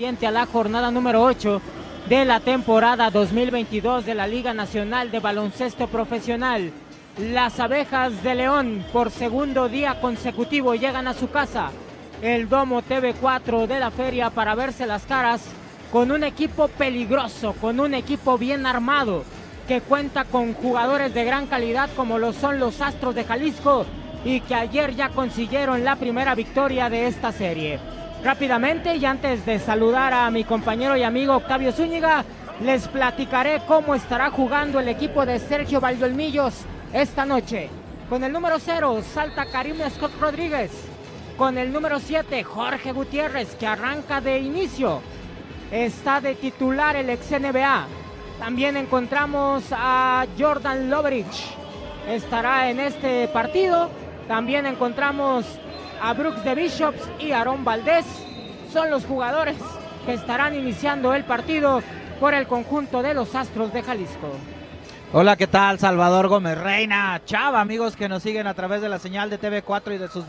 a la jornada número 8 de la temporada 2022 de la Liga Nacional de Baloncesto Profesional. Las abejas de León por segundo día consecutivo llegan a su casa, el Domo TV4 de la feria para verse las caras con un equipo peligroso, con un equipo bien armado, que cuenta con jugadores de gran calidad como lo son los Astros de Jalisco y que ayer ya consiguieron la primera victoria de esta serie. Rápidamente y antes de saludar a mi compañero y amigo Octavio Zúñiga, les platicaré cómo estará jugando el equipo de Sergio Valdolmillos esta noche. Con el número 0 salta Karim Scott Rodríguez. Con el número 7 Jorge Gutiérrez que arranca de inicio. Está de titular el ex NBA. También encontramos a Jordan Loverich. Estará en este partido. También encontramos a Brooks de Bishops y Aaron Valdés. Son los jugadores que estarán iniciando el partido por el conjunto de los Astros de Jalisco. Hola, ¿qué tal? Salvador Gómez Reina, Chava, amigos que nos siguen a través de la señal de TV4 y de sus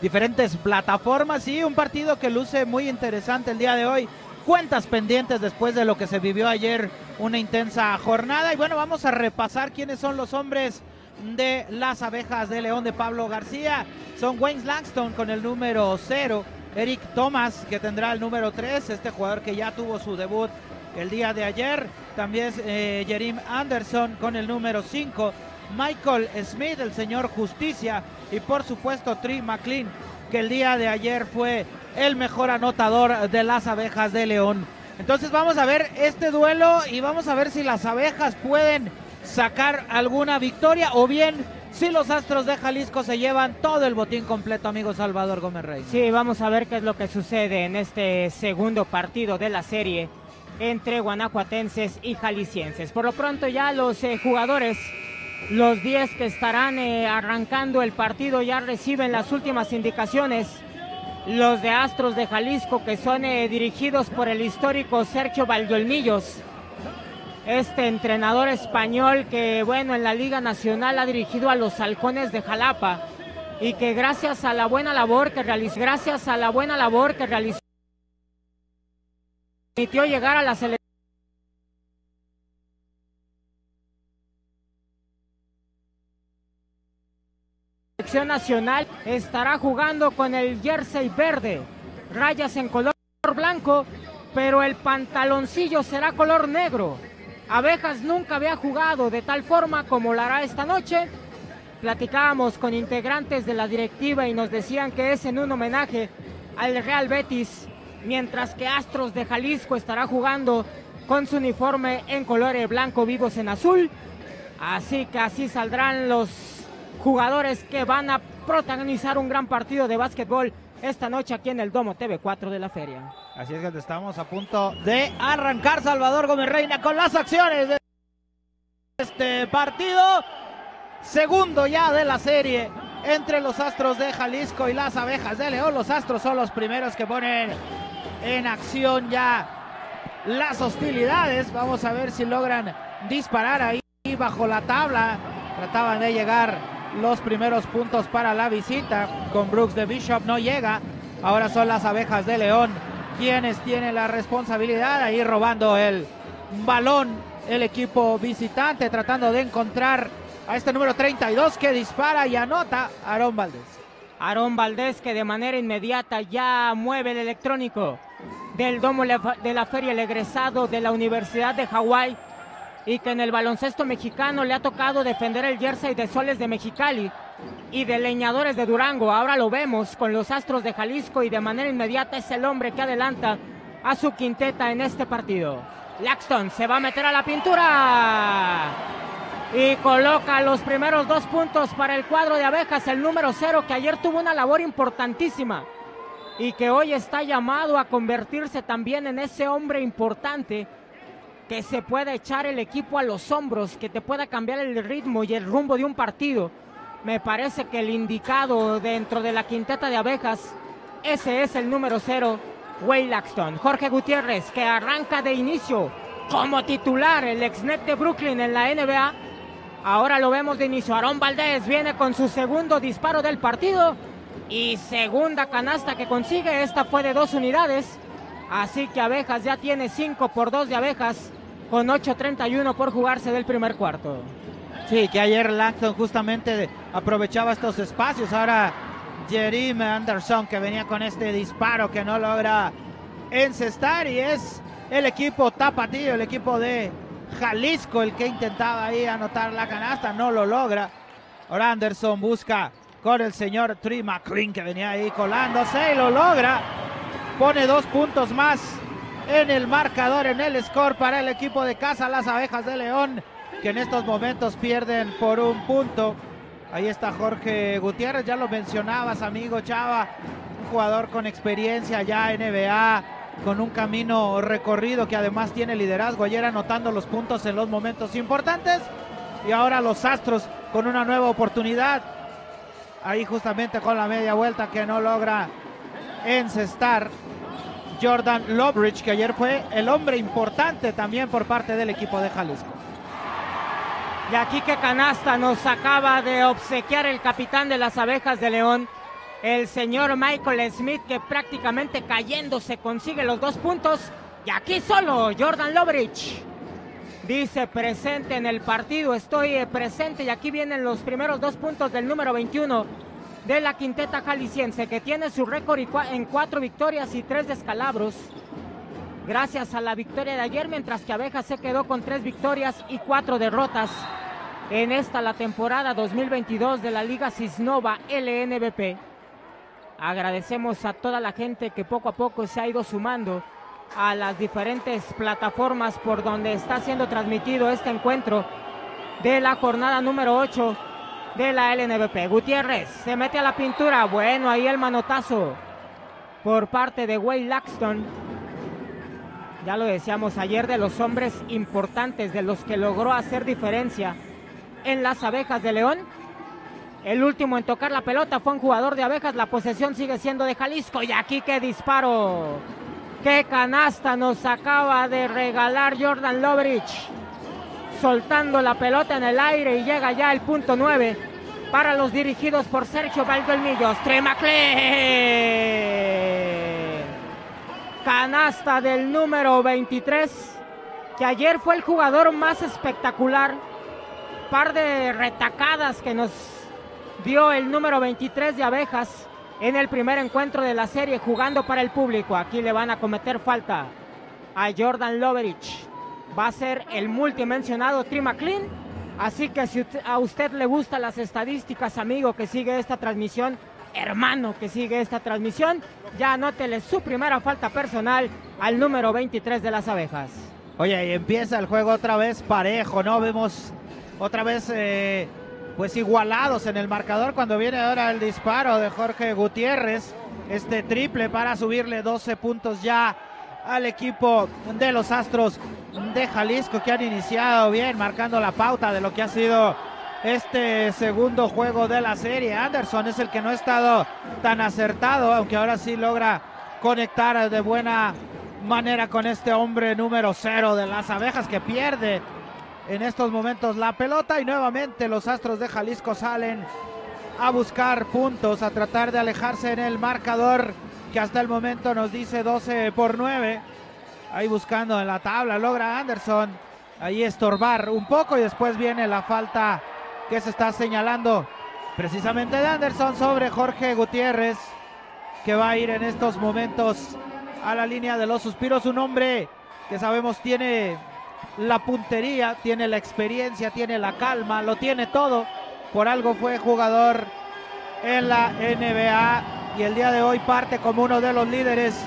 diferentes plataformas. Sí, un partido que luce muy interesante el día de hoy. Cuentas pendientes después de lo que se vivió ayer, una intensa jornada. Y bueno, vamos a repasar quiénes son los hombres de las abejas de León de Pablo García. Son Wayne Langston con el número 0, Eric Thomas que tendrá el número 3, este jugador que ya tuvo su debut el día de ayer. También eh, Jerim Anderson con el número 5, Michael Smith, el señor Justicia y por supuesto Trey McLean que el día de ayer fue el mejor anotador de las abejas de León. Entonces vamos a ver este duelo y vamos a ver si las abejas pueden sacar alguna victoria o bien si los Astros de Jalisco se llevan todo el botín completo, amigo Salvador Gómez Rey. Sí, vamos a ver qué es lo que sucede en este segundo partido de la serie entre guanajuatenses y jaliscienses. Por lo pronto ya los eh, jugadores, los 10 que estarán eh, arrancando el partido ya reciben las últimas indicaciones. Los de Astros de Jalisco que son eh, dirigidos por el histórico Sergio Valdolmillos este entrenador español que, bueno, en la Liga Nacional ha dirigido a los halcones de Jalapa y que gracias a la buena labor que realizó, gracias a la buena labor que realizó, permitió llegar a la selección nacional estará jugando con el jersey verde, rayas en color blanco, pero el pantaloncillo será color negro. Abejas nunca había jugado de tal forma como lo hará esta noche. Platicábamos con integrantes de la directiva y nos decían que es en un homenaje al Real Betis, mientras que Astros de Jalisco estará jugando con su uniforme en colores blanco vivos en azul. Así que así saldrán los jugadores que van a protagonizar un gran partido de básquetbol esta noche aquí en el Domo TV4 de la feria. Así es que estamos a punto de arrancar Salvador Gómez Reina con las acciones de este partido. Segundo ya de la serie entre los Astros de Jalisco y las Abejas de León. Los Astros son los primeros que ponen en acción ya las hostilidades. Vamos a ver si logran disparar ahí bajo la tabla. Trataban de llegar los primeros puntos para la visita. Con Brooks de Bishop no llega. Ahora son las abejas de León quienes tienen la responsabilidad. Ahí robando el balón el equipo visitante, tratando de encontrar a este número 32 que dispara y anota Aarón Valdés. Aarón Valdés que de manera inmediata ya mueve el electrónico del domo de la feria, el egresado de la Universidad de Hawái y que en el baloncesto mexicano le ha tocado defender el jersey de Soles de Mexicali y de Leñadores de Durango. Ahora lo vemos con los Astros de Jalisco y de manera inmediata es el hombre que adelanta a su quinteta en este partido. Laxton se va a meter a la pintura y coloca los primeros dos puntos para el cuadro de abejas, el número cero que ayer tuvo una labor importantísima y que hoy está llamado a convertirse también en ese hombre importante que se pueda echar el equipo a los hombros, que te pueda cambiar el ritmo y el rumbo de un partido. Me parece que el indicado dentro de la quinteta de abejas, ese es el número cero, Way Laxton. Jorge Gutiérrez, que arranca de inicio como titular, el exnet de Brooklyn en la NBA. Ahora lo vemos de inicio. Aarón Valdés viene con su segundo disparo del partido y segunda canasta que consigue. Esta fue de dos unidades Así que Abejas ya tiene 5 por 2 de Abejas con 8.31 por jugarse del primer cuarto. Sí, que ayer Langston justamente aprovechaba estos espacios. Ahora Jeremy Anderson que venía con este disparo que no logra encestar y es el equipo tapatío, el equipo de Jalisco el que intentaba ahí anotar la canasta, no lo logra. Ahora Anderson busca con el señor Tree McLean que venía ahí colándose y lo logra. Pone dos puntos más en el marcador, en el score para el equipo de casa, las abejas de León, que en estos momentos pierden por un punto. Ahí está Jorge Gutiérrez, ya lo mencionabas, amigo Chava, un jugador con experiencia ya NBA, con un camino recorrido que además tiene liderazgo. Ayer anotando los puntos en los momentos importantes y ahora los Astros con una nueva oportunidad. Ahí justamente con la media vuelta que no logra encestar Jordan Lobridge, que ayer fue el hombre importante también por parte del equipo de Jalisco. Y aquí que canasta nos acaba de obsequiar el capitán de las abejas de León, el señor Michael Smith, que prácticamente cayéndose consigue los dos puntos. Y aquí solo Jordan Lobridge. Dice presente en el partido, estoy eh, presente y aquí vienen los primeros dos puntos del número 21 de la quinteta jalisciense que tiene su récord en cuatro victorias y tres descalabros. Gracias a la victoria de ayer, mientras que Abeja se quedó con tres victorias y cuatro derrotas en esta la temporada 2022 de la Liga Cisnova LNBP. Agradecemos a toda la gente que poco a poco se ha ido sumando a las diferentes plataformas por donde está siendo transmitido este encuentro de la jornada número 8 de la LNBP. Gutiérrez se mete a la pintura. Bueno, ahí el manotazo por parte de Wayne Laxton. Ya lo decíamos ayer de los hombres importantes, de los que logró hacer diferencia en las abejas de León. El último en tocar la pelota fue un jugador de abejas. La posesión sigue siendo de Jalisco. Y aquí qué disparo. Qué canasta nos acaba de regalar Jordan Lovrich soltando la pelota en el aire y llega ya el punto 9 para los dirigidos por Sergio Valdolmillos. Tremaclé. Canasta del número 23, que ayer fue el jugador más espectacular. Par de retacadas que nos dio el número 23 de abejas en el primer encuentro de la serie jugando para el público. Aquí le van a cometer falta a Jordan Loverich va a ser el multimensionado Tri McLean. Así que si a usted le gustan las estadísticas, amigo que sigue esta transmisión, hermano que sigue esta transmisión, ya anótele su primera falta personal al número 23 de las abejas. Oye, y empieza el juego otra vez parejo, ¿no? Vemos otra vez eh, pues igualados en el marcador cuando viene ahora el disparo de Jorge Gutiérrez. Este triple para subirle 12 puntos ya al equipo de los Astros de Jalisco que han iniciado bien, marcando la pauta de lo que ha sido este segundo juego de la serie. Anderson es el que no ha estado tan acertado, aunque ahora sí logra conectar de buena manera con este hombre número cero de las abejas que pierde en estos momentos la pelota y nuevamente los Astros de Jalisco salen a buscar puntos, a tratar de alejarse en el marcador que hasta el momento nos dice 12 por 9. Ahí buscando en la tabla, logra Anderson ahí estorbar un poco y después viene la falta que se está señalando precisamente de Anderson sobre Jorge Gutiérrez, que va a ir en estos momentos a la línea de los suspiros. Un hombre que sabemos tiene la puntería, tiene la experiencia, tiene la calma, lo tiene todo. Por algo fue jugador en la NBA y el día de hoy parte como uno de los líderes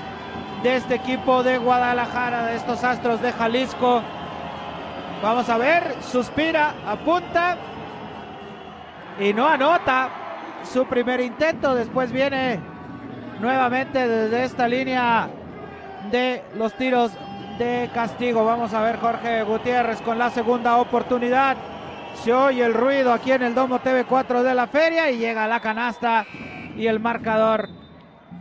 de este equipo de Guadalajara, de estos Astros de Jalisco. Vamos a ver, suspira, apunta y no anota su primer intento. Después viene nuevamente desde esta línea de los tiros de castigo. Vamos a ver Jorge Gutiérrez con la segunda oportunidad. Se oye el ruido aquí en el Domo TV4 de la feria y llega la canasta y el marcador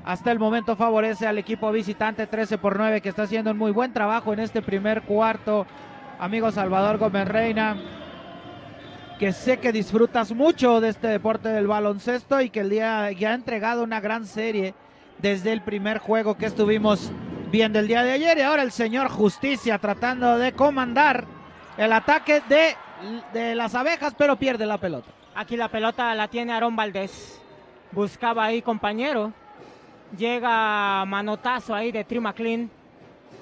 hasta el momento favorece al equipo visitante 13 por 9 que está haciendo un muy buen trabajo en este primer cuarto. Amigo Salvador Gómez Reina, que sé que disfrutas mucho de este deporte del baloncesto y que el día ya ha entregado una gran serie desde el primer juego que estuvimos bien del día de ayer y ahora el señor Justicia tratando de comandar el ataque de, de las abejas, pero pierde la pelota. Aquí la pelota la tiene Aarón Valdés. Buscaba ahí compañero. Llega manotazo ahí de Tri McLean.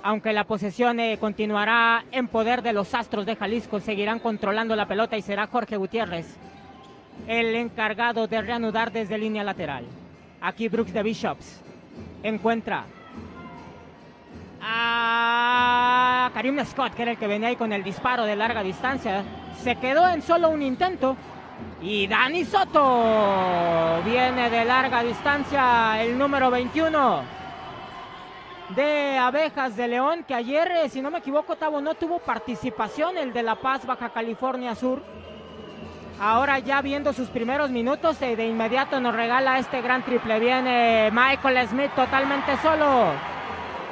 Aunque la posesión eh, continuará en poder de los Astros de Jalisco, seguirán controlando la pelota y será Jorge Gutiérrez el encargado de reanudar desde línea lateral. Aquí Brooks de Bishops encuentra a Karim Scott, que era el que venía ahí con el disparo de larga distancia. Se quedó en solo un intento. Y Dani Soto viene de larga distancia, el número 21 de Abejas de León, que ayer, eh, si no me equivoco, Tavo, no tuvo participación, el de La Paz, Baja California Sur. Ahora ya viendo sus primeros minutos, eh, de inmediato nos regala este gran triple. Viene Michael Smith totalmente solo.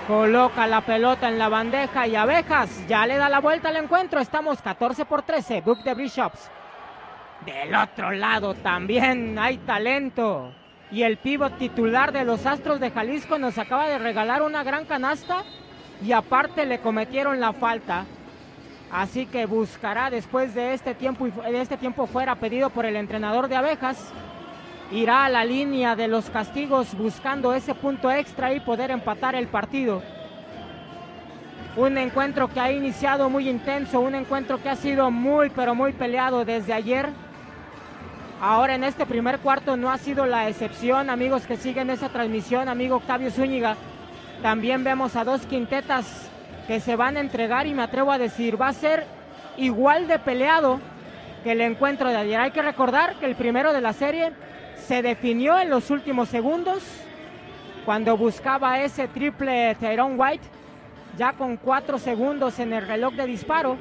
Coloca la pelota en la bandeja y Abejas ya le da la vuelta al encuentro. Estamos 14 por 13. Book de Bishops. Del otro lado también hay talento. Y el pívot titular de los Astros de Jalisco nos acaba de regalar una gran canasta. Y aparte le cometieron la falta. Así que buscará después de este tiempo, de este tiempo fuera pedido por el entrenador de Abejas irá a la línea de los castigos buscando ese punto extra y poder empatar el partido. Un encuentro que ha iniciado muy intenso, un encuentro que ha sido muy pero muy peleado desde ayer. Ahora en este primer cuarto no ha sido la excepción, amigos que siguen esa transmisión, amigo Octavio Zúñiga. También vemos a dos quintetas que se van a entregar y me atrevo a decir, va a ser igual de peleado que el encuentro de ayer. Hay que recordar que el primero de la serie se definió en los últimos segundos cuando buscaba ese triple Tyrone White, ya con cuatro segundos en el reloj de disparo.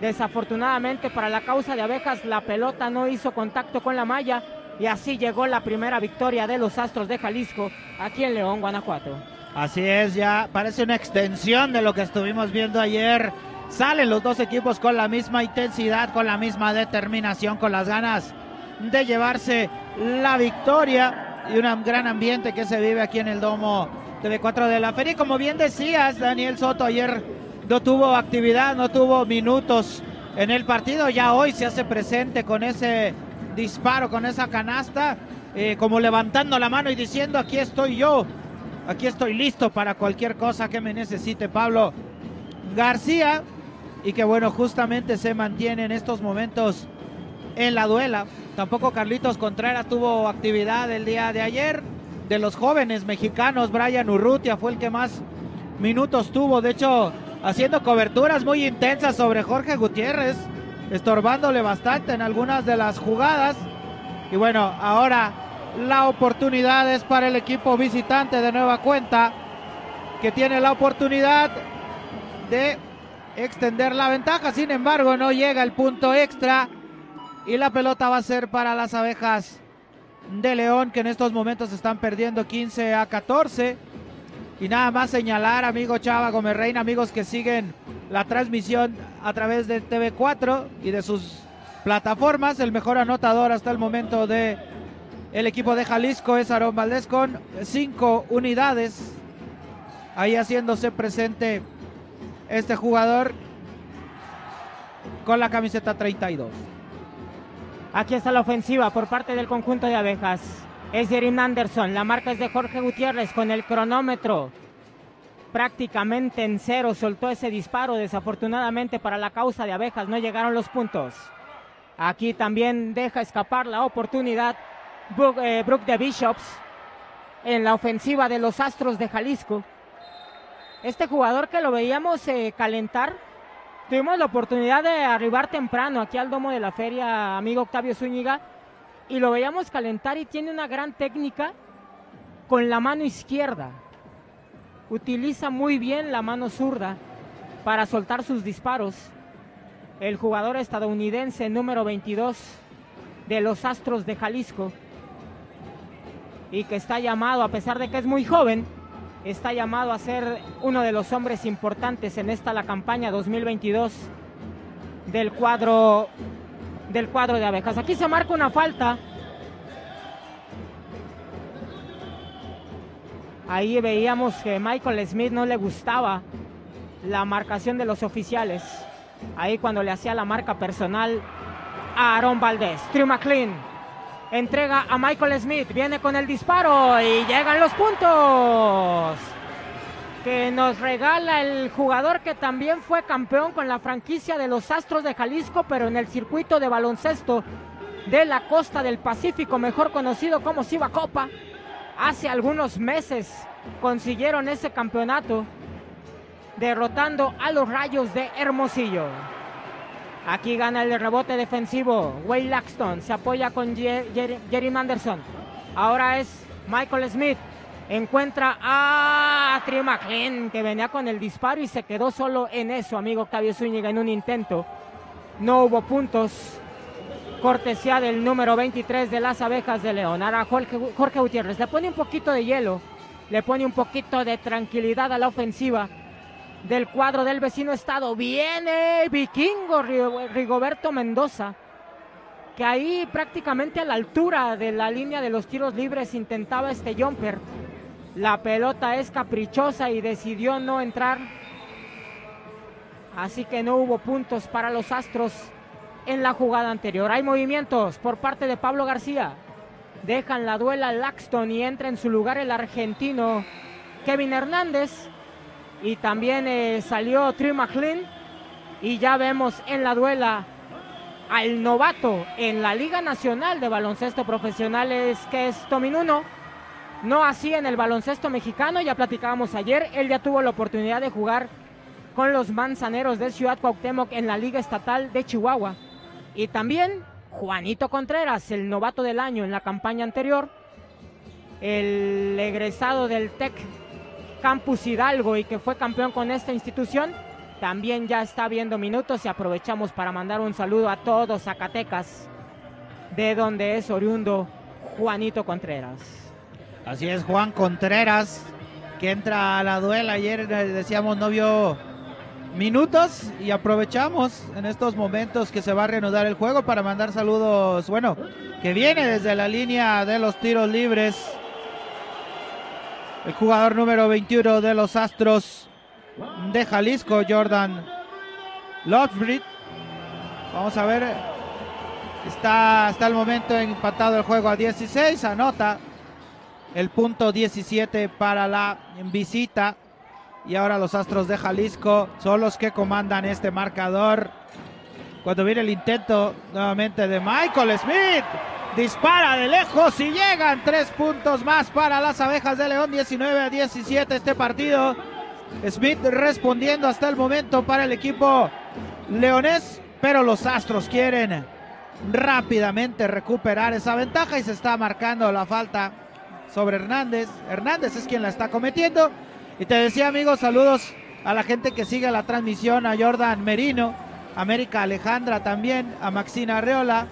Desafortunadamente para la causa de abejas la pelota no hizo contacto con la malla y así llegó la primera victoria de los Astros de Jalisco aquí en León, Guanajuato. Así es, ya parece una extensión de lo que estuvimos viendo ayer. Salen los dos equipos con la misma intensidad, con la misma determinación, con las ganas de llevarse la victoria y un gran ambiente que se vive aquí en el Domo TV4 de la Feria. Y como bien decías, Daniel Soto ayer no tuvo actividad, no tuvo minutos en el partido, ya hoy se hace presente con ese disparo, con esa canasta, eh, como levantando la mano y diciendo, aquí estoy yo, aquí estoy listo para cualquier cosa que me necesite Pablo García, y que bueno, justamente se mantiene en estos momentos en la duela. Tampoco Carlitos Contreras tuvo actividad el día de ayer. De los jóvenes mexicanos, Brian Urrutia fue el que más minutos tuvo. De hecho, haciendo coberturas muy intensas sobre Jorge Gutiérrez, estorbándole bastante en algunas de las jugadas. Y bueno, ahora la oportunidad es para el equipo visitante de nueva cuenta, que tiene la oportunidad de extender la ventaja. Sin embargo, no llega el punto extra y la pelota va a ser para las abejas de León, que en estos momentos están perdiendo 15 a 14. Y nada más señalar, amigo Chava Gómez Reina, amigos que siguen la transmisión a través de TV4 y de sus plataformas. El mejor anotador hasta el momento de el equipo de Jalisco es Aarón Valdés con cinco unidades. Ahí haciéndose presente este jugador con la camiseta 32. Aquí está la ofensiva por parte del conjunto de abejas. Es Jerim Anderson. La marca es de Jorge Gutiérrez con el cronómetro prácticamente en cero. Soltó ese disparo. Desafortunadamente para la causa de abejas no llegaron los puntos. Aquí también deja escapar la oportunidad Brook, eh, de Bishops en la ofensiva de los Astros de Jalisco. Este jugador que lo veíamos eh, calentar Tuvimos la oportunidad de arribar temprano aquí al domo de la feria, amigo Octavio Zúñiga, y lo veíamos calentar y tiene una gran técnica con la mano izquierda. Utiliza muy bien la mano zurda para soltar sus disparos. El jugador estadounidense número 22 de los Astros de Jalisco y que está llamado, a pesar de que es muy joven, está llamado a ser uno de los hombres importantes en esta la campaña 2022 del cuadro del cuadro de abejas. Aquí se marca una falta. Ahí veíamos que Michael Smith no le gustaba la marcación de los oficiales. Ahí cuando le hacía la marca personal a Aaron Valdés. Drew McLean entrega a Michael Smith, viene con el disparo y llegan los puntos que nos regala el jugador que también fue campeón con la franquicia de los Astros de Jalisco, pero en el circuito de baloncesto de la costa del Pacífico, mejor conocido como Siva Copa. Hace algunos meses consiguieron ese campeonato derrotando a los Rayos de Hermosillo. Aquí gana el rebote defensivo. Wayne Laxton se apoya con Jerry Manderson. Ahora es Michael Smith. Encuentra a Tri McLean que venía con el disparo y se quedó solo en eso, amigo Octavio Zúñiga, en un intento. No hubo puntos. Cortesía del número 23 de las abejas de León. Ahora Jorge, Jorge Gutiérrez le pone un poquito de hielo, le pone un poquito de tranquilidad a la ofensiva del cuadro del vecino estado. Viene Vikingo Rigoberto Mendoza, que ahí prácticamente a la altura de la línea de los tiros libres intentaba este jumper. La pelota es caprichosa y decidió no entrar. Así que no hubo puntos para los Astros en la jugada anterior. Hay movimientos por parte de Pablo García. Dejan la duela Laxton y entra en su lugar el argentino Kevin Hernández. Y también eh, salió Trey McLean. Y ya vemos en la duela al novato en la Liga Nacional de Baloncesto Profesionales, que es Tominuno. No así en el baloncesto mexicano, ya platicábamos ayer, él ya tuvo la oportunidad de jugar con los manzaneros de Ciudad Cuauhtémoc en la Liga Estatal de Chihuahua. Y también Juanito Contreras, el novato del año en la campaña anterior, el egresado del TEC Campus Hidalgo y que fue campeón con esta institución, también ya está viendo minutos y aprovechamos para mandar un saludo a todos Zacatecas, de donde es oriundo Juanito Contreras. Así es, Juan Contreras, que entra a la duela. Ayer decíamos no vio minutos y aprovechamos en estos momentos que se va a reanudar el juego para mandar saludos, bueno, que viene desde la línea de los tiros libres el jugador número 21 de los Astros de Jalisco, Jordan Lovebreed. Vamos a ver. Está hasta el momento empatado el juego a 16. Anota el punto 17 para la visita. Y ahora los Astros de Jalisco son los que comandan este marcador. Cuando viene el intento nuevamente de Michael Smith. Dispara de lejos y llegan tres puntos más para las abejas de León. 19 a 17 este partido. Smith respondiendo hasta el momento para el equipo leonés. Pero los Astros quieren rápidamente recuperar esa ventaja y se está marcando la falta sobre Hernández. Hernández es quien la está cometiendo. Y te decía, amigos, saludos a la gente que sigue la transmisión, a Jordan Merino, América Alejandra también, a Maxina Arreola,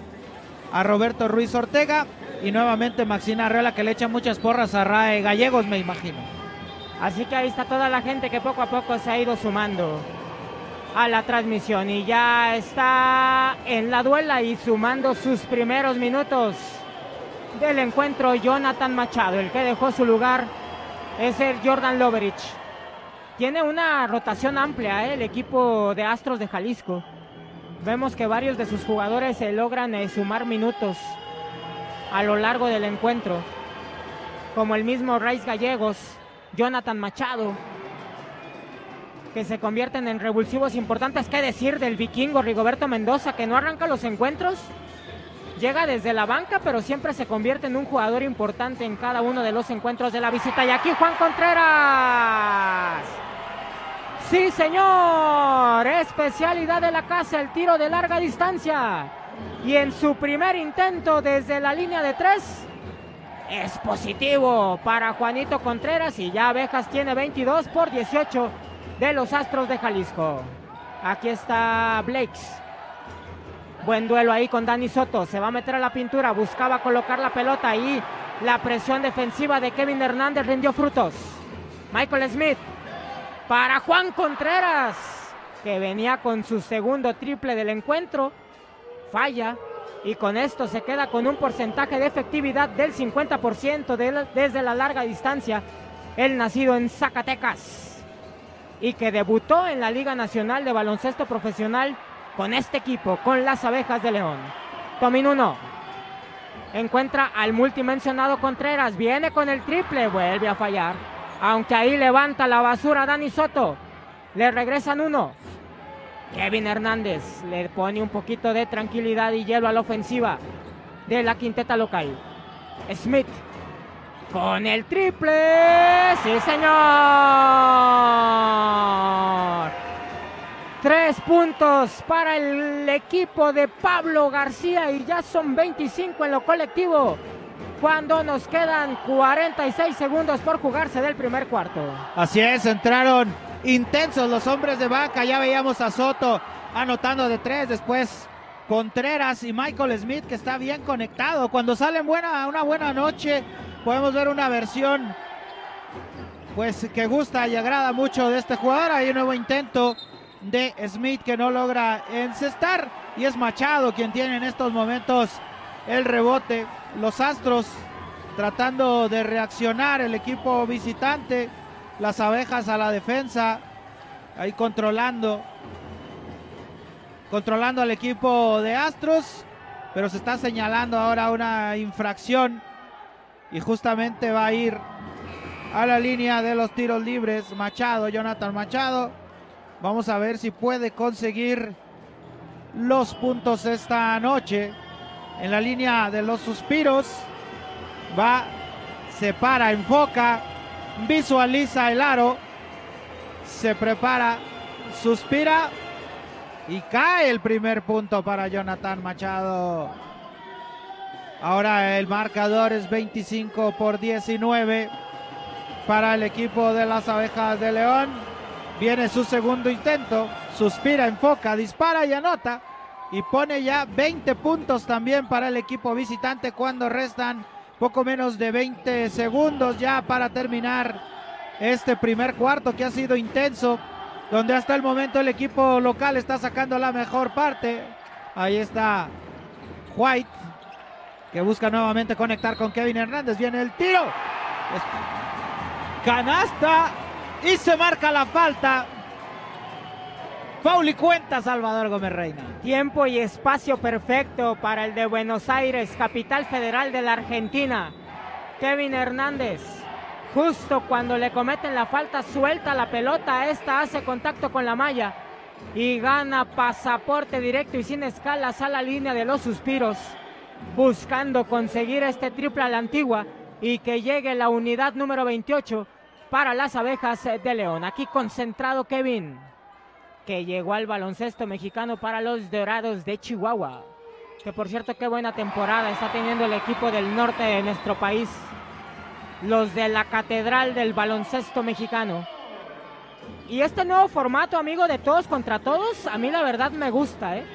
a Roberto Ruiz Ortega y nuevamente Maxina Arreola que le echa muchas porras a Rae Gallegos, me imagino. Así que ahí está toda la gente que poco a poco se ha ido sumando a la transmisión y ya está en la duela y sumando sus primeros minutos del encuentro Jonathan Machado, el que dejó su lugar es el Jordan Loverich. Tiene una rotación amplia ¿eh? el equipo de Astros de Jalisco. Vemos que varios de sus jugadores se logran eh, sumar minutos a lo largo del encuentro, como el mismo Raiz Gallegos, Jonathan Machado, que se convierten en revulsivos importantes. ¿Qué decir del vikingo Rigoberto Mendoza, que no arranca los encuentros? Llega desde la banca, pero siempre se convierte en un jugador importante en cada uno de los encuentros de la visita. Y aquí Juan Contreras Sí, señor. Especialidad de la casa, el tiro de larga distancia. Y en su primer intento desde la línea de tres, es positivo para Juanito Contreras. Y ya Abejas tiene 22 por 18 de los Astros de Jalisco. Aquí está Blakes. Buen duelo ahí con Dani Soto. Se va a meter a la pintura. Buscaba colocar la pelota ahí. La presión defensiva de Kevin Hernández rindió frutos. Michael Smith para Juan Contreras, que venía con su segundo triple del encuentro. Falla y con esto se queda con un porcentaje de efectividad del 50% desde la larga distancia. el nacido en Zacatecas y que debutó en la Liga Nacional de Baloncesto Profesional con este equipo, con las Abejas de León. Tomin 1. Encuentra al multimensionado Contreras, viene con el triple, vuelve a fallar. Aunque ahí levanta la basura Dani Soto. Le regresan uno. Kevin Hernández le pone un poquito de tranquilidad y hielo a la ofensiva de la quinteta local. Smith con el triple. Sí, señor. Tres puntos para el equipo de Pablo García y ya son 25 en lo colectivo. Cuando nos quedan 46 segundos por jugarse del primer cuarto. Así es, entraron intensos los hombres de vaca. Ya veíamos a Soto anotando de tres. Después Contreras y Michael Smith que está bien conectado. Cuando salen buena, una buena noche, podemos ver una versión pues que gusta y agrada mucho de este jugador. Hay un nuevo intento de Smith que no logra encestar y es Machado quien tiene en estos momentos el rebote. Los Astros tratando de reaccionar el equipo visitante las abejas a la defensa, ahí controlando, controlando al equipo de Astros, pero se está señalando ahora una infracción y justamente va a ir a la línea de los tiros libres Machado, Jonathan Machado. Vamos a ver si puede conseguir los puntos esta noche en la línea de los suspiros. Va, se para, enfoca, visualiza el aro, se prepara, suspira y cae el primer punto para Jonathan Machado. Ahora el marcador es 25 por 19 para el equipo de las abejas de León. Viene su segundo intento, suspira, enfoca, dispara y anota. Y pone ya 20 puntos también para el equipo visitante cuando restan poco menos de 20 segundos ya para terminar este primer cuarto que ha sido intenso, donde hasta el momento el equipo local está sacando la mejor parte. Ahí está White, que busca nuevamente conectar con Kevin Hernández. Viene el tiro. Canasta y se marca la falta. Pauli cuenta Salvador Gómez Reina. Tiempo y espacio perfecto para el de Buenos Aires, capital federal de la Argentina. Kevin Hernández, justo cuando le cometen la falta, suelta la pelota, esta hace contacto con la malla y gana pasaporte directo y sin escalas a la línea de los suspiros, buscando conseguir este triple a la antigua y que llegue la unidad número 28 para las abejas de León. Aquí concentrado Kevin que llegó al baloncesto mexicano para los Dorados de Chihuahua. Que por cierto, qué buena temporada está teniendo el equipo del norte de nuestro país. Los de la Catedral del Baloncesto Mexicano. Y este nuevo formato, amigo, de todos contra todos, a mí la verdad me gusta, ¿eh?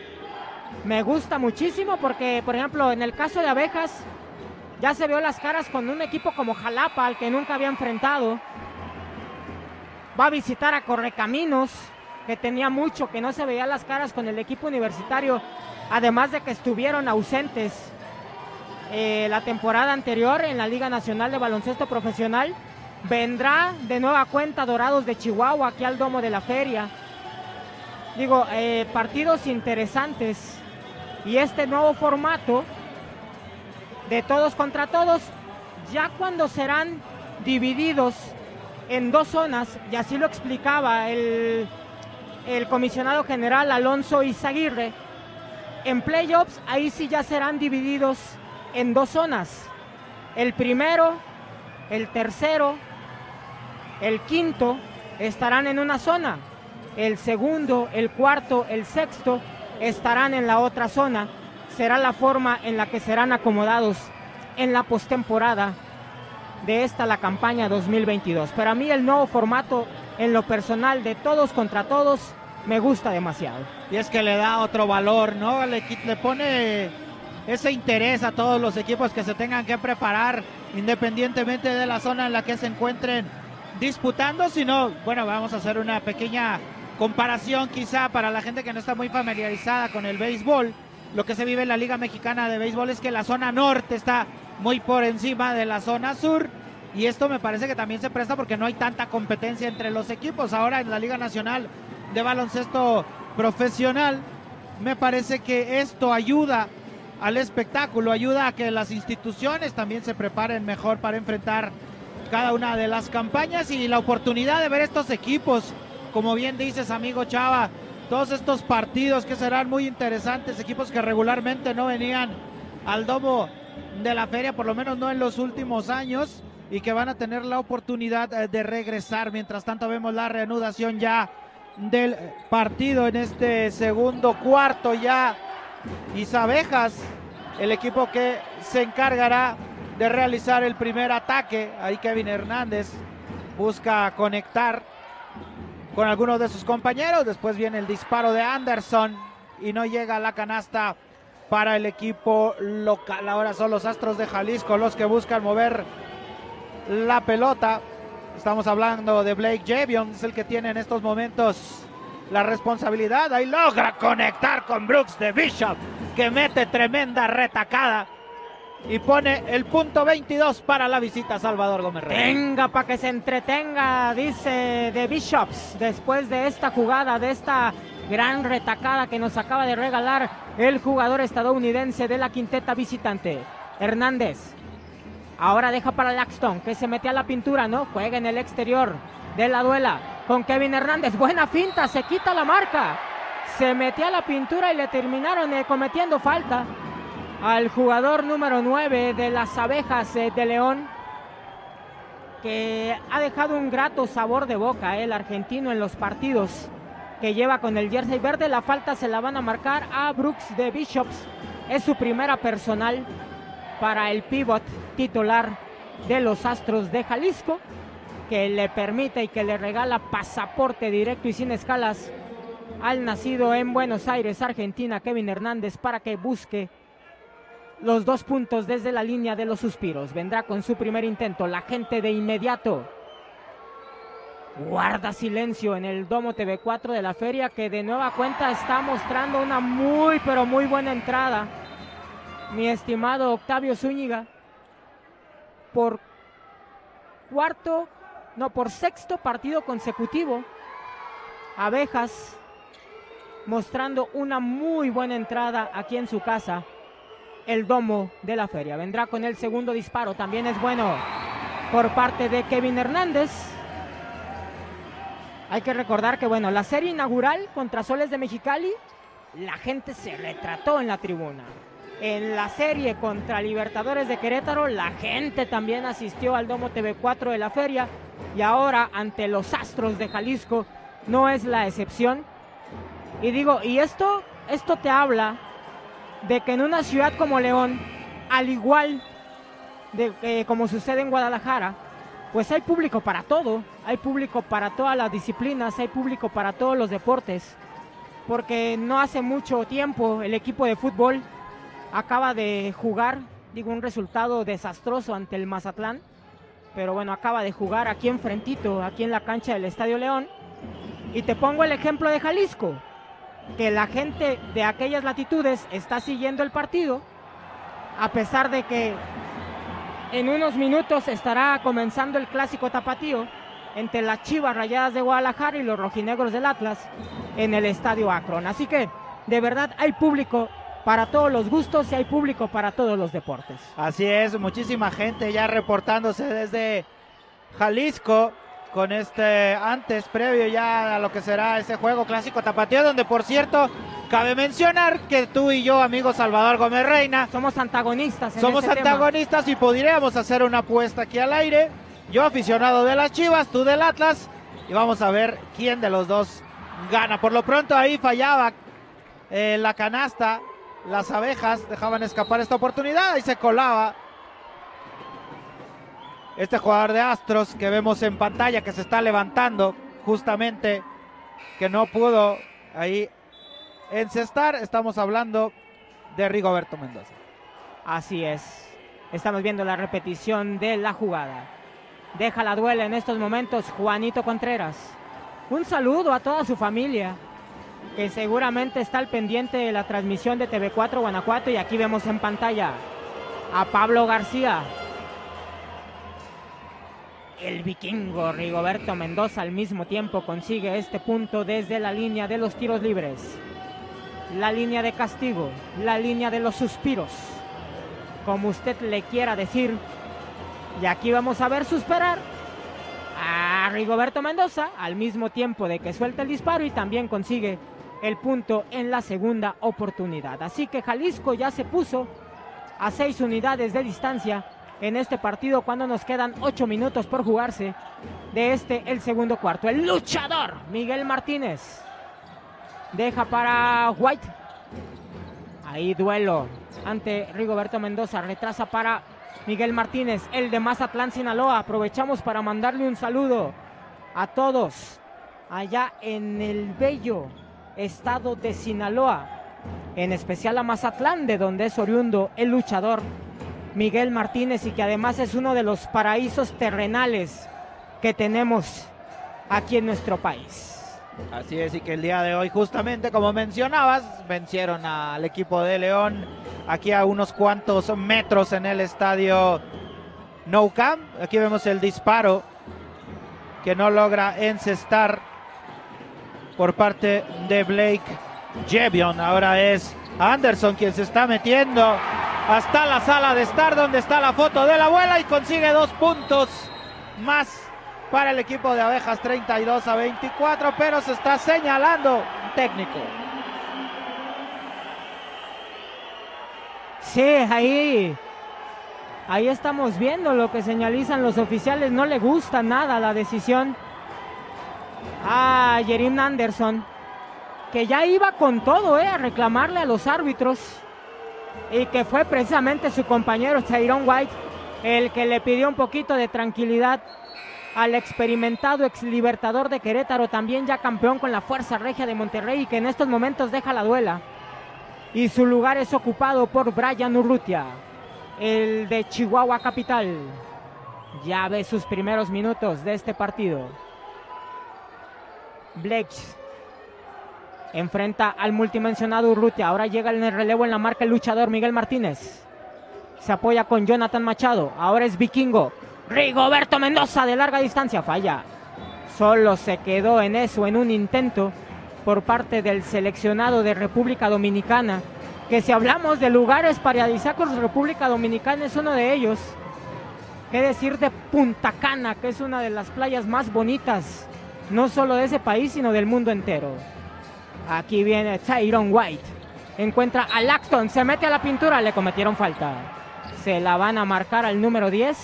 Me gusta muchísimo porque, por ejemplo, en el caso de Abejas, ya se vio las caras con un equipo como Jalapa, al que nunca había enfrentado. Va a visitar a Correcaminos, que tenía mucho, que no se veía las caras con el equipo universitario, además de que estuvieron ausentes eh, la temporada anterior en la Liga Nacional de Baloncesto Profesional. Vendrá de nueva cuenta Dorados de Chihuahua aquí al Domo de la Feria. Digo, eh, partidos interesantes y este nuevo formato de todos contra todos, ya cuando serán divididos en dos zonas, y así lo explicaba el el comisionado general Alonso Izaguirre, en playoffs ahí sí ya serán divididos en dos zonas. El primero, el tercero, el quinto estarán en una zona. El segundo, el cuarto, el sexto estarán en la otra zona. Será la forma en la que serán acomodados en la postemporada de esta la campaña 2022. Para mí el nuevo formato en lo personal de todos contra todos me gusta demasiado. Y es que le da otro valor, ¿no? Le, pone ese interés a todos los equipos que se tengan que preparar independientemente de la zona en la que se encuentren disputando, sino, bueno, vamos a hacer una pequeña comparación quizá para la gente que no está muy familiarizada con el béisbol. Lo que se vive en la Liga Mexicana de Béisbol es que la zona norte está muy por encima de la zona sur Y esto me parece que también se presta porque no hay tanta competencia entre los equipos. Ahora en la Liga Nacional de Baloncesto Profesional, me parece que esto ayuda al espectáculo, ayuda a que las instituciones también se preparen mejor para enfrentar cada una de las campañas y la oportunidad de ver estos equipos, como bien dices amigo Chava, todos estos partidos que serán muy interesantes, equipos que regularmente no venían al domo de la feria, por lo menos no en los últimos años, y que van a tener la oportunidad eh, de regresar. Mientras tanto vemos la reanudación ya del partido en este segundo cuarto ya. Isabejas, el equipo que se encargará de realizar el primer ataque. Ahí Kevin Hernández busca conectar con algunos de sus compañeros. Después viene el disparo de Anderson y no llega a la canasta para el equipo local. Ahora son los Astros de Jalisco los que buscan mover la pelota. Estamos hablando de Blake Javion, es el que tiene en estos momentos la responsabilidad. Ahí logra conectar con Brooks de Bishop, que mete tremenda retacada y pone el punto 22 para la visita a Salvador Gómez Venga, para que se entretenga, dice de Bishops, después de esta jugada, de esta gran retacada que nos acaba de regalar el jugador estadounidense de la quinteta visitante. Hernández Ahora deja para Laxton, que se mete a la pintura, ¿no? Juega en el exterior de la duela con Kevin Hernández. Buena finta, se quita la marca. Se metió a la pintura y le terminaron eh, cometiendo falta al jugador número 9 de las abejas eh, de León, que ha dejado un grato sabor de boca, eh, el argentino en los partidos que lleva con el jersey verde. La falta se la van a marcar a Brooks de Bishops. Es su primera personal para el pivot titular de los Astros de Jalisco, que le permite y que le regala pasaporte directo y sin escalas al nacido en Buenos Aires, Argentina, Kevin Hernández, para que busque los dos puntos desde la línea de los suspiros. Vendrá con su primer intento. La gente de inmediato guarda silencio en el Domo TV4 de la feria que de nueva cuenta está mostrando una muy pero muy buena entrada mi estimado Octavio Zúñiga, por cuarto, no, por sexto partido consecutivo, Abejas mostrando una muy buena entrada aquí en su casa, el domo de la feria. Vendrá con el segundo disparo, también es bueno por parte de Kevin Hernández. Hay que recordar que, bueno, la serie inaugural contra Soles de Mexicali, la gente se retrató en la tribuna en la serie contra Libertadores de Querétaro, la gente también asistió al Domo TV4 de la feria. Y ahora ante los Astros de Jalisco no es la excepción. Y digo, y esto, esto te habla de que en una ciudad como León, al igual de eh, como sucede en Guadalajara, pues hay público para todo, hay público para todas las disciplinas, hay público para todos los deportes, porque no hace mucho tiempo el equipo de fútbol acaba de jugar, digo, un resultado desastroso ante el Mazatlán, pero bueno, acaba de jugar aquí enfrentito, aquí en la cancha del Estadio León. Y te pongo el ejemplo de Jalisco, que la gente de aquellas latitudes está siguiendo el partido, a pesar de que en unos minutos estará comenzando el clásico tapatío entre las Chivas Rayadas de Guadalajara y los rojinegros del Atlas en el Estadio Akron. Así que de verdad hay público para todos los gustos y hay público para todos los deportes. Así es, muchísima gente ya reportándose desde Jalisco con este antes previo ya a lo que será ese juego clásico tapatío donde por cierto cabe mencionar que tú y yo amigo Salvador Gómez Reina somos antagonistas somos antagonistas y podríamos hacer una apuesta aquí al aire. Yo aficionado de las Chivas tú del Atlas y vamos a ver quién de los dos gana. Por lo pronto ahí fallaba eh, la canasta las abejas dejaban escapar esta oportunidad y se colaba este jugador de Astros que vemos en pantalla que se está levantando justamente que no pudo ahí encestar. Estamos hablando de Rigoberto Mendoza. Así es. Estamos viendo la repetición de la jugada. Deja la duela en estos momentos Juanito Contreras. Un saludo a toda su familia que seguramente está al pendiente de la transmisión de TV4 Guanajuato y aquí vemos en pantalla a Pablo García. el vikingo Rigoberto Mendoza al mismo tiempo consigue este punto desde la línea de los tiros libres. La línea de castigo, la línea de los suspiros, como usted le quiera decir. Y aquí vamos a ver suspirar a Rigoberto Mendoza al mismo tiempo de que suelta el disparo y también consigue el punto en la segunda oportunidad. Así que Jalisco ya se puso a seis unidades de distancia en este partido cuando nos quedan ocho minutos por jugarse de este el segundo cuarto. El luchador Miguel Martínez deja para White. Ahí duelo ante Rigoberto Mendoza. Retrasa para Miguel Martínez, el de Mazatlán, Sinaloa. Aprovechamos para mandarle un saludo a todos allá en el bello estado de Sinaloa, en especial a Mazatlán, de donde es oriundo el luchador Miguel Martínez y que además es uno de los paraísos terrenales que tenemos aquí en nuestro país. Así es, y que el día de hoy, justamente como mencionabas, vencieron al equipo de León aquí a unos cuantos metros en el estadio No Camp. Aquí vemos el disparo que no logra encestar por parte de Blake Jevion. Ahora es Anderson quien se está metiendo hasta la sala de estar donde está la foto de la abuela y consigue dos puntos más para el equipo de abejas 32 a 24, pero se está señalando técnico. Sí, ahí ahí estamos viendo lo que señalizan los oficiales, no le gusta nada la decisión a Jerim Anderson que ya iba con todo eh, a reclamarle a los árbitros y que fue precisamente su compañero Tyrone White el que le pidió un poquito de tranquilidad al experimentado ex libertador de Querétaro, también ya campeón con la Fuerza Regia de Monterrey y que en estos momentos deja la duela. Y su lugar es ocupado por Brian Urrutia, el de Chihuahua Capital. Ya ve sus primeros minutos de este partido. Blake Enfrenta al multimensionado Urrutia. Ahora llega en el relevo en la marca el luchador Miguel Martínez. Se apoya con Jonathan Machado. Ahora es Vikingo. Rigoberto Mendoza de larga distancia. Falla. Solo se quedó en eso, en un intento por parte del seleccionado de República Dominicana. Que si hablamos de lugares paradisíacos, República Dominicana es uno de ellos. ¿Qué decir de Punta Cana, que es una de las playas más bonitas, no solo de ese país, sino del mundo entero? Aquí viene Tyron White. Encuentra a Laxton, se mete a la pintura, le cometieron falta. Se la van a marcar al número 10,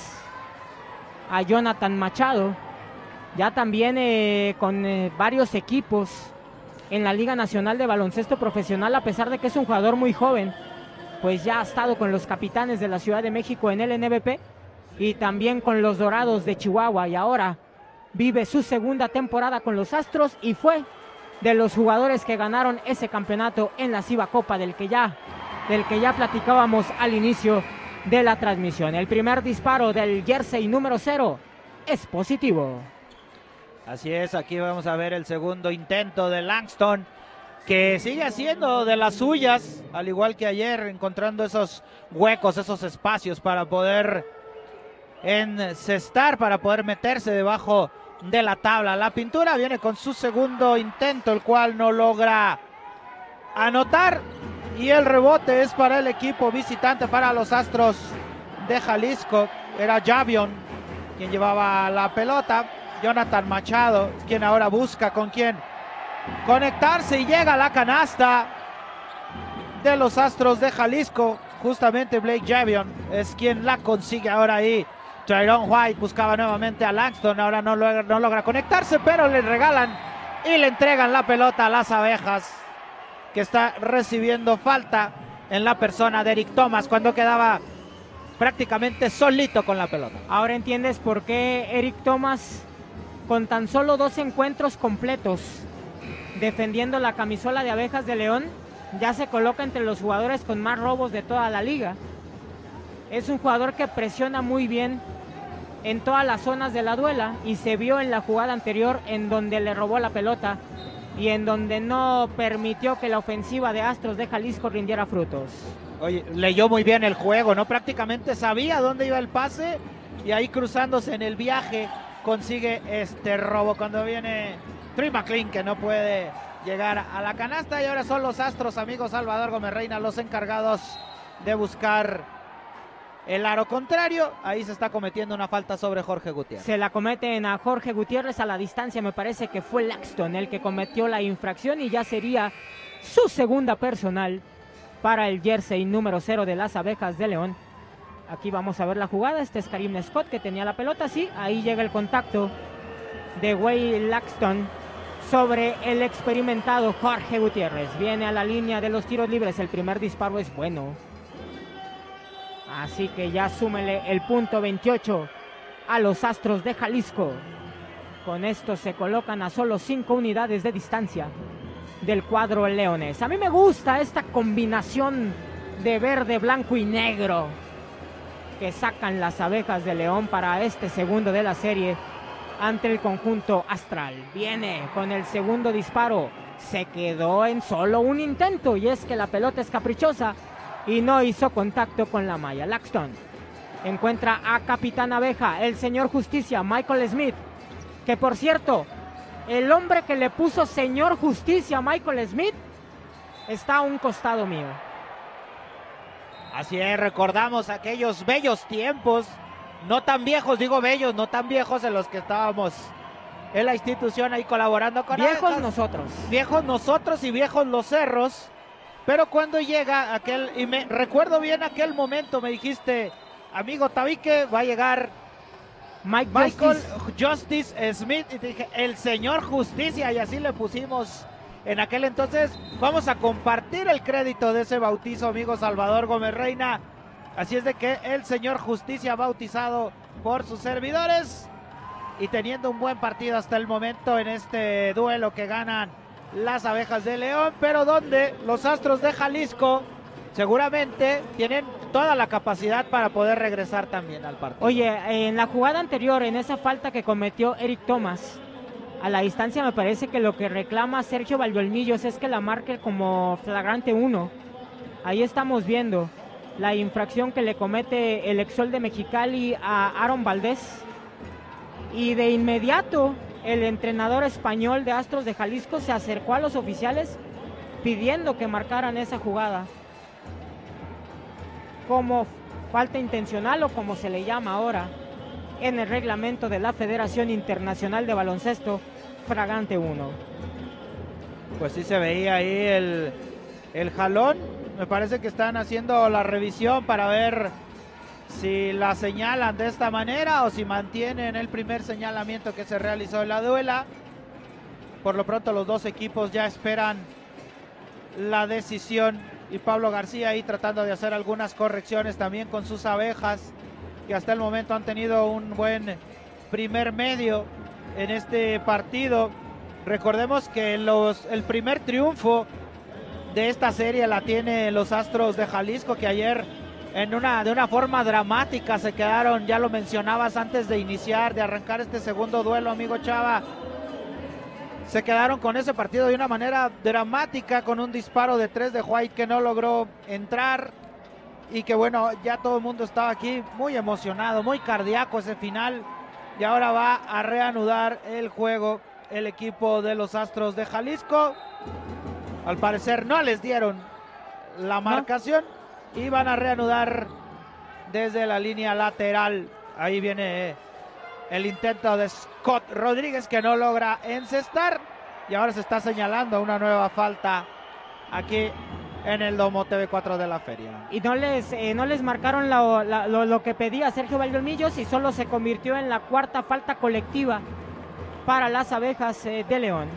a Jonathan Machado. Ya también eh, con eh, varios equipos en la Liga Nacional de Baloncesto Profesional, a pesar de que es un jugador muy joven, pues ya ha estado con los capitanes de la Ciudad de México en el NBP y también con los Dorados de Chihuahua y ahora vive su segunda temporada con los Astros y fue de los jugadores que ganaron ese campeonato en la Ciba Copa del que ya del que ya platicábamos al inicio de la transmisión. El primer disparo del jersey número cero es positivo. Así es, aquí vamos a ver el segundo intento de Langston, que sigue haciendo de las suyas, al igual que ayer, encontrando esos huecos, esos espacios para poder encestar, para poder meterse debajo de la tabla. La pintura viene con su segundo intento, el cual no logra anotar. Y el rebote es para el equipo visitante, para los Astros de Jalisco. Era Javion quien llevaba la pelota. Jonathan Machado, quien ahora busca con quien conectarse y llega a la canasta de los Astros de Jalisco. Justamente Blake Javion es quien la consigue ahora ahí Tyrone White buscaba nuevamente a Langston, ahora no logra, no logra conectarse, pero le regalan y le entregan la pelota a las abejas, que está recibiendo falta en la persona de Eric Thomas cuando quedaba prácticamente solito con la pelota. Ahora entiendes por qué Eric Thomas, con tan solo dos encuentros completos, defendiendo la camisola de abejas de León, ya se coloca entre los jugadores con más robos de toda la liga. Es un jugador que presiona muy bien en todas las zonas de la duela y se vio en la jugada anterior en donde le robó la pelota y en donde no permitió que la ofensiva de Astros de Jalisco rindiera frutos. Oye, leyó muy bien el juego, ¿no? Prácticamente sabía dónde iba el pase y ahí cruzándose en el viaje consigue este robo cuando viene Trey McLean que no puede llegar a la canasta y ahora son los Astros, amigos Salvador Gómez Reina, los encargados de buscar el aro contrario. Ahí se está cometiendo una falta sobre Jorge Gutiérrez. Se la cometen a Jorge Gutiérrez a la distancia, me parece que fue Laxton el que cometió la infracción y ya sería su segunda personal para el jersey número 0 de las abejas de León. Aquí vamos a ver la jugada. Este es Karim Scott que tenía la pelota. Sí, ahí llega el contacto de Way Laxton sobre el experimentado Jorge Gutiérrez. Viene a la línea de los tiros libres. El primer disparo es bueno. Así que ya súmele el punto 28 a los Astros de Jalisco. Con esto se colocan a solo 5 unidades de distancia del cuadro leones. A mí me gusta esta combinación de verde, blanco y negro que sacan las abejas de León para este segundo de la serie ante el conjunto astral. Viene con el segundo disparo. Se quedó en solo un intento y es que la pelota es caprichosa y no hizo contacto con la malla. Laxton encuentra a Capitán Abeja, el señor Justicia, Michael Smith, que por cierto, el hombre que le puso señor Justicia a Michael Smith está a un costado mío. Así es, recordamos aquellos bellos tiempos, no tan viejos, digo bellos, no tan viejos en los que estábamos en la institución ahí colaborando con Viejos nosotros. Viejos nosotros y viejos los cerros. Pero cuando llega aquel, y me recuerdo bien aquel momento, me dijiste, amigo Tabique, va a llegar Mike Michael Justice. Justice Smith, y te dije, el señor Justicia, y así le pusimos en aquel entonces. Vamos a compartir el crédito de ese bautizo, amigo Salvador Gómez Reina. Así es de que el señor Justicia bautizado por sus servidores y teniendo un buen partido hasta el momento en este duelo que ganan las abejas de León, pero donde los Astros de Jalisco seguramente tienen toda la capacidad para poder regresar también al partido. Oye, en la jugada anterior, en esa falta que cometió Eric Thomas, a la distancia me parece que lo que reclama Sergio Valdiolmillos es que la marque como flagrante 1. Ahí estamos viendo la infracción que le comete el Exol de Mexicali a Aaron Valdés. Y de inmediato el entrenador español de Astros de Jalisco se acercó a los oficiales pidiendo que marcaran esa jugada como falta intencional o como se le llama ahora en el reglamento de la Federación Internacional de Baloncesto, Fragante 1. Pues sí se veía ahí el, el jalón. Me parece que están haciendo la revisión para ver si la señalan de esta manera o si mantienen el primer señalamiento que se realizó en la duela. Por lo pronto los dos equipos ya esperan la decisión y Pablo García ahí tratando de hacer algunas correcciones también con sus abejas que hasta el momento han tenido un buen primer medio en este partido. Recordemos que el primer triunfo de esta serie la tiene los Astros de Jalisco que ayer en una, de una forma dramática se quedaron, ya lo mencionabas antes de iniciar, de arrancar este segundo duelo, amigo Chava. Se quedaron con ese partido de una manera dramática, con un disparo de tres de White que no logró entrar. Y que bueno, ya todo el mundo estaba aquí muy emocionado, muy cardíaco ese final. Y ahora va a reanudar el juego el equipo de los Astros de Jalisco. Al parecer no les dieron la marcación y van a reanudar desde la línea lateral. Ahí viene el intento de Scott Rodríguez que no logra encestar y ahora se está señalando una nueva falta aquí en el Domo TV4 de la feria. Y no les, eh, no les marcaron la- lo, lo que pedía Sergio Valdomillos y solo se convirtió en la cuarta falta colectiva para las abejas eh, de León.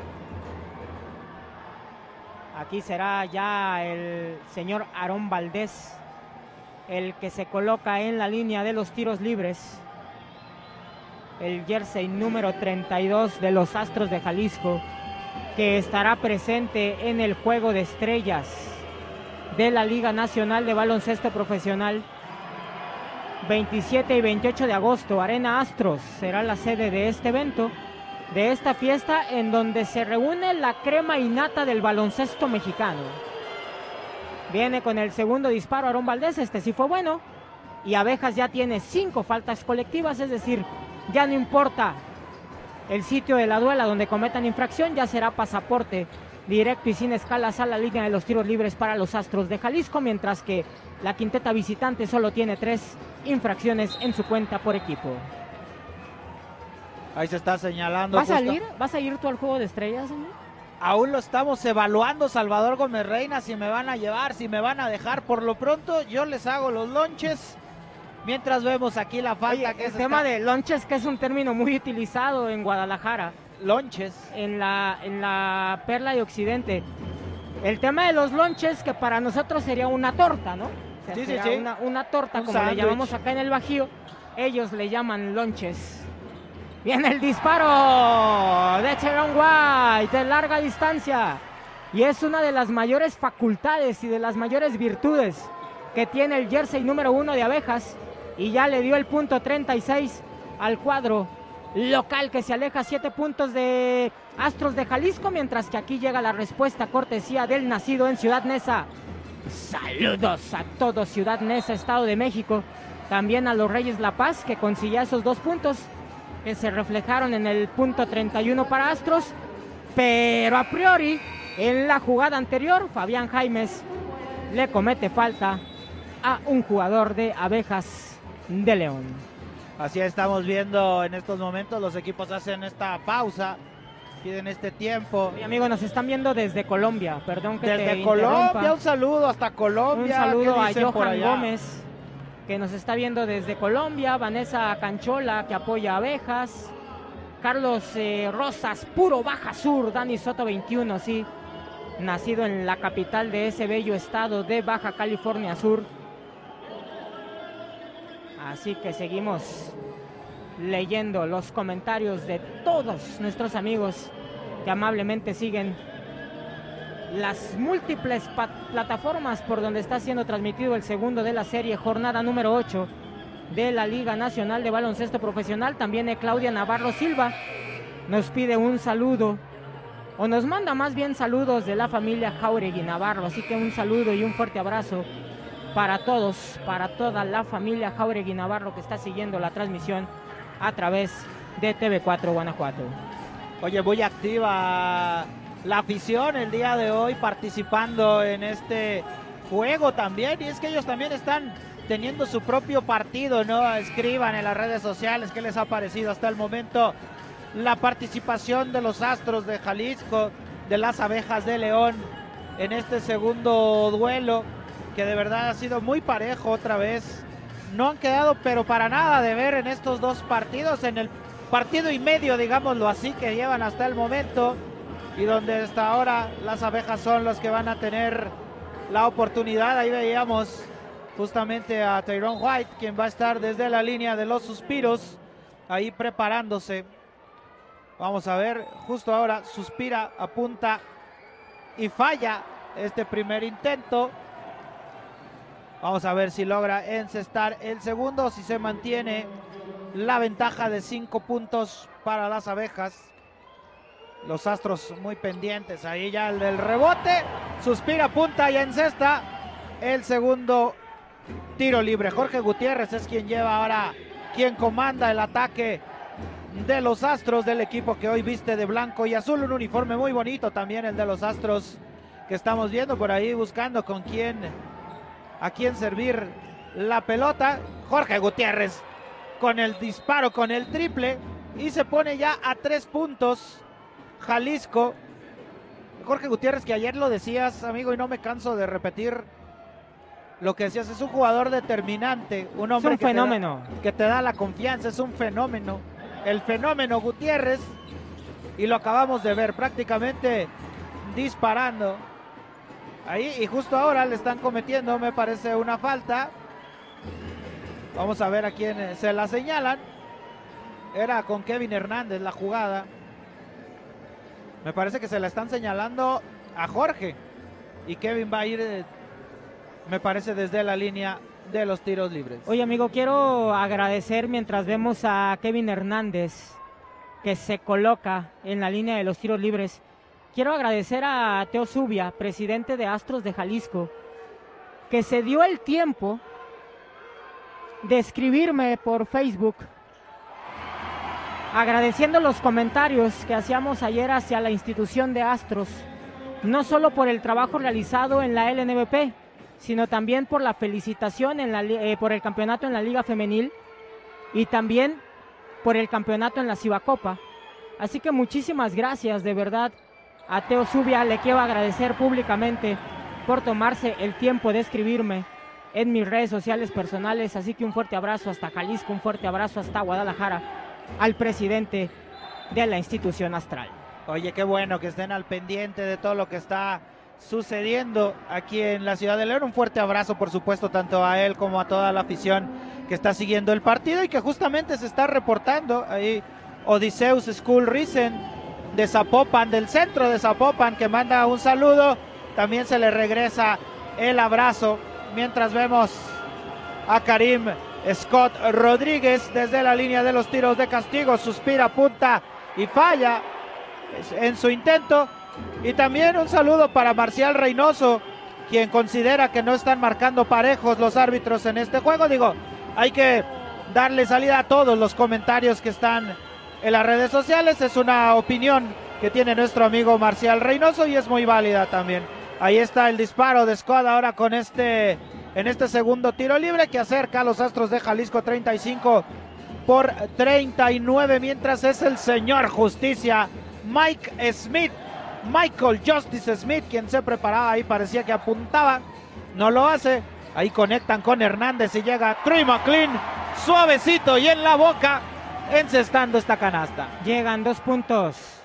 Aquí será ya el señor Aarón Valdés el que se coloca en la línea de los tiros libres. El jersey número 32 de los Astros de Jalisco que estará presente en el juego de estrellas de la Liga Nacional de Baloncesto Profesional. 27 y 28 de agosto, Arena Astros será la sede de este evento, de esta fiesta en donde se reúne la crema innata del baloncesto mexicano. Viene con el segundo disparo Aarón Valdés, este sí fue bueno. Y Abejas ya tiene cinco faltas colectivas, es decir, ya no importa el sitio de la duela donde cometan infracción ya será pasaporte directo y sin escalas a la línea de los tiros libres para los Astros de Jalisco, mientras que la quinteta visitante solo tiene tres infracciones en su cuenta por equipo. Ahí se está señalando. ¿Vas a salir? ¿Vas a ir tú al juego de estrellas, Aún lo estamos evaluando, Salvador Gómez Reina, si me van a llevar, si me van a dejar. Por lo pronto, yo les hago los lonches. Mientras vemos aquí la falta que es. El tema de lonches, que es un término muy utilizado en Guadalajara. Lonches. En la, en la Perla de Occidente. El tema de los lonches, que para nosotros sería una torta, ¿no? sí, sí, sí. Una, torta, como le llamamos acá en el Bajío. Ellos le llaman lonches. Viene el disparo de Cheron White de larga distancia. Y es una de las mayores facultades y de las mayores virtudes que tiene el jersey número uno de abejas. Y ya le dio el punto 36 al cuadro local que se aleja siete puntos de Astros de Jalisco, mientras que aquí llega la respuesta cortesía del nacido en Ciudad Neza. Saludos a todo Ciudad Neza, Estado de México. También a los Reyes La Paz que consiguió esos dos puntos que se reflejaron en el punto 31 para Astros, pero a priori en la jugada anterior Fabián Jaimes le comete falta a un jugador de Abejas de León. Así estamos viendo en estos momentos, los equipos hacen esta pausa, piden este tiempo. Mi amigo, nos están viendo desde Colombia, perdón que desde Colombia, un saludo hasta Colombia. Un saludo a Johan Gómez que nos está viendo desde Colombia, Vanessa Canchola, que apoya abejas, Carlos eh, Rosas, puro Baja Sur, Dani Soto 21, sí, nacido en la capital de ese bello estado de Baja California Sur. Así que seguimos leyendo los comentarios de todos nuestros amigos que amablemente siguen las múltiples plataformas por donde está siendo transmitido el segundo de la serie, jornada número 8 de la Liga Nacional de Baloncesto Profesional. También Claudia Navarro Silva nos pide un saludo, o nos manda más bien saludos de la familia Jauregui Navarro. Así que un saludo y un fuerte abrazo para todos, para toda la familia Jauregui Navarro que está siguiendo la transmisión a través de TV4 Guanajuato. Oye, muy activa la afición el día de hoy participando en este juego también. Y es que ellos también están teniendo su propio partido, ¿no? Escriban en las redes sociales qué les ha parecido hasta el momento la participación de los Astros de Jalisco, de las Abejas de León en este segundo duelo, que de verdad ha sido muy parejo otra vez. No han quedado, pero para nada de ver en estos dos partidos, en el partido y medio, digámoslo así, que llevan hasta el momento y donde hasta ahora las abejas son los que van a tener la oportunidad. Ahí veíamos justamente a Tyrone White, quien va a estar desde la línea de los suspiros, ahí preparándose. Vamos a ver, justo ahora suspira, apunta y falla este primer intento. Vamos a ver si logra encestar el segundo, si se mantiene la ventaja de cinco puntos para las abejas. Los Astros muy pendientes. Ahí ya el del rebote. Suspira, punta y encesta. El segundo tiro libre. Jorge Gutiérrez es quien lleva ahora, quien comanda el ataque de los Astros del equipo que hoy viste de blanco y azul. Un uniforme muy bonito también el de los Astros que estamos viendo por ahí buscando con quién, a quién servir la pelota. Jorge Gutiérrez con el disparo, con el triple y se pone ya a tres puntos Jalisco. Jorge Gutiérrez, que ayer lo decías, amigo, y no me canso de repetir lo que decías, es un jugador determinante, un hombre que, fenómeno. Te da, que te da la confianza, es un fenómeno. El fenómeno Gutiérrez, y lo acabamos de ver prácticamente disparando. Ahí, y justo ahora le están cometiendo, me parece, una falta. Vamos a ver a quién se la señalan. Era con Kevin Hernández la jugada. Me parece que se la están señalando a Jorge. Y Kevin va a ir, eh, me parece, desde la línea de los tiros libres. Oye, amigo, quiero agradecer mientras vemos a Kevin Hernández que se coloca en la línea de los tiros libres. Quiero agradecer a Teo Zubia, presidente de Astros de Jalisco, que se dio el tiempo de escribirme por Facebook agradeciendo los comentarios que hacíamos ayer hacia la institución de Astros, no solo por el trabajo realizado en la LNBP, sino también por la felicitación en la, eh, por el campeonato en la Liga Femenil y también por el campeonato en la Cibacopa. Así que muchísimas gracias, de verdad. A Teo Zubia le quiero agradecer públicamente por tomarse el tiempo de escribirme en mis redes sociales personales. Así que un fuerte abrazo hasta Jalisco, un fuerte abrazo hasta Guadalajara al presidente de la institución astral. Oye, qué bueno que estén al pendiente de todo lo que está sucediendo aquí en la ciudad de León. Un fuerte abrazo, por supuesto, tanto a él como a toda la afición que está siguiendo el partido y que justamente se está reportando ahí Odiseus School Risen de Zapopan, del centro de Zapopan, que manda un saludo. También se le regresa el abrazo mientras vemos a Karim Scott Rodríguez desde la línea de los tiros de castigo, suspira, punta y falla en su intento. Y también un saludo para Marcial Reynoso, quien considera que no están marcando parejos los árbitros en este juego. Digo, hay que darle salida a todos los comentarios que están en las redes sociales. Es una opinión que tiene nuestro amigo Marcial Reynoso y es muy válida también. Ahí está el disparo de Scott ahora con este en este segundo tiro libre que acerca a los Astros de Jalisco 35 por 39 mientras es el señor Justicia Mike Smith Michael Justice Smith, quien se preparaba ahí, parecía que apuntaba, no lo hace. Ahí conectan con Hernández y llega Troy McLean, suavecito y en la boca, encestando esta canasta. Llegan dos puntos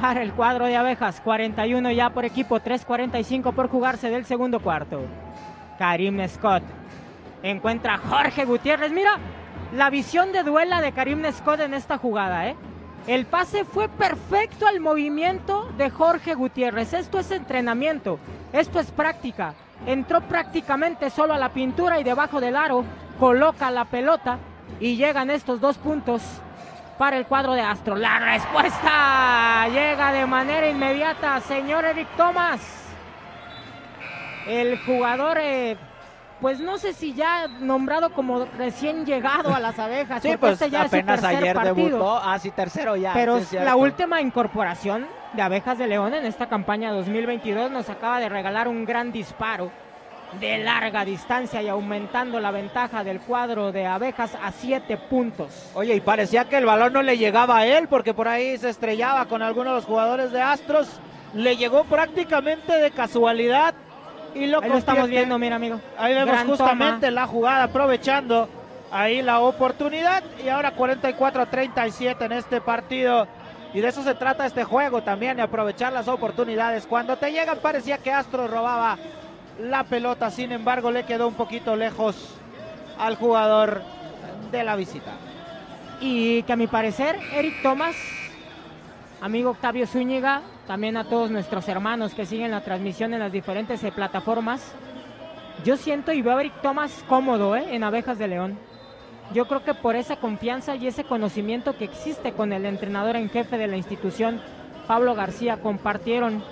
para el cuadro de abejas, 41 ya por equipo, 3.45 por jugarse del segundo cuarto. Karim Scott encuentra a Jorge Gutiérrez. Mira la visión de duela de Karim Scott en esta jugada, ¿eh? El pase fue perfecto al movimiento de Jorge Gutiérrez. Esto es entrenamiento, esto es práctica. Entró prácticamente solo a la pintura y debajo del aro coloca la pelota y llegan estos dos puntos para el cuadro de Astro. La respuesta llega de manera inmediata, señor Eric Thomas. El jugador eh, pues no sé si ya nombrado como recién llegado a las abejas. Sí, pues este ya apenas ayer partido. debutó, ah sí, tercero ya. Pero la última incorporación de Abejas de León en esta campaña 2022 nos acaba de regalar un gran disparo de larga distancia y aumentando la ventaja del cuadro de abejas a siete puntos. Oye, y parecía que el balón no le llegaba a él porque por ahí se estrellaba con algunos de los jugadores de Astros. Le llegó prácticamente de casualidad y lo, ahí estamos viendo, mira amigo. Ahí vemos justamente la jugada, aprovechando ahí la oportunidad. Y ahora 44 a 37 en este partido. Y de eso se trata este juego también, de aprovechar las oportunidades. Cuando te llegan parecía que Astro robaba la pelota, sin embargo le quedó un poquito lejos al jugador de la visita. Y que a mi parecer Eric Thomas, amigo Octavio Zúñiga, también a todos nuestros hermanos que siguen la transmisión en las diferentes eh, plataformas. Yo siento y veo a Eric Thomas cómodo eh, en Abejas de León. Yo creo que por esa confianza y ese conocimiento que existe con el entrenador en jefe de la institución, Pablo García, compartieron,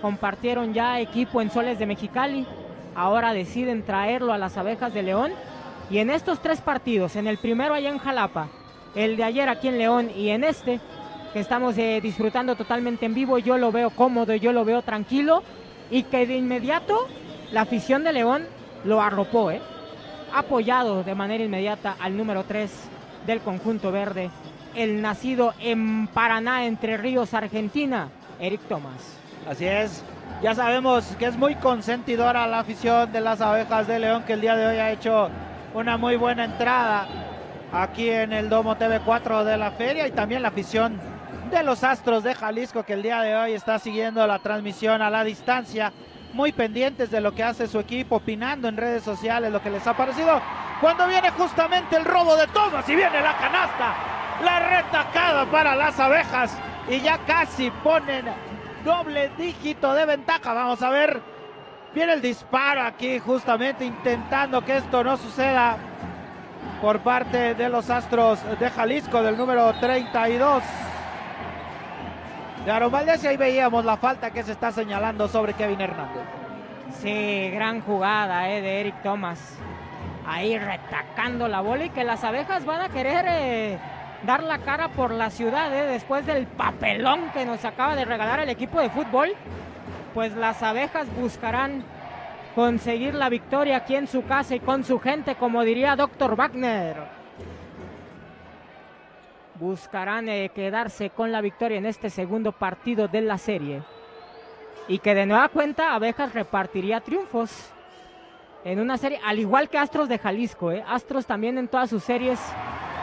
compartieron ya equipo en Soles de Mexicali. Ahora deciden traerlo a las Abejas de León. Y en estos tres partidos, en el primero allá en Jalapa, el de ayer aquí en León y en este, que estamos eh, disfrutando totalmente en vivo. Yo lo veo cómodo, yo lo veo tranquilo y que de inmediato la afición de León lo arropó, ¿eh? apoyado de manera inmediata al número 3 del conjunto verde, el nacido en Paraná, Entre Ríos, Argentina, Eric Tomás. Así es, ya sabemos que es muy consentidora la afición de las abejas de León, que el día de hoy ha hecho una muy buena entrada aquí en el Domo TV4 de la feria y también la afición de los Astros de Jalisco que el día de hoy está siguiendo la transmisión a la distancia, muy pendientes de lo que hace su equipo, opinando en redes sociales lo que les ha parecido. Cuando viene justamente el robo de Thomas y viene la canasta, la retacada para las abejas y ya casi ponen doble dígito de ventaja. Vamos a ver, viene el disparo aquí justamente intentando que esto no suceda por parte de los Astros de Jalisco del número 32 de Aaron Valdés ahí veíamos la falta que se está señalando sobre Kevin Hernández. Sí, gran jugada eh, de Eric Thomas. Ahí retacando la bola y que las abejas van a querer eh, dar la cara por la ciudad ¿eh? después del papelón que nos acaba de regalar el equipo de fútbol. Pues las abejas buscarán conseguir la victoria aquí en su casa y con su gente, como diría Dr. Wagner. Buscarán eh, quedarse con la victoria en este segundo partido de la serie. Y que de nueva cuenta Abejas repartiría triunfos en una serie, al igual que Astros de Jalisco. ¿eh? Astros también en todas sus series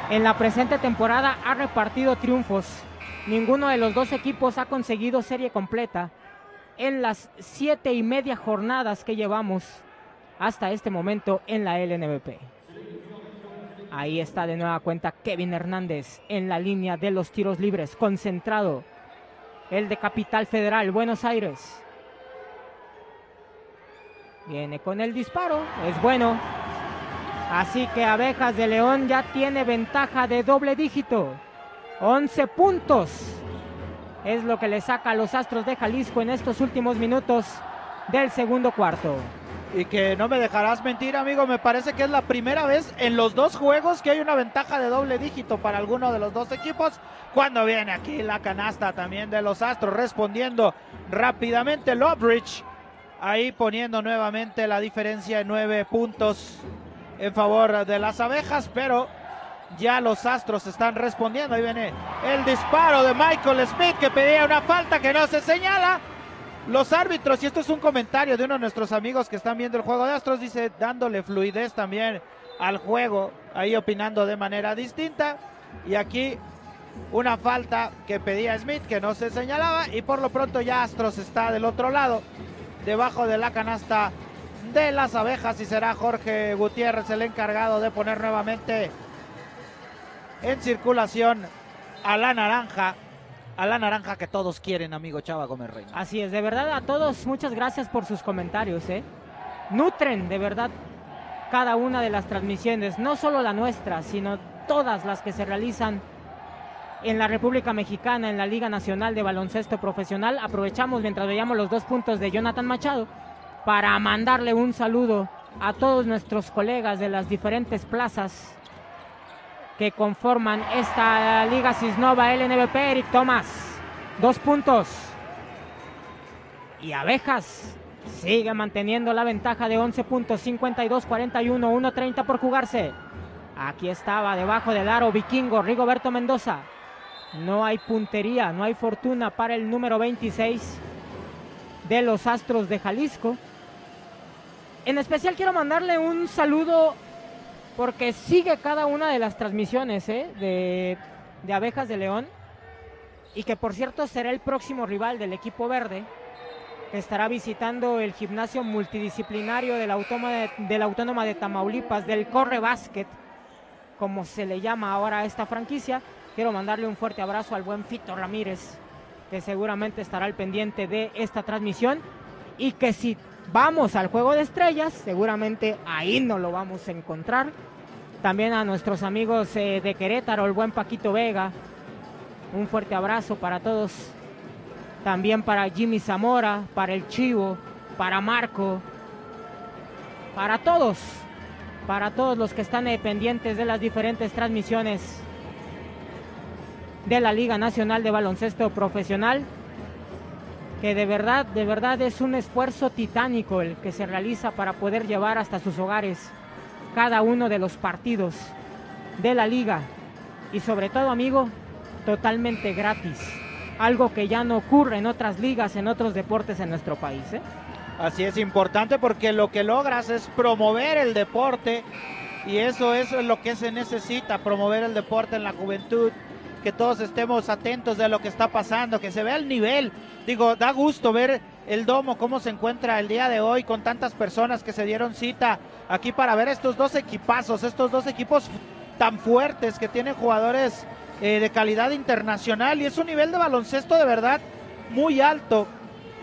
en la presente temporada ha repartido triunfos. Ninguno de los dos equipos ha conseguido serie completa en las siete y media jornadas que llevamos hasta este momento en la LNBP. Ahí está de nueva cuenta Kevin Hernández en la línea de los tiros libres, concentrado. El de Capital Federal, Buenos Aires. Viene con el disparo, es bueno. Así que Abejas de León ya tiene ventaja de doble dígito. 11 puntos es lo que le saca a los Astros de Jalisco en estos últimos minutos del segundo cuarto. Y que no me dejarás mentir, amigo, me parece que es la primera vez en los dos juegos que hay una ventaja de doble dígito para alguno de los dos equipos. Cuando viene aquí la canasta también de los Astros respondiendo rápidamente Lobridge ahí poniendo nuevamente la diferencia en nueve puntos en favor de las abejas, pero ya los astros están respondiendo. Ahí viene el disparo de Michael Smith que pedía una falta que no se señala. Los árbitros, y esto es un comentario de uno de nuestros amigos que están viendo el juego de astros, dice dándole fluidez también al juego, ahí opinando de manera distinta. Y aquí una falta que pedía Smith que no se señalaba y por lo pronto ya Astros está del otro lado, debajo de la canasta de las abejas y será Jorge Gutiérrez el encargado de poner nuevamente en circulación a la naranja. A la naranja que todos quieren, amigo Chava Gómez Reina. Así es, de verdad a todos muchas gracias por sus comentarios. ¿eh? Nutren de verdad cada una de las transmisiones, no solo la nuestra, sino todas las que se realizan en la República Mexicana, en la Liga Nacional de Baloncesto Profesional. Aprovechamos mientras veíamos los dos puntos de Jonathan Machado para mandarle un saludo a todos nuestros colegas de las diferentes plazas que conforman esta Liga Cisnova LNBP, Eric Thomas, dos puntos. Y Abejas sigue manteniendo la ventaja de 11 puntos, 52-41, 1-30 por jugarse. Aquí estaba debajo del aro vikingo Rigoberto Mendoza. No hay puntería, no hay fortuna para el número 26 de los Astros de Jalisco. En especial quiero mandarle un saludo porque sigue cada una de las transmisiones ¿eh? de, de, Abejas de León y que por cierto será el próximo rival del equipo verde que estará visitando el gimnasio multidisciplinario de la de, la Autónoma de Tamaulipas, del Corre Basket, como se le llama ahora a esta franquicia. Quiero mandarle un fuerte abrazo al buen Fito Ramírez, que seguramente estará al pendiente de esta transmisión y que si vamos al juego de estrellas, seguramente ahí no lo vamos a encontrar. También a nuestros amigos eh, de Querétaro, el buen Paquito Vega, un fuerte abrazo para todos. También para Jimmy Zamora, para el Chivo, para Marco, para todos, para todos los que están eh, pendientes de las diferentes transmisiones de la Liga Nacional de Baloncesto Profesional que de verdad, de verdad es un esfuerzo titánico el que se realiza para poder llevar hasta sus hogares cada uno de los partidos de la liga y sobre todo, amigo, totalmente gratis. Algo que ya no ocurre en otras ligas, en otros deportes en nuestro país. ¿eh? Así es importante porque lo que logras es promover el deporte y eso, eso es lo que se necesita, promover el deporte en la juventud, que todos estemos atentos de lo que está pasando, que se vea el nivel. Digo, da gusto ver el domo, cómo se encuentra el día de hoy con tantas personas que se dieron cita aquí para ver estos dos equipazos, estos dos equipos tan fuertes que tienen jugadores eh, de calidad internacional y es un nivel de baloncesto de verdad muy alto.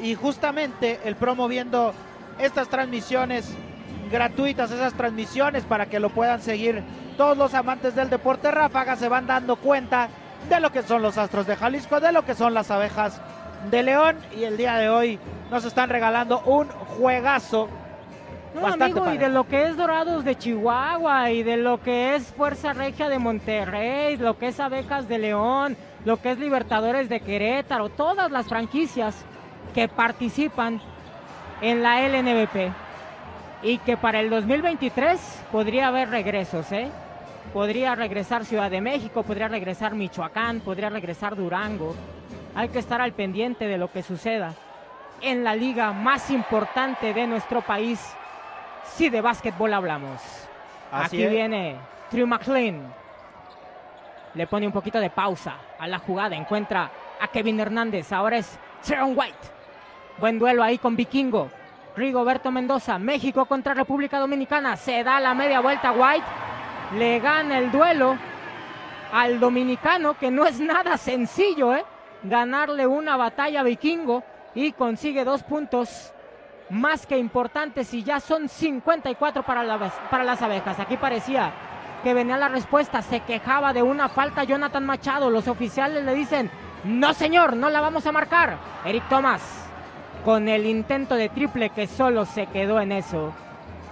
Y justamente el promoviendo estas transmisiones gratuitas, esas transmisiones para que lo puedan seguir todos los amantes del deporte ráfaga se van dando cuenta de lo que son los Astros de Jalisco, de lo que son las abejas de León. Y el día de hoy nos están regalando un juegazo No, bastante amigo, y de lo que es Dorados de Chihuahua, y de lo que es Fuerza Regia de Monterrey, lo que es Abejas de León, lo que es Libertadores de Querétaro, todas las franquicias que participan en la LNBP. Y que para el 2023 podría haber regresos, ¿eh? Podría regresar Ciudad de México, podría regresar Michoacán, podría regresar Durango. Hay que estar al pendiente de lo que suceda en la liga más importante de nuestro país, si de básquetbol hablamos. Así Aquí es. viene Drew McLean. Le pone un poquito de pausa a la jugada. Encuentra a Kevin Hernández. Ahora es Sharon White. Buen duelo ahí con Vikingo. Rigoberto Mendoza. México contra República Dominicana. Se da la media vuelta White. Le gana el duelo al dominicano, que no es nada sencillo, ¿eh? Ganarle una batalla a Vikingo y consigue dos puntos más que importantes y ya son 54 para, para las abejas. Aquí parecía que venía la respuesta, se quejaba de una falta Jonathan Machado. Los oficiales le dicen, no señor, no la vamos a marcar. Eric Thomas con el intento de triple que solo se quedó en eso,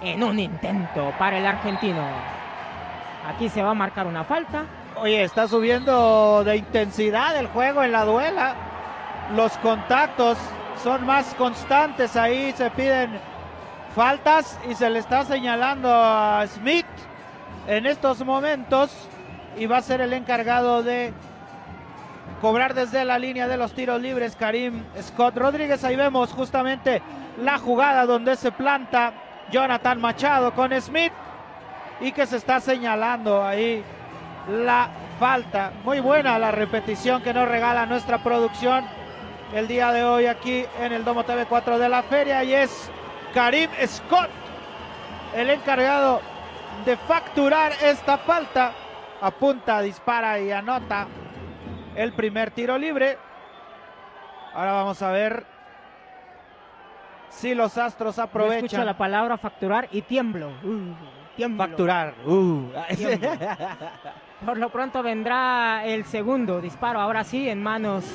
en un intento para el argentino. Aquí se va a marcar una falta. Oye, está subiendo de intensidad el juego en la duela. Los contactos son más constantes ahí, se piden faltas y se le está señalando a Smith en estos momentos y va a ser el encargado de cobrar desde la línea de los tiros libres Karim Scott Rodríguez. Ahí vemos justamente la jugada donde se planta Jonathan Machado con Smith y que se está señalando ahí la falta. Muy buena la repetición que nos regala nuestra producción el día de hoy aquí en el Domo TV4 de la feria y es Karim Scott el encargado de facturar esta falta. Apunta, dispara y anota el primer tiro libre. Ahora vamos a ver si los Astros Yo escucho aprovechan. la palabra facturar y tiemblo. Uh, tiemblo. Facturar. Uh. Tiemblo. Por lo pronto vendrá el segundo disparo, ahora sí, en manos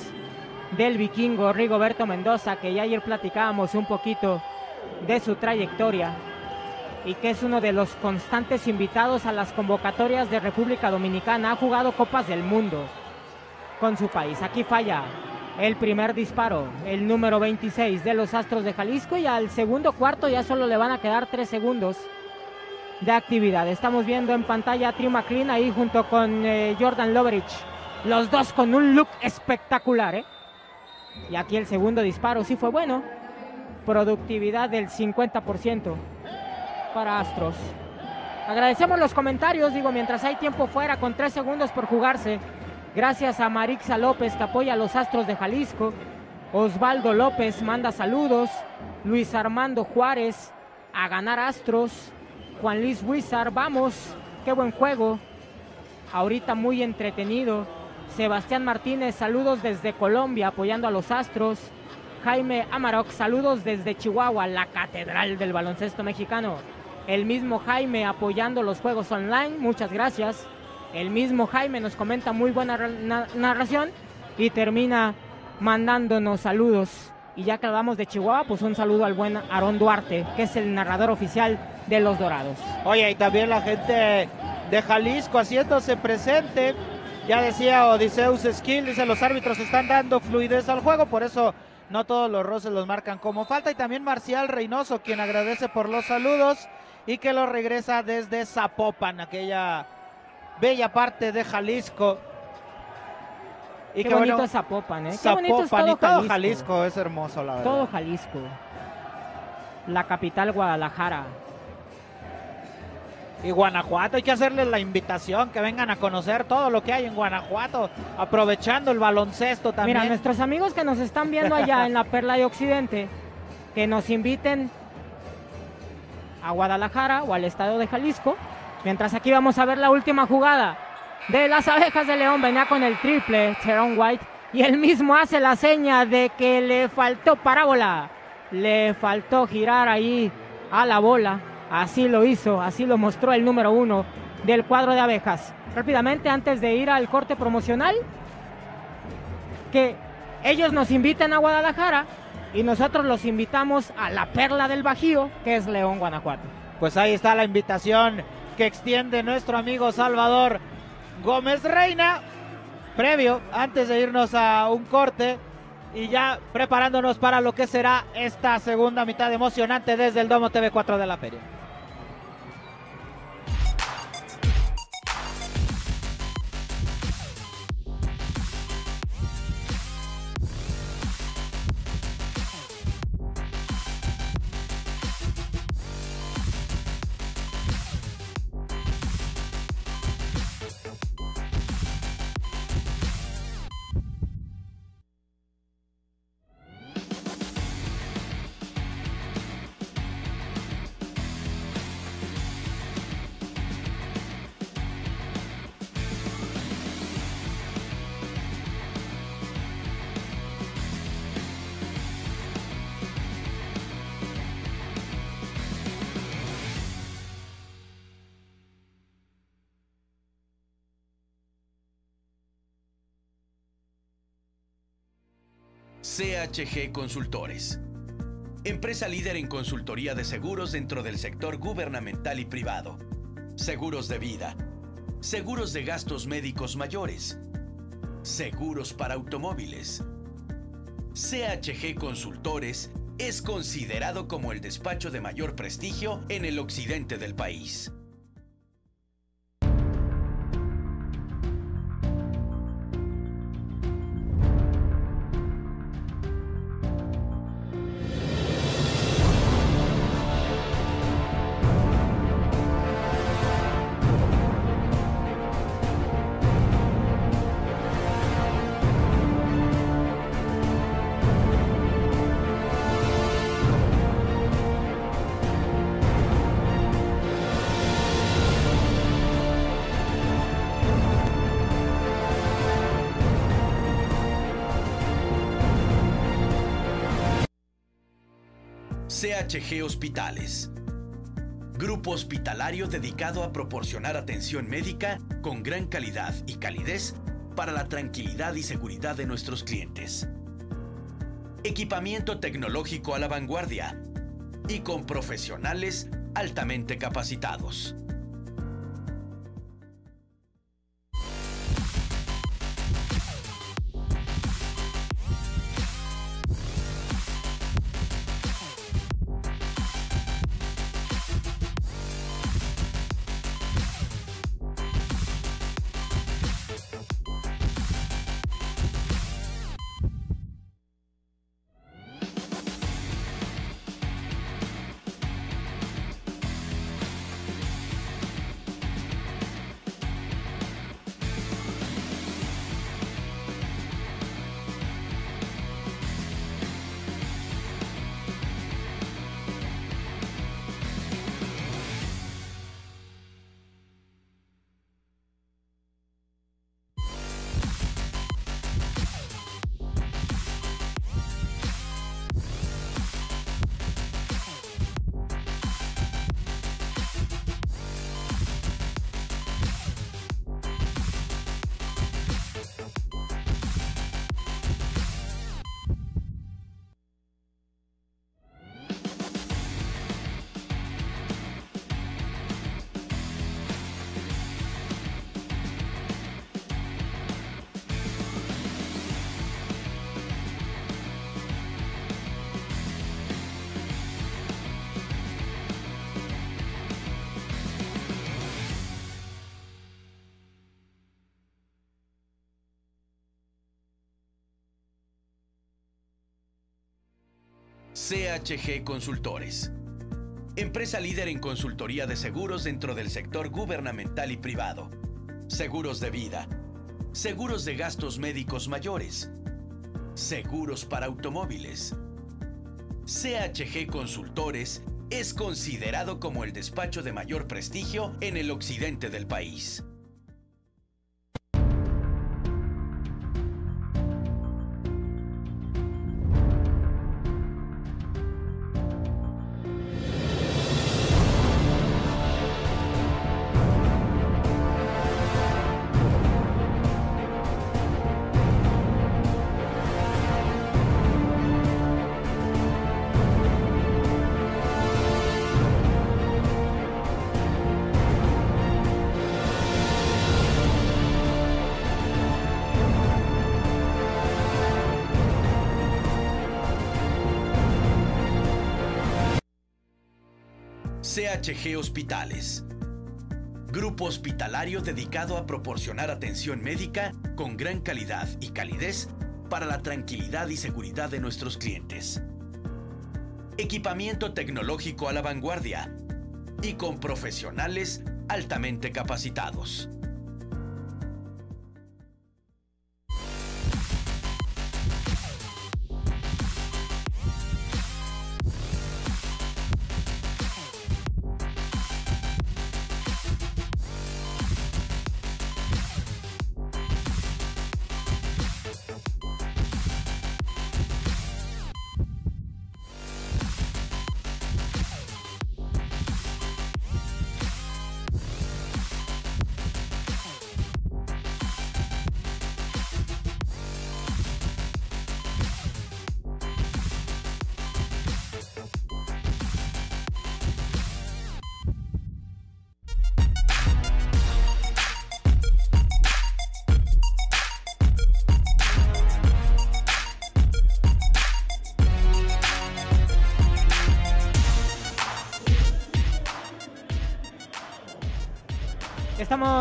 del vikingo Rigoberto Mendoza, que ya ayer platicábamos un poquito de su trayectoria y que es uno de los constantes invitados a las convocatorias de República Dominicana. Ha jugado Copas del Mundo con su país. Aquí falla el primer disparo, el número 26 de los Astros de Jalisco y al segundo cuarto ya solo le van a quedar tres segundos de actividad. Estamos viendo en pantalla a Tri McLean ahí junto con eh, Jordan Loverich. Los dos con un look espectacular, ¿eh? Y aquí el segundo disparo sí fue bueno. Productividad del 50% para Astros. Agradecemos los comentarios, digo, mientras hay tiempo fuera con tres segundos por jugarse. Gracias a Marixa López que apoya a los Astros de Jalisco. Osvaldo López manda saludos. Luis Armando Juárez a ganar Astros. Juan Luis Huizar, vamos, qué buen juego. Ahorita muy entretenido. Sebastián Martínez, saludos desde Colombia apoyando a los Astros. Jaime Amarok, saludos desde Chihuahua, la catedral del baloncesto mexicano. El mismo Jaime apoyando los juegos online, muchas gracias. El mismo Jaime nos comenta muy buena ra- na- narración y termina mandándonos saludos. Y ya que hablamos de Chihuahua, pues un saludo al buen Aarón Duarte, que es el narrador oficial de los Dorados. Oye, y también la gente de Jalisco haciéndose presente. Ya decía Odiseus Skill, dice los árbitros están dando fluidez al juego, por eso no todos los roces los marcan como falta. Y también Marcial Reynoso, quien agradece por los saludos y que lo regresa desde Zapopan, aquella bella parte de Jalisco. Y Qué bonito bueno, Zapopan, ¿eh? Qué bonito es Zapopan y todo todo Jalisco. Jalisco es hermoso, la verdad. Todo Jalisco. La capital Guadalajara. Y Guanajuato, hay que hacerles la invitación, que vengan a conocer todo lo que hay en Guanajuato, aprovechando el baloncesto también. Mira, nuestros amigos que nos están viendo allá en la Perla de Occidente, que nos inviten a Guadalajara o al estado de Jalisco. Mientras aquí vamos a ver la última jugada de las abejas de León. Venía con el triple, Teron White. Y él mismo hace la seña de que le faltó parábola. Le faltó girar ahí a la bola. Así lo hizo, así lo mostró el número uno del cuadro de abejas. Rápidamente, antes de ir al corte promocional, que ellos nos inviten a Guadalajara y nosotros los invitamos a la perla del Bajío, que es León, Guanajuato. Pues ahí está la invitación que extiende nuestro amigo Salvador Gómez Reina, previo, antes de irnos a un corte y ya preparándonos para lo que será esta segunda mitad emocionante desde el Domo TV4 de la Feria. CHG Consultores. Empresa líder en consultoría de seguros dentro del sector gubernamental y privado. Seguros de vida. Seguros de gastos médicos mayores. Seguros para automóviles. CHG Consultores es considerado como el despacho de mayor prestigio en el occidente del país. CHG Hospitales. Grupo hospitalario dedicado a proporcionar atención médica con gran calidad y calidez para la tranquilidad y seguridad de nuestros clientes. Equipamiento tecnológico a la vanguardia y con profesionales altamente capacitados. CHG Consultores. Empresa líder en consultoría de seguros dentro del sector gubernamental y privado. Seguros de vida. Seguros de gastos médicos mayores. Seguros para automóviles. CHG Consultores es considerado como el despacho de mayor prestigio en el occidente del país. CHG Hospitales. Grupo hospitalario dedicado a proporcionar atención médica con gran calidad y calidez para la tranquilidad y seguridad de nuestros clientes. Equipamiento tecnológico a la vanguardia y con profesionales altamente capacitados.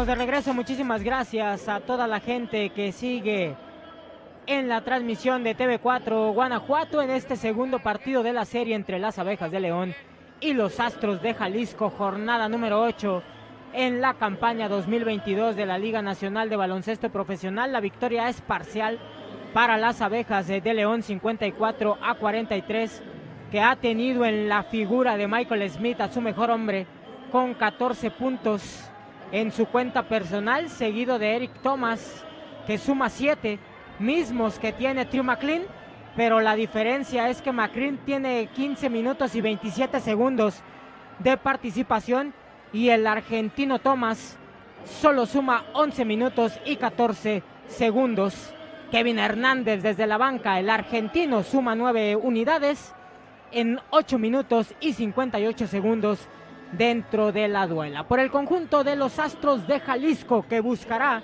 De regreso, muchísimas gracias a toda la gente que sigue en la transmisión de TV4 Guanajuato en este segundo partido de la serie entre las abejas de León y los Astros de Jalisco, jornada número 8 en la campaña 2022 de la Liga Nacional de Baloncesto Profesional. La victoria es parcial para las abejas de León 54 a 43, que ha tenido en la figura de Michael Smith a su mejor hombre con 14 puntos en su cuenta personal, seguido de Eric Thomas, que suma 7, mismos que tiene Drew McLean, pero la diferencia es que McLean tiene 15 minutos y 27 segundos de participación y el argentino Thomas solo suma 11 minutos y 14 segundos. Kevin Hernández desde la banca, el argentino suma 9 unidades en 8 minutos y 58 segundos dentro de la duela. Por el conjunto de los Astros de Jalisco que buscará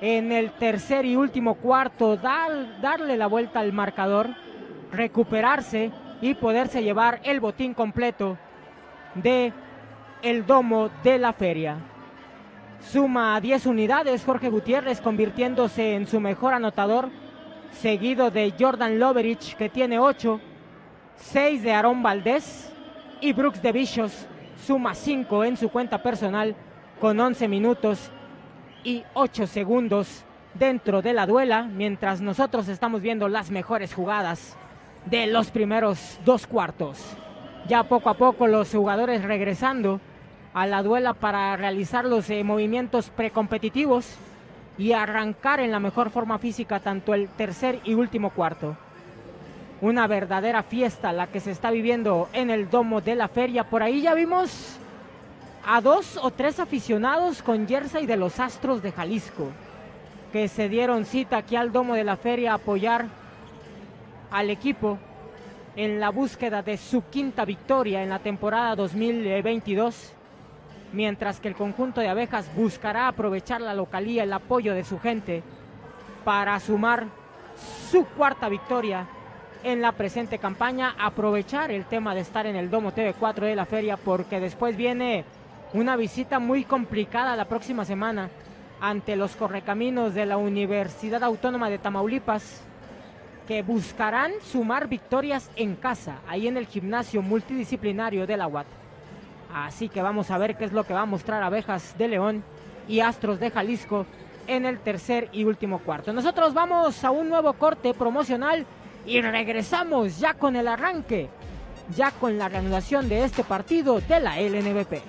en el tercer y último cuarto dar, darle la vuelta al marcador, recuperarse y poderse llevar el botín completo de el domo de la feria. Suma 10 unidades Jorge Gutiérrez convirtiéndose en su mejor anotador, seguido de Jordan Loverich que tiene 8, 6 de Aarón Valdés y Brooks de Vicious suma 5 en su cuenta personal con 11 minutos y 8 segundos dentro de la duela, mientras nosotros estamos viendo las mejores jugadas de los primeros dos cuartos. Ya poco a poco los jugadores regresando a la duela para realizar los eh, movimientos precompetitivos y arrancar en la mejor forma física tanto el tercer y último cuarto una verdadera fiesta la que se está viviendo en el domo de la feria. Por ahí ya vimos a dos o tres aficionados con jersey de los Astros de Jalisco que se dieron cita aquí al domo de la feria a apoyar al equipo en la búsqueda de su quinta victoria en la temporada 2022, mientras que el conjunto de abejas buscará aprovechar la localía, el apoyo de su gente para sumar su cuarta victoria en la presente campaña, aprovechar el tema de estar en el Domo TV4 de la feria porque después viene una visita muy complicada la próxima semana ante los correcaminos de la Universidad Autónoma de Tamaulipas que buscarán sumar victorias en casa, ahí en el gimnasio multidisciplinario de la UAT. Así que vamos a ver qué es lo que va a mostrar Abejas de León y Astros de Jalisco en el tercer y último cuarto. Nosotros vamos a un nuevo corte promocional y regresamos ya con el arranque, ya con la reanudación de este partido de la LNBP.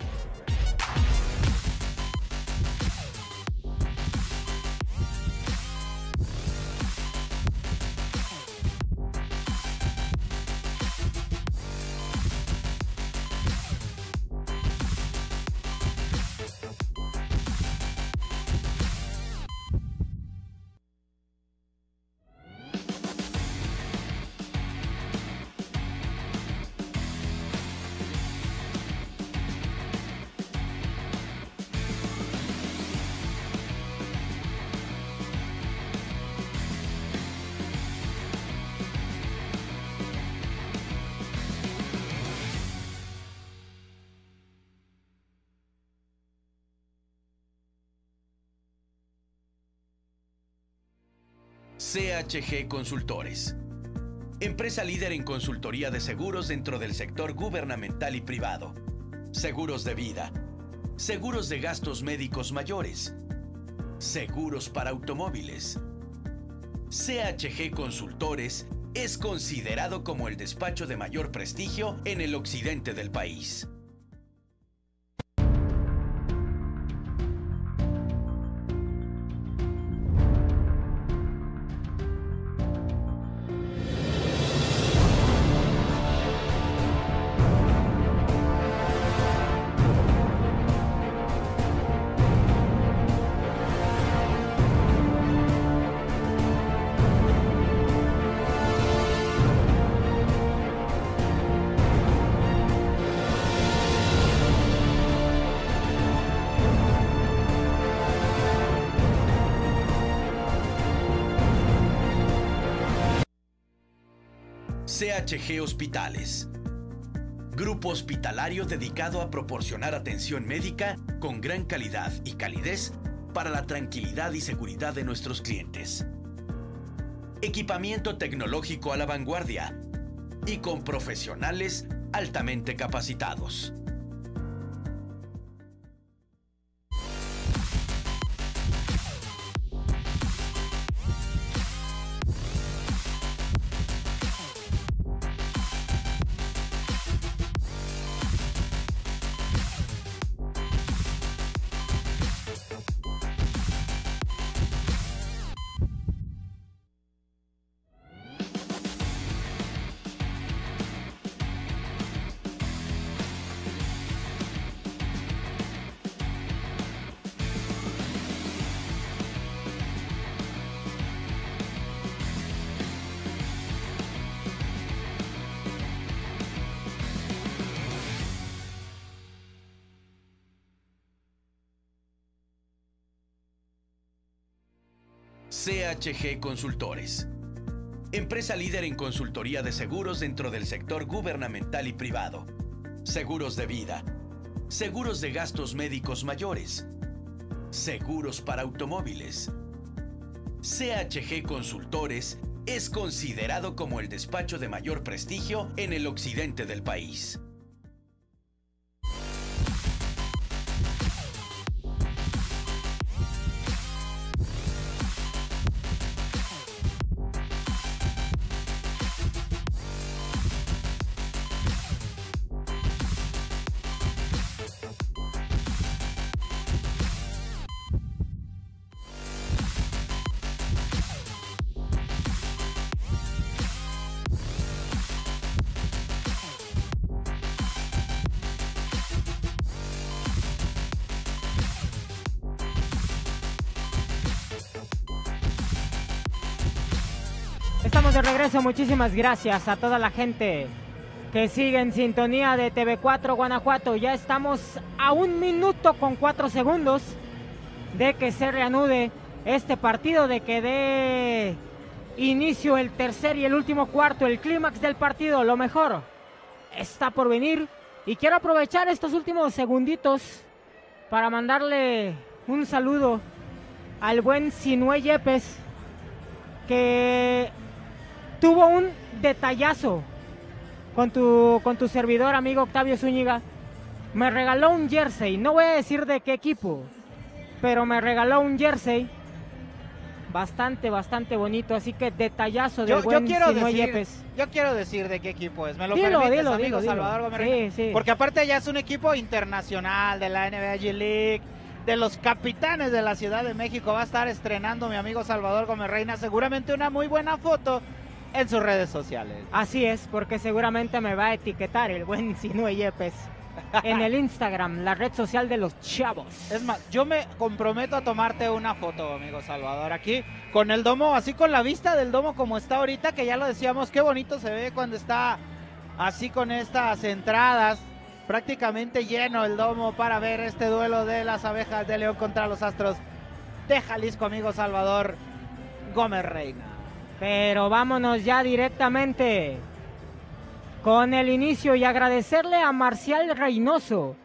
CHG Consultores. Empresa líder en consultoría de seguros dentro del sector gubernamental y privado. Seguros de vida. Seguros de gastos médicos mayores. Seguros para automóviles. CHG Consultores es considerado como el despacho de mayor prestigio en el occidente del país. CHG Hospitales. Grupo hospitalario dedicado a proporcionar atención médica con gran calidad y calidez para la tranquilidad y seguridad de nuestros clientes. Equipamiento tecnológico a la vanguardia y con profesionales altamente capacitados. CHG Consultores. Empresa líder en consultoría de seguros dentro del sector gubernamental y privado. Seguros de vida. Seguros de gastos médicos mayores. Seguros para automóviles. CHG Consultores es considerado como el despacho de mayor prestigio en el occidente del país. Muchísimas gracias a toda la gente que sigue en sintonía de TV4 Guanajuato. Ya estamos a un minuto con cuatro segundos de que se reanude este partido, de que dé inicio el tercer y el último cuarto, el clímax del partido. Lo mejor está por venir y quiero aprovechar estos últimos segunditos para mandarle un saludo al buen Sinue Yepes que tuvo un detallazo con tu, con tu servidor, amigo Octavio Zúñiga. Me regaló un jersey, no voy a decir de qué equipo, pero me regaló un jersey bastante, bastante bonito. Así que detallazo de Yo, buen yo quiero Sinue decir, Yepes. yo quiero decir de qué equipo es. ¿Me lo Dilo, permites, dilo, amigo dilo. Salvador Gómez Sí, sí. Porque aparte ya es un equipo internacional de la NBA G League, de los capitanes de la Ciudad de México. Va a estar estrenando mi amigo Salvador Gómez Reina seguramente una muy buena foto en sus redes sociales. Así es, porque seguramente me va a etiquetar el buen Sinue Yepes en el Instagram, la red social de los chavos. Es más, yo me comprometo a tomarte una foto, amigo Salvador, aquí con el domo, así con la vista del domo como está ahorita, que ya lo decíamos, qué bonito se ve cuando está así con estas entradas, prácticamente lleno el domo para ver este duelo de las abejas de León contra los Astros de Jalisco, amigo Salvador Gómez Reina. Pero vámonos ya directamente con el inicio y agradecerle a Marcial Reynoso.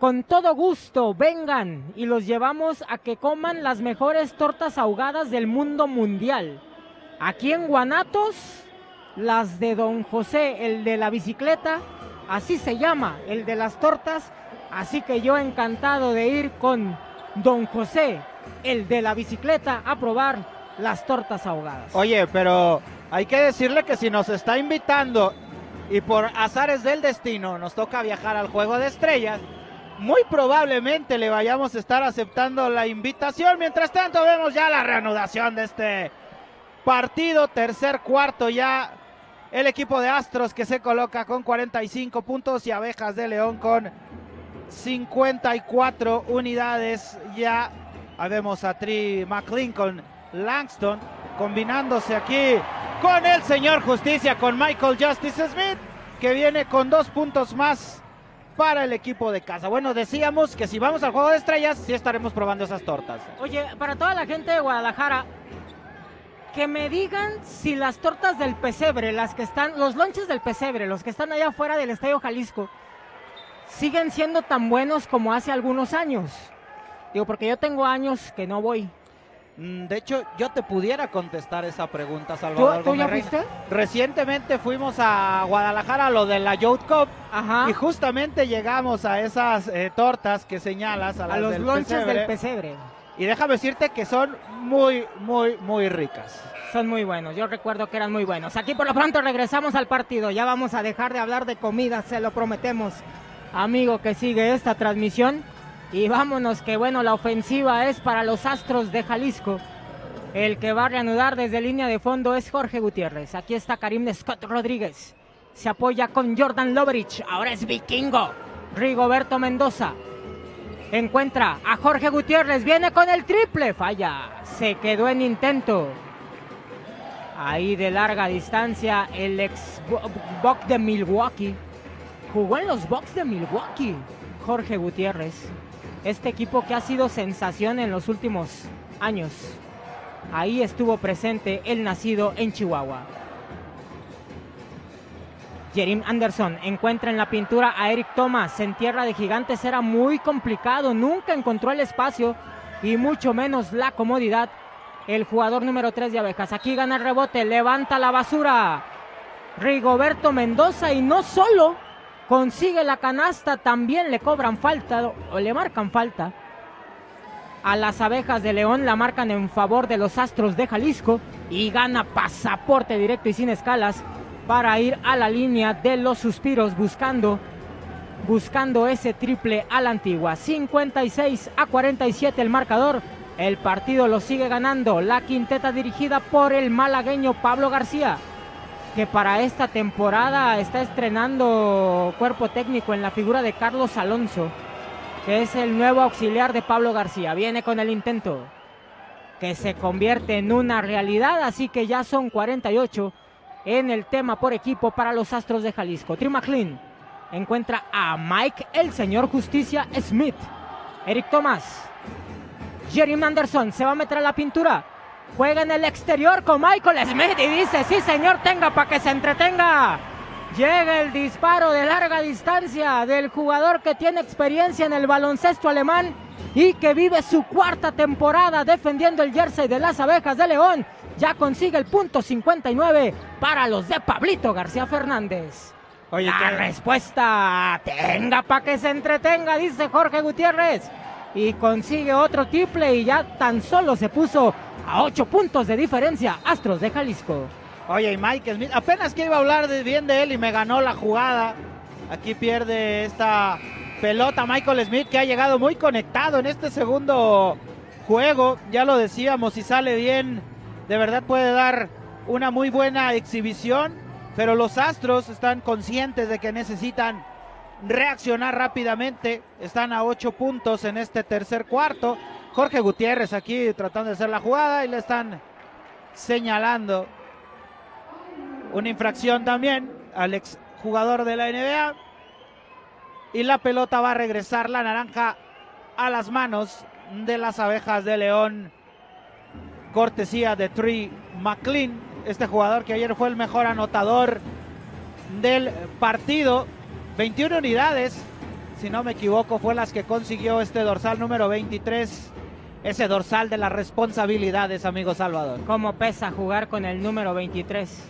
Con todo gusto, vengan y los llevamos a que coman las mejores tortas ahogadas del mundo mundial. Aquí en Guanatos, las de Don José, el de la bicicleta, así se llama, el de las tortas. Así que yo encantado de ir con Don José, el de la bicicleta, a probar las tortas ahogadas. Oye, pero hay que decirle que si nos está invitando y por azares del destino nos toca viajar al juego de estrellas, muy probablemente le vayamos a estar aceptando la invitación. Mientras tanto, vemos ya la reanudación de este partido, tercer cuarto ya. El equipo de Astros que se coloca con 45 puntos y Abejas de León con 54 unidades. Ya vemos a Tri McLean con Langston combinándose aquí con el señor Justicia, con Michael Justice Smith, que viene con dos puntos más para el equipo de casa. Bueno, decíamos que si vamos al juego de estrellas, sí estaremos probando esas tortas. Oye, para toda la gente de Guadalajara, que me digan si las tortas del pesebre, las que están, los lonches del pesebre, los que están allá afuera del Estadio Jalisco, siguen siendo tan buenos como hace algunos años. Digo, porque yo tengo años que no voy. Mm, de hecho, yo te pudiera contestar esa pregunta, Salvador. ¿Tú, ya fuiste? Recientemente fuimos a Guadalajara a lo de la Youth Cup y justamente llegamos a esas eh, tortas que señalas, a, los lonches del pesebre. Y déjame decirte que son muy, muy, muy ricas. Son muy buenos, yo recuerdo que eran muy buenos. Aquí por lo pronto regresamos al partido, ya vamos a dejar de hablar de comida, se lo prometemos, amigo que sigue esta transmisión. Y vámonos, que bueno, la ofensiva es para los Astros de Jalisco. El que va a reanudar desde línea de fondo es Jorge Gutiérrez. Aquí está Karim Scott Rodríguez. Se apoya con Jordan Loverich. Ahora es Vikingo. Rigoberto Mendoza. Encuentra a Jorge Gutiérrez. Viene con el triple. Falla. Se quedó en intento. Ahí de larga distancia el ex Buck de Milwaukee. Jugó en los Bucks de Milwaukee. Jorge Gutiérrez este equipo que ha sido sensación en los últimos años. Ahí estuvo presente el nacido en Chihuahua. Jerim Anderson encuentra en la pintura a Eric Thomas. En tierra de gigantes era muy complicado, nunca encontró el espacio y mucho menos la comodidad. El jugador número 3 de abejas. Aquí gana el rebote, levanta la basura. Rigoberto Mendoza y no solo consigue la canasta, también le cobran falta o le marcan falta. A las abejas de León la marcan en favor de los Astros de Jalisco y gana pasaporte directo y sin escalas para ir a la línea de los suspiros buscando buscando ese triple a la antigua. 56 a 47 el marcador. El partido lo sigue ganando la quinteta dirigida por el malagueño Pablo García que para esta temporada está estrenando cuerpo técnico en la figura de Carlos Alonso, que es el nuevo auxiliar de Pablo García. Viene con el intento que se convierte en una realidad, así que ya son 48 en el tema por equipo para los Astros de Jalisco. Tri McLean encuentra a Mike, el señor Justicia Smith. Eric Tomás. Jerry Anderson se va a meter a la pintura. Juega en el exterior con Michael Smith y dice, sí señor, tenga para que se entretenga. Llega el disparo de larga distancia del jugador que tiene experiencia en el baloncesto alemán y que vive su cuarta temporada defendiendo el jersey de las abejas de León. Ya consigue el punto 59 para los de Pablito García Fernández. Oye, la respuesta, tenga para que se entretenga, dice Jorge Gutiérrez. Y consigue otro triple y ya tan solo se puso a ocho puntos de diferencia, Astros de Jalisco. Oye, y Mike Smith, apenas que iba a hablar bien de él y me ganó la jugada. Aquí pierde esta pelota Michael Smith que ha llegado muy conectado en este segundo juego. Ya lo decíamos, si sale bien, de verdad puede dar una muy buena exhibición. Pero los Astros están conscientes de que necesitan reaccionar rápidamente. Están a ocho puntos en este tercer cuarto. Jorge Gutiérrez aquí tratando de hacer la jugada y le están señalando una infracción también al ex jugador de la NBA. Y la pelota va a regresar la naranja a las manos de las abejas de León. Cortesía de Tree McLean, este jugador que ayer fue el mejor anotador del partido. 21 unidades, si no me equivoco, fue las que consiguió este dorsal número 23 ese dorsal de las responsabilidades, amigo Salvador. Cómo pesa jugar con el número 23.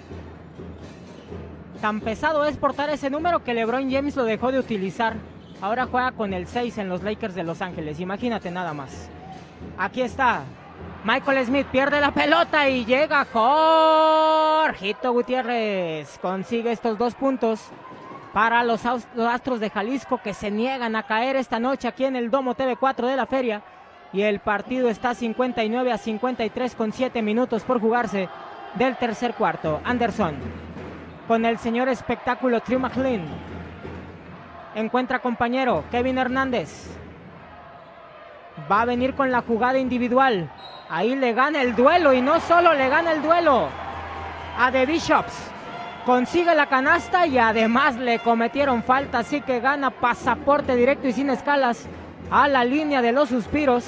Tan pesado es portar ese número que LeBron James lo dejó de utilizar. Ahora juega con el 6 en los Lakers de Los Ángeles. Imagínate nada más. Aquí está. Michael Smith pierde la pelota y llega Jorgito Gutiérrez. Consigue estos dos puntos para los Astros de Jalisco que se niegan a caer esta noche aquí en el Domo TV4 de la feria. Y el partido está 59 a 53 con 7 minutos por jugarse del tercer cuarto. Anderson con el señor espectáculo True McLean. Encuentra compañero Kevin Hernández. Va a venir con la jugada individual. Ahí le gana el duelo y no solo le gana el duelo a The Bishops. Consigue la canasta y además le cometieron falta, así que gana pasaporte directo y sin escalas a la línea de los suspiros.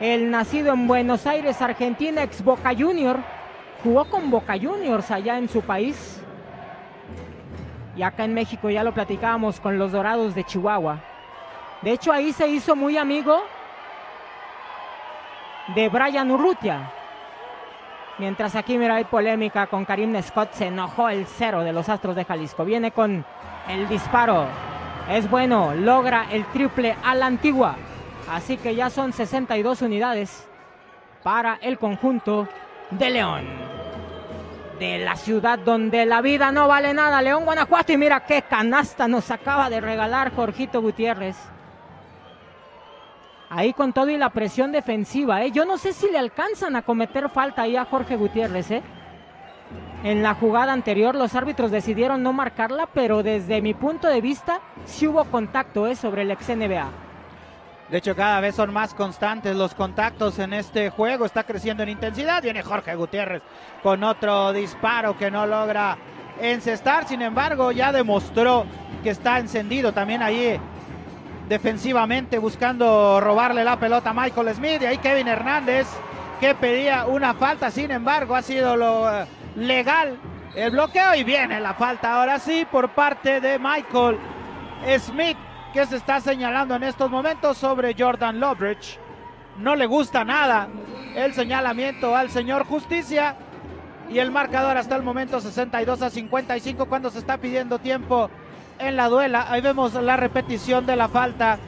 El nacido en Buenos Aires, Argentina, ex Boca Junior, jugó con Boca Juniors allá en su país. Y acá en México ya lo platicábamos con los Dorados de Chihuahua. De hecho, ahí se hizo muy amigo de Brian Urrutia. Mientras aquí, mira, hay polémica con Karim Scott. Se enojó el cero de los Astros de Jalisco. Viene con el disparo. Es bueno, logra el triple a la antigua. Así que ya son 62 unidades para el conjunto de León de la ciudad donde la vida no vale nada, León, Guanajuato. Y mira qué canasta nos acaba de regalar Jorgito Gutiérrez. Ahí con todo y la presión defensiva, ¿eh? Yo no sé si le alcanzan a cometer falta ahí a Jorge Gutiérrez, ¿eh? En la jugada anterior los árbitros decidieron no marcarla, pero desde mi punto de vista sí hubo contacto ¿eh? sobre el ex NBA. De hecho, cada vez son más constantes los contactos en este juego. Está creciendo en intensidad. Viene Jorge Gutiérrez con otro disparo que no logra encestar. Sin embargo, ya demostró que está encendido también ahí defensivamente buscando robarle la pelota a Michael Smith. Y ahí Kevin Hernández que pedía una falta. Sin embargo, ha sido lo eh, legal el bloqueo y viene la falta ahora sí por parte de Michael Smith que se está señalando en estos momentos sobre Jordan Lobridge. No le gusta nada el señalamiento al señor Justicia y el marcador hasta el momento 62 a 55 cuando se está pidiendo tiempo en la duela. Ahí vemos la repetición de la falta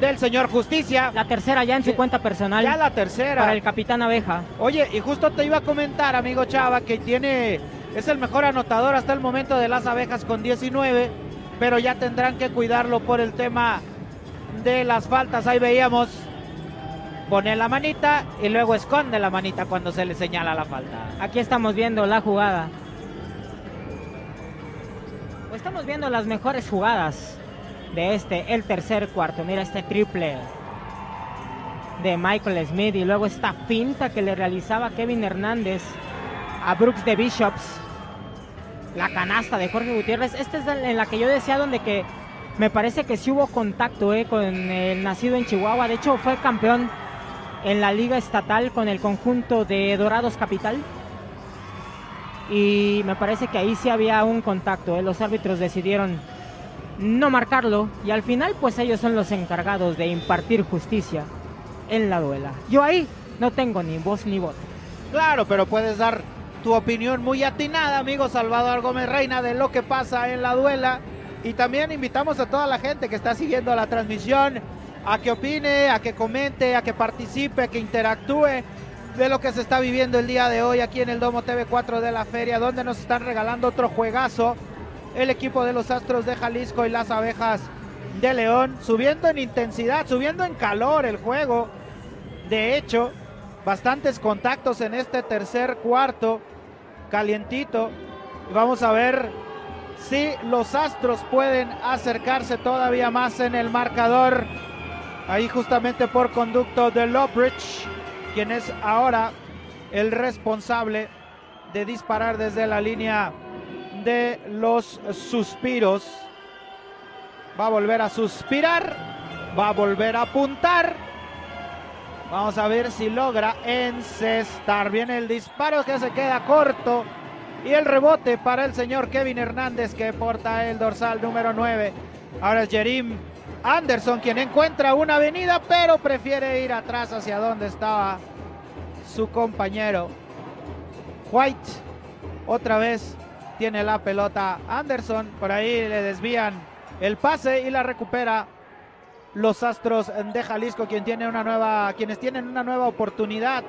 del señor Justicia. La tercera ya en su cuenta personal. Ya la tercera. Para el capitán Abeja. Oye, y justo te iba a comentar, amigo Chava, que tiene es el mejor anotador hasta el momento de las abejas con 19 pero ya tendrán que cuidarlo por el tema de las faltas. Ahí veíamos, pone la manita y luego esconde la manita cuando se le señala la falta. Aquí estamos viendo la jugada. Estamos viendo las mejores jugadas de este, el tercer cuarto. Mira este triple de Michael Smith y luego esta pinta que le realizaba Kevin Hernández a Brooks de Bishops la canasta de Jorge Gutiérrez. Esta es en la que yo decía donde que me parece que sí hubo contacto eh, con el nacido en Chihuahua. De hecho, fue campeón en la liga estatal con el conjunto de Dorados Capital. Y me parece que ahí sí había un contacto. Eh. Los árbitros decidieron no marcarlo y al final pues ellos son los encargados de impartir justicia en la duela. Yo ahí no tengo ni voz ni voto. Claro, pero puedes dar tu opinión muy atinada, amigo Salvador Gómez Reina, de lo que pasa en la duela. Y también invitamos a toda la gente que está siguiendo la transmisión a que opine, a que comente, a que participe, que interactúe de lo que se está viviendo el día de hoy aquí en el Domo TV4 de la feria, donde nos están regalando otro juegazo. El equipo de los Astros de Jalisco y las Abejas de León, subiendo en intensidad, subiendo en calor el juego. De hecho, bastantes contactos en este tercer cuarto, calientito. Vamos a ver si los Astros pueden acercarse todavía más en el marcador. Ahí justamente por conducto de Lobridge, quien es ahora el responsable de disparar desde la línea de los suspiros. Va a volver a suspirar, va a volver a apuntar Vamos a ver si logra encestar. Viene el disparo que se queda corto. Y el rebote para el señor Kevin Hernández que porta el dorsal número 9. Ahora es Jerim Anderson quien encuentra una avenida, pero prefiere ir atrás hacia donde estaba su compañero. White otra vez tiene la pelota Anderson, por ahí le desvían el pase y la recupera los Astros de Jalisco, quien tiene una nueva, quienes tienen una nueva oportunidad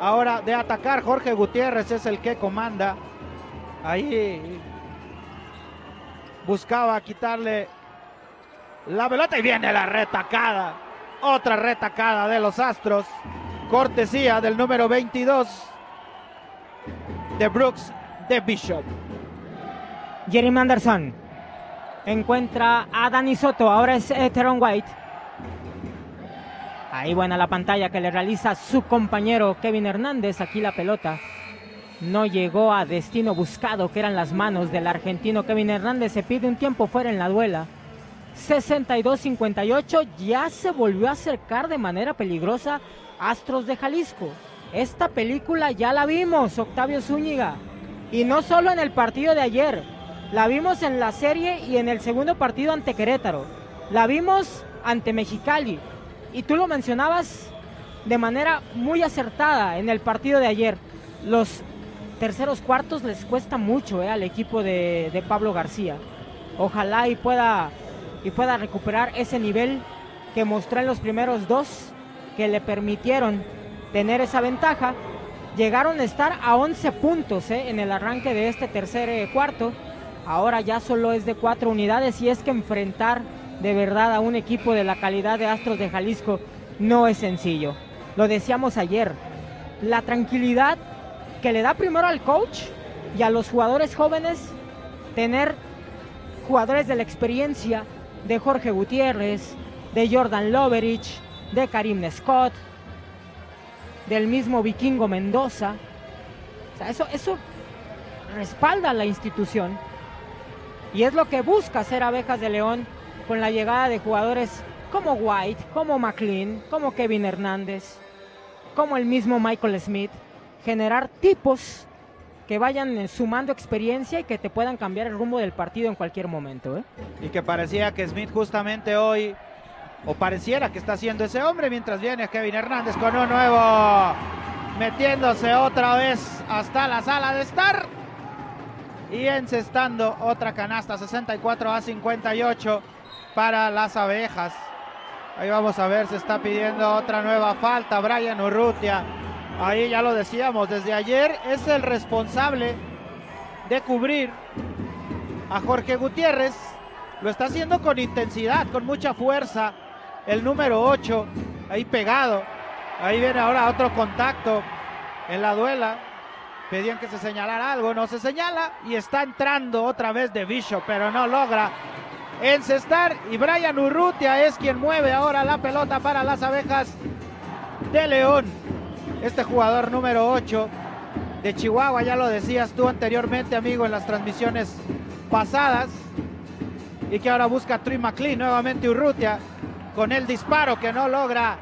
ahora de atacar. Jorge Gutiérrez es el que comanda. Ahí buscaba quitarle la pelota y viene la retacada. Otra retacada de los Astros. Cortesía del número 22 de Brooks de Bishop. Jeremy Anderson encuentra a Dani Soto, ahora es Teron White. Ahí buena la pantalla que le realiza su compañero Kevin Hernández, aquí la pelota. No llegó a destino buscado, que eran las manos del argentino Kevin Hernández. Se pide un tiempo fuera en la duela. 62-58 ya se volvió a acercar de manera peligrosa Astros de Jalisco. Esta película ya la vimos, Octavio Zúñiga. Y no solo en el partido de ayer, la vimos en la serie y en el segundo partido ante Querétaro. La vimos ante Mexicali. Y tú lo mencionabas de manera muy acertada en el partido de ayer. Los terceros cuartos les cuesta mucho eh, al equipo de, de, Pablo García. Ojalá y pueda, y pueda recuperar ese nivel que mostró en los primeros dos que le permitieron tener esa ventaja. Llegaron a estar a 11 puntos eh, en el arranque de este tercer eh, cuarto ahora ya solo es de cuatro unidades y es que enfrentar de verdad a un equipo de la calidad de Astros de Jalisco no es sencillo. Lo decíamos ayer, la tranquilidad que le da primero al coach y a los jugadores jóvenes tener jugadores de la experiencia de Jorge Gutiérrez, de Jordan Loverich, de Karim Scott, del mismo Vikingo Mendoza. Eso, eso respalda a la institución y es lo que busca hacer Abejas de León con la llegada de jugadores como White, como McLean, como Kevin Hernández, como el mismo Michael Smith. Generar tipos que vayan sumando experiencia y que te puedan cambiar el rumbo del partido en cualquier momento. ¿eh? Y que parecía que Smith justamente hoy, o pareciera que está haciendo ese hombre, mientras viene Kevin Hernández con un nuevo, metiéndose otra vez hasta la sala de estar y encestando otra canasta 64 a 58 para las abejas. Ahí vamos a ver, se está pidiendo otra nueva falta. Brian Urrutia. Ahí ya lo decíamos, desde ayer es el responsable de cubrir a Jorge Gutiérrez. Lo está haciendo con intensidad, con mucha fuerza. El número 8, ahí pegado. Ahí viene ahora otro contacto en la duela. Pedían que se señalara algo, no se señala y está entrando otra vez de Bishop, pero no logra encestar. Y Brian Urrutia es quien mueve ahora la pelota para las abejas de León. Este jugador número 8 de Chihuahua, ya lo decías tú anteriormente, amigo, en las transmisiones pasadas. Y que ahora busca Troy McLean, nuevamente Urrutia, con el disparo que no logra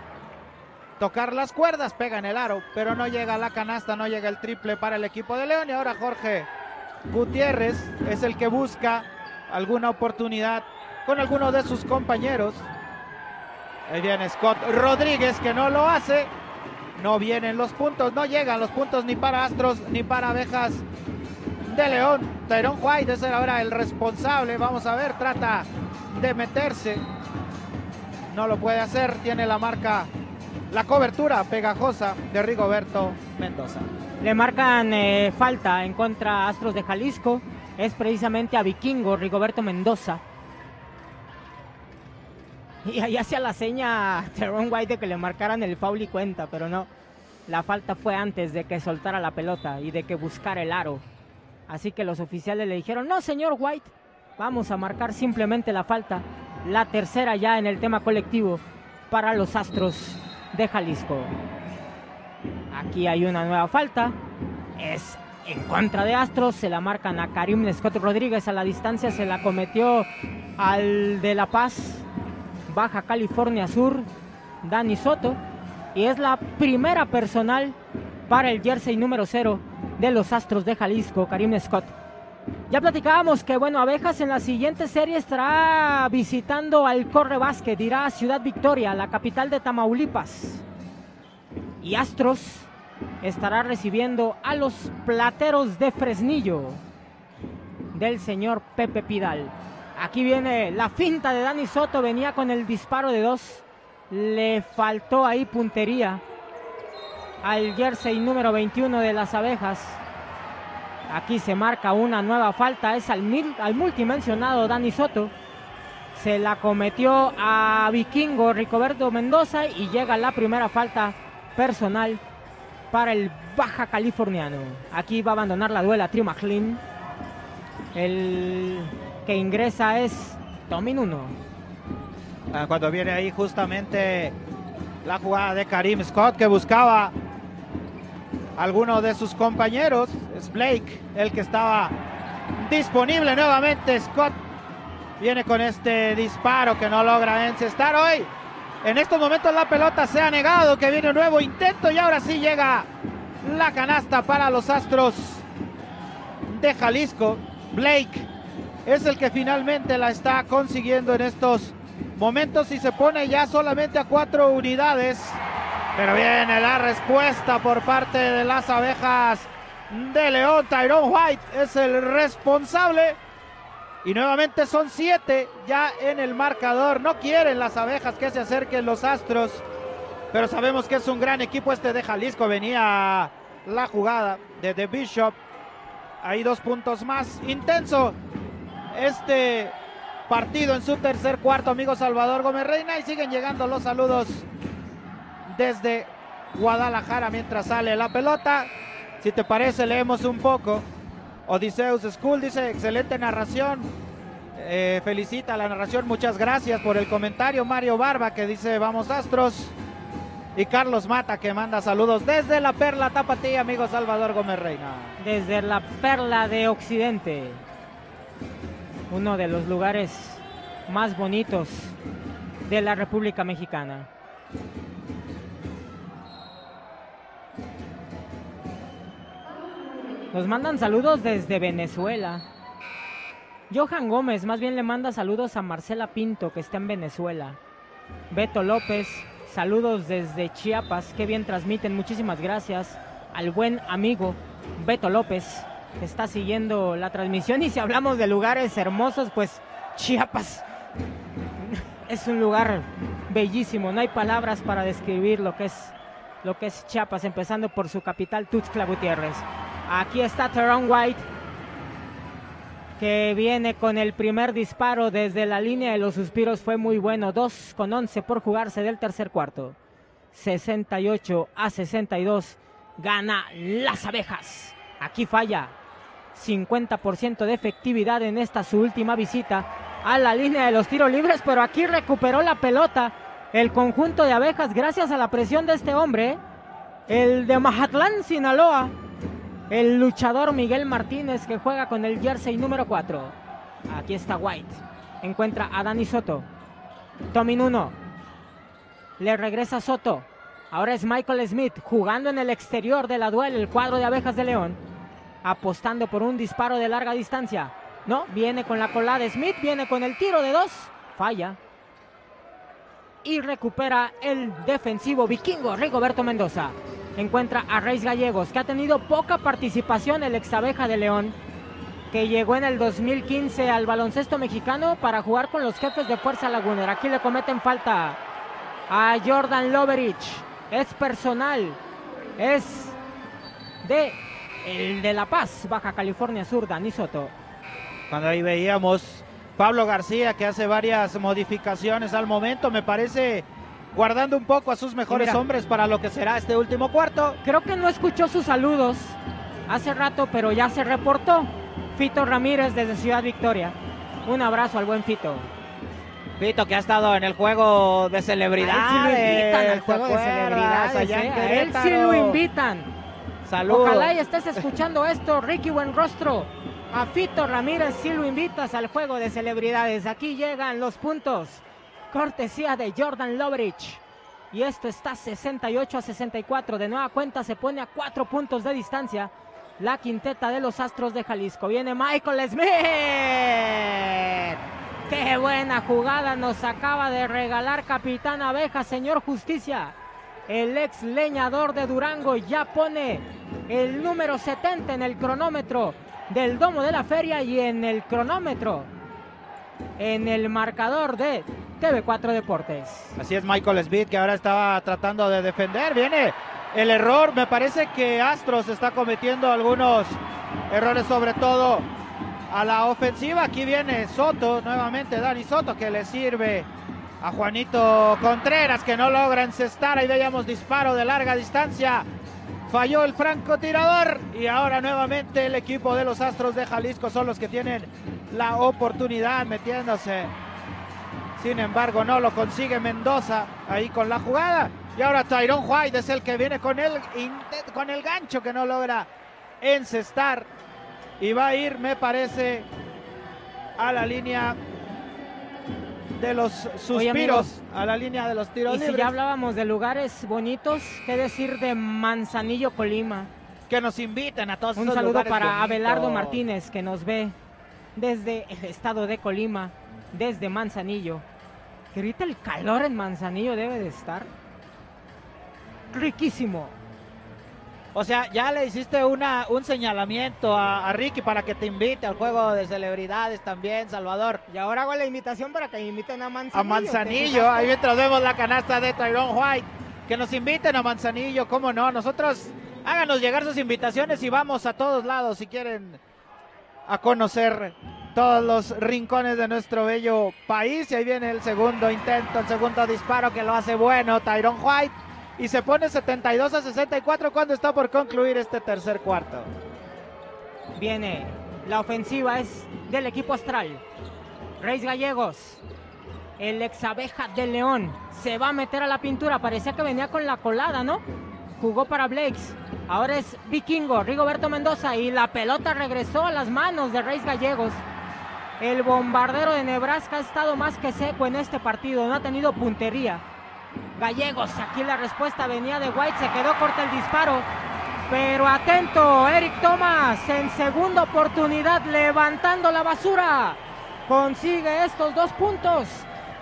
tocar las cuerdas, pega en el aro, pero no llega la canasta, no llega el triple para el equipo de León. Y ahora Jorge Gutiérrez es el que busca alguna oportunidad con alguno de sus compañeros. Ahí viene Scott Rodríguez que no lo hace. No vienen los puntos, no llegan los puntos ni para Astros ni para Abejas de León. Tyrone White es ahora el responsable. Vamos a ver, trata de meterse. No lo puede hacer, tiene la marca la cobertura pegajosa de Rigoberto Mendoza. Le marcan eh, falta en contra Astros de Jalisco. Es precisamente a Vikingo, Rigoberto Mendoza. Y ahí hacía la seña a Teron White de que le marcaran el foul y cuenta, pero no. La falta fue antes de que soltara la pelota y de que buscara el aro. Así que los oficiales le dijeron, no señor White, vamos a marcar simplemente la falta. La tercera ya en el tema colectivo para los Astros de Jalisco. Aquí hay una nueva falta. Es en contra de Astros. Se la marcan a Karim Scott Rodríguez. A la distancia se la cometió al de La Paz, Baja California Sur, Dani Soto. Y es la primera personal para el jersey número 0 de los Astros de Jalisco, Karim Scott. Ya platicábamos que, bueno, Abejas en la siguiente serie estará visitando al Corre Básquet, dirá Ciudad Victoria, la capital de Tamaulipas. Y Astros estará recibiendo a los Plateros de Fresnillo del señor Pepe Pidal. Aquí viene la finta de Dani Soto, venía con el disparo de dos. Le faltó ahí puntería al jersey número 21 de las abejas. Aquí se marca una nueva falta, es al, al multimensionado Dani Soto. Se la cometió a Vikingo Ricoberto Mendoza y llega la primera falta personal para el Baja Californiano. Aquí va a abandonar la duela Trio McLean. El que ingresa es Tommy Nuno. Ah, cuando viene ahí justamente la jugada de Karim Scott que buscaba alguno de sus compañeros. Es Blake el que estaba disponible nuevamente. Scott viene con este disparo que no logra encestar hoy. En estos momentos la pelota se ha negado, que viene un nuevo intento y ahora sí llega la canasta para los Astros de Jalisco. Blake es el que finalmente la está consiguiendo en estos momentos y se pone ya solamente a cuatro unidades pero viene la respuesta por parte de las abejas de León. Tyrone White es el responsable. Y nuevamente son siete ya en el marcador. No quieren las abejas que se acerquen los astros. Pero sabemos que es un gran equipo este de Jalisco. Venía la jugada de The Bishop. Hay dos puntos más. Intenso este partido en su tercer cuarto, amigo Salvador Gómez Reina. Y siguen llegando los saludos desde Guadalajara mientras sale la pelota. Si te parece, leemos un poco. Odiseus School dice, excelente narración. Eh, felicita la narración, muchas gracias por el comentario. Mario Barba que dice, vamos Astros. Y Carlos Mata que manda saludos desde la Perla Tapatía, amigo Salvador Gómez Reina. Desde la Perla de Occidente. Uno de los lugares más bonitos de la República Mexicana. Nos mandan saludos desde Venezuela. Johan Gómez más bien le manda saludos a Marcela Pinto que está en Venezuela. Beto López, saludos desde Chiapas, qué bien transmiten, muchísimas gracias al buen amigo Beto López que está siguiendo la transmisión y si hablamos de lugares hermosos, pues Chiapas es un lugar bellísimo, no hay palabras para describir lo que es lo que es Chiapas, empezando por su capital Tuxtla Gutiérrez. Aquí está Teron White, que viene con el primer disparo desde la línea de los suspiros. Fue muy bueno, 2 con 11 por jugarse del tercer cuarto. 68 a 62 gana las abejas. Aquí falla. 50% de efectividad en esta su última visita a la línea de los tiros libres, pero aquí recuperó la pelota el conjunto de abejas gracias a la presión de este hombre, el de Mazatlán, Sinaloa, el luchador Miguel Martínez que juega con el jersey número 4. Aquí está White. Encuentra a Dani Soto. Tommy Nuno. Le regresa Soto. Ahora es Michael Smith jugando en el exterior de la duel el cuadro de abejas de León. Apostando por un disparo de larga distancia. No, viene con la colada Smith, viene con el tiro de dos. Falla. Y recupera el defensivo vikingo Rigoberto Mendoza encuentra a Reis Gallegos, que ha tenido poca participación el ex abeja de León, que llegó en el 2015 al baloncesto mexicano para jugar con los jefes de Fuerza Laguna. Aquí le cometen falta a Jordan Loverich. Es personal, es de el de La Paz, Baja California Sur, Dani Soto. Cuando ahí veíamos Pablo García que hace varias modificaciones al momento, me parece guardando un poco a sus mejores hombres para lo que será este último cuarto. Creo que no escuchó sus saludos hace rato, pero ya se reportó. Fito Ramírez desde Ciudad Victoria. Un abrazo al buen Fito. Fito que ha estado en el juego de celebridades. él sí lo invitan al juego de celebridades. ¿eh? él sí lo invitan. Saludos. Ojalá y estés escuchando esto, Ricky Buenrostro. A Fito Ramírez sí lo invitas al juego de celebridades. Aquí llegan los puntos cortesía de Jordan Loverich. Y esto está 68 a 64. De nueva cuenta se pone a cuatro puntos de distancia la quinteta de los Astros de Jalisco. Viene Michael Smith. Qué buena jugada nos acaba de regalar Capitán Abeja, señor Justicia. El ex leñador de Durango ya pone el número 70 en el cronómetro del domo de la feria y en el cronómetro en el marcador de TV4 Deportes. Así es Michael Smith que ahora estaba tratando de defender. Viene el error. Me parece que Astros está cometiendo algunos errores, sobre todo a la ofensiva. Aquí viene Soto, nuevamente Dani Soto, que le sirve a Juanito Contreras, que no logra encestar. Ahí veíamos disparo de larga distancia. Falló el francotirador y ahora nuevamente el equipo de los Astros de Jalisco son los que tienen la oportunidad metiéndose. Sin embargo, no lo consigue Mendoza ahí con la jugada. Y ahora Tyrone White es el que viene con el, con el gancho que no logra encestar. Y va a ir, me parece, a la línea de los suspiros, a la línea de los tiros y si ya hablábamos de lugares bonitos, ¿qué decir de Manzanillo, Colima? Que nos inviten a todos. Un saludo para Abelardo Martínez, que nos ve desde el estado de Colima, desde Manzanillo. Que ahorita el calor en Manzanillo debe de estar riquísimo. O sea, ya le hiciste una, un señalamiento a, Ricky para que te invite al juego de celebridades también, Salvador. Y ahora hago la invitación para que me inviten a Manzanillo. A Manzanillo, ahí mientras vemos la canasta de Tyrone White. Que nos inviten a Manzanillo, cómo no. Nosotros, háganos llegar sus invitaciones y vamos a todos lados si quieren a conocer todos los rincones de nuestro bello país. Y ahí viene el segundo intento, el segundo disparo que lo hace bueno Tyrone White y se pone 72 a 64 cuando está por concluir este tercer cuarto. Viene, la ofensiva es del equipo astral. Reis Gallegos, el ex abeja de León, se va a meter a la pintura. Parecía que venía con la colada, ¿no? Jugó para Blakes. Ahora es Vikingo, Rigoberto Mendoza y la pelota regresó a las manos de Reis Gallegos. El bombardero de Nebraska ha estado más que seco en este partido, no ha tenido puntería. Gallegos. Aquí la respuesta venía de White, se quedó corta el disparo. Pero atento, Eric Thomas en segunda oportunidad levantando la basura. Consigue estos dos puntos.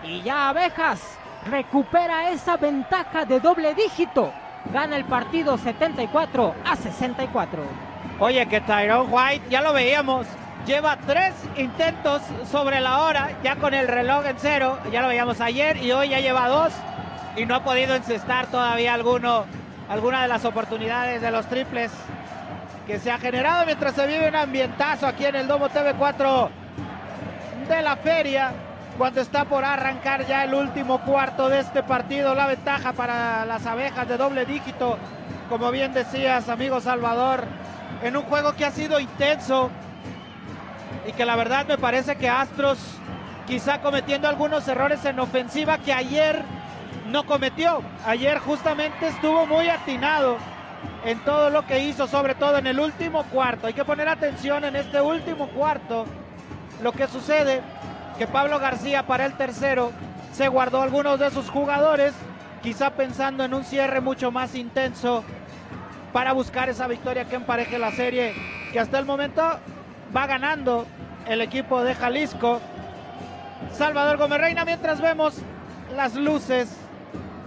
Y ya Abejas recupera esa ventaja de doble dígito. Gana el partido 74 a 64. Oye, que Tyrone White, ya lo veíamos, lleva tres intentos sobre la hora, ya con el reloj en cero. Ya lo veíamos ayer y hoy ya lleva dos y no ha podido encestar todavía alguno, alguna de las oportunidades de los triples que se ha generado mientras se vive un ambientazo aquí en el Domo TV4 de la feria cuando está por arrancar ya el último cuarto de este partido. La ventaja para las abejas de doble dígito, como bien decías, amigo Salvador, en un juego que ha sido intenso y que la verdad me parece que Astros quizá cometiendo algunos errores en ofensiva que ayer no cometió. Ayer justamente estuvo muy atinado en todo lo que hizo, sobre todo en el último cuarto. Hay que poner atención en este último cuarto. Lo que sucede, que Pablo García para el tercero se guardó algunos de sus jugadores, quizá pensando en un cierre mucho más intenso para buscar esa victoria que empareje la serie, que hasta el momento va ganando el equipo de Jalisco. Salvador Gómez Reina, mientras vemos las luces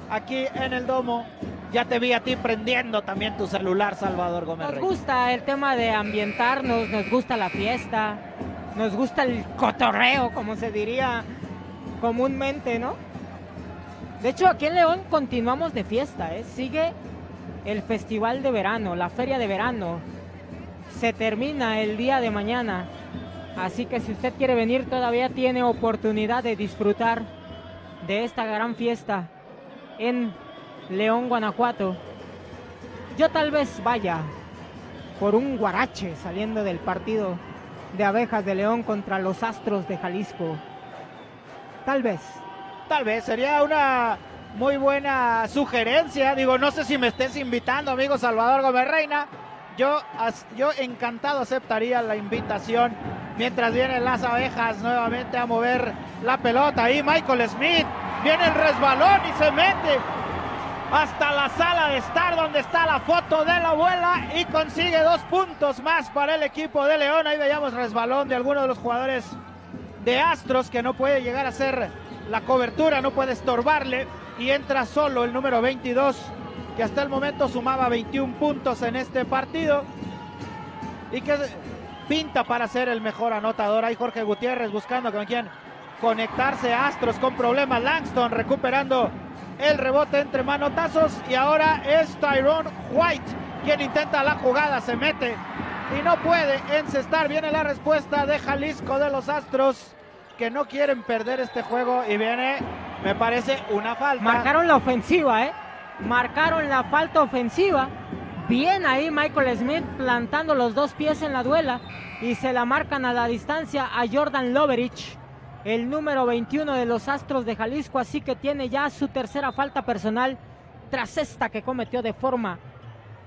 aquí en el domo. Ya te vi a ti prendiendo también tu celular, Salvador Gómez. Nos gusta el tema de ambientarnos, nos gusta la fiesta, nos gusta el cotorreo, como se diría comúnmente, ¿no? De hecho, aquí en León continuamos de fiesta, ¿eh? Sigue el festival de verano, la feria de verano. Se termina el día de mañana. Así que si usted quiere venir, todavía tiene oportunidad de disfrutar de esta gran fiesta en León, Guanajuato. Yo tal vez vaya por un guarache saliendo del partido de abejas de León contra los Astros de Jalisco. Tal vez. Tal vez sería una muy buena sugerencia. Digo, no sé si me estés invitando, amigo Salvador Gómez Reina. Yo, yo encantado aceptaría la invitación mientras vienen las abejas nuevamente a mover la pelota. Ahí Michael Smith Viene el resbalón y se mete. hasta la sala de estar donde está la foto de la abuela y consigue dos puntos más para el equipo de León. Ahí veíamos resbalón de alguno de los jugadores de Astros que no puede llegar a hacer la cobertura, no puede estorbarle y entra solo el número 22 hasta el momento sumaba 21 puntos en este partido y que pinta para ser el mejor anotador. Ahí Jorge Gutiérrez buscando con quién conectarse. Astros con problemas. Langston recuperando el rebote entre manotazos y ahora es Tyrone White quien intenta la jugada, se mete y no puede encestar. Viene la respuesta de Jalisco de los Astros que no quieren perder este juego y viene, me parece, una falta. Marcaron la ofensiva, ¿eh? Marcaron la falta ofensiva. Bien ahí Michael Smith plantando los dos pies en la duela y se la marcan a la distancia a Jordan Loverich el número 21 de los Astros de Jalisco, así que tiene ya su tercera falta personal tras esta que cometió de forma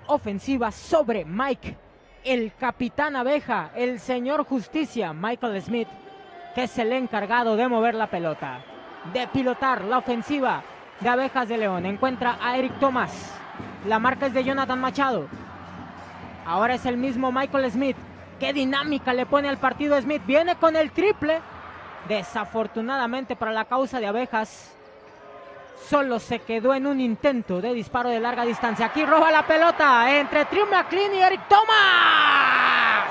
ofensiva sobre Mike, el capitán abeja, el señor justicia, Michael Smith, que es el encargado de mover la pelota, de pilotar la ofensiva de Abejas de León. Encuentra a Eric Thomas, la marca es de Jonathan Machado. Ahora es el mismo Michael Smith. Qué dinámica le pone al partido Smith. Viene con el triple Desafortunadamente para la causa de abejas, solo se quedó en un intento de disparo de larga distancia. Aquí roba la pelota entre Trium McLean y Eric Thomas.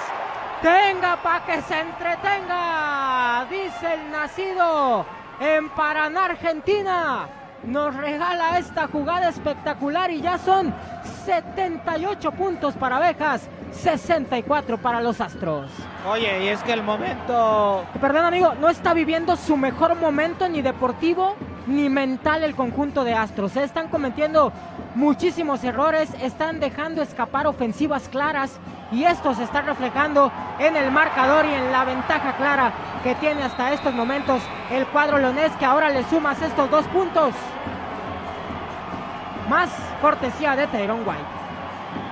Tenga para que se entretenga, dice el nacido en Paraná, Argentina. Nos regala esta jugada espectacular y ya son 78 puntos para abejas, 64 para los Astros. Oye, y es que el momento... Perdón amigo, no está viviendo su mejor momento ni deportivo ni mental el conjunto de Astros. Están cometiendo muchísimos errores, están dejando escapar ofensivas claras y esto se está reflejando en el marcador y en la ventaja clara que tiene hasta estos momentos el cuadro leonés que ahora le sumas estos dos puntos. Más cortesía de Tyrone White.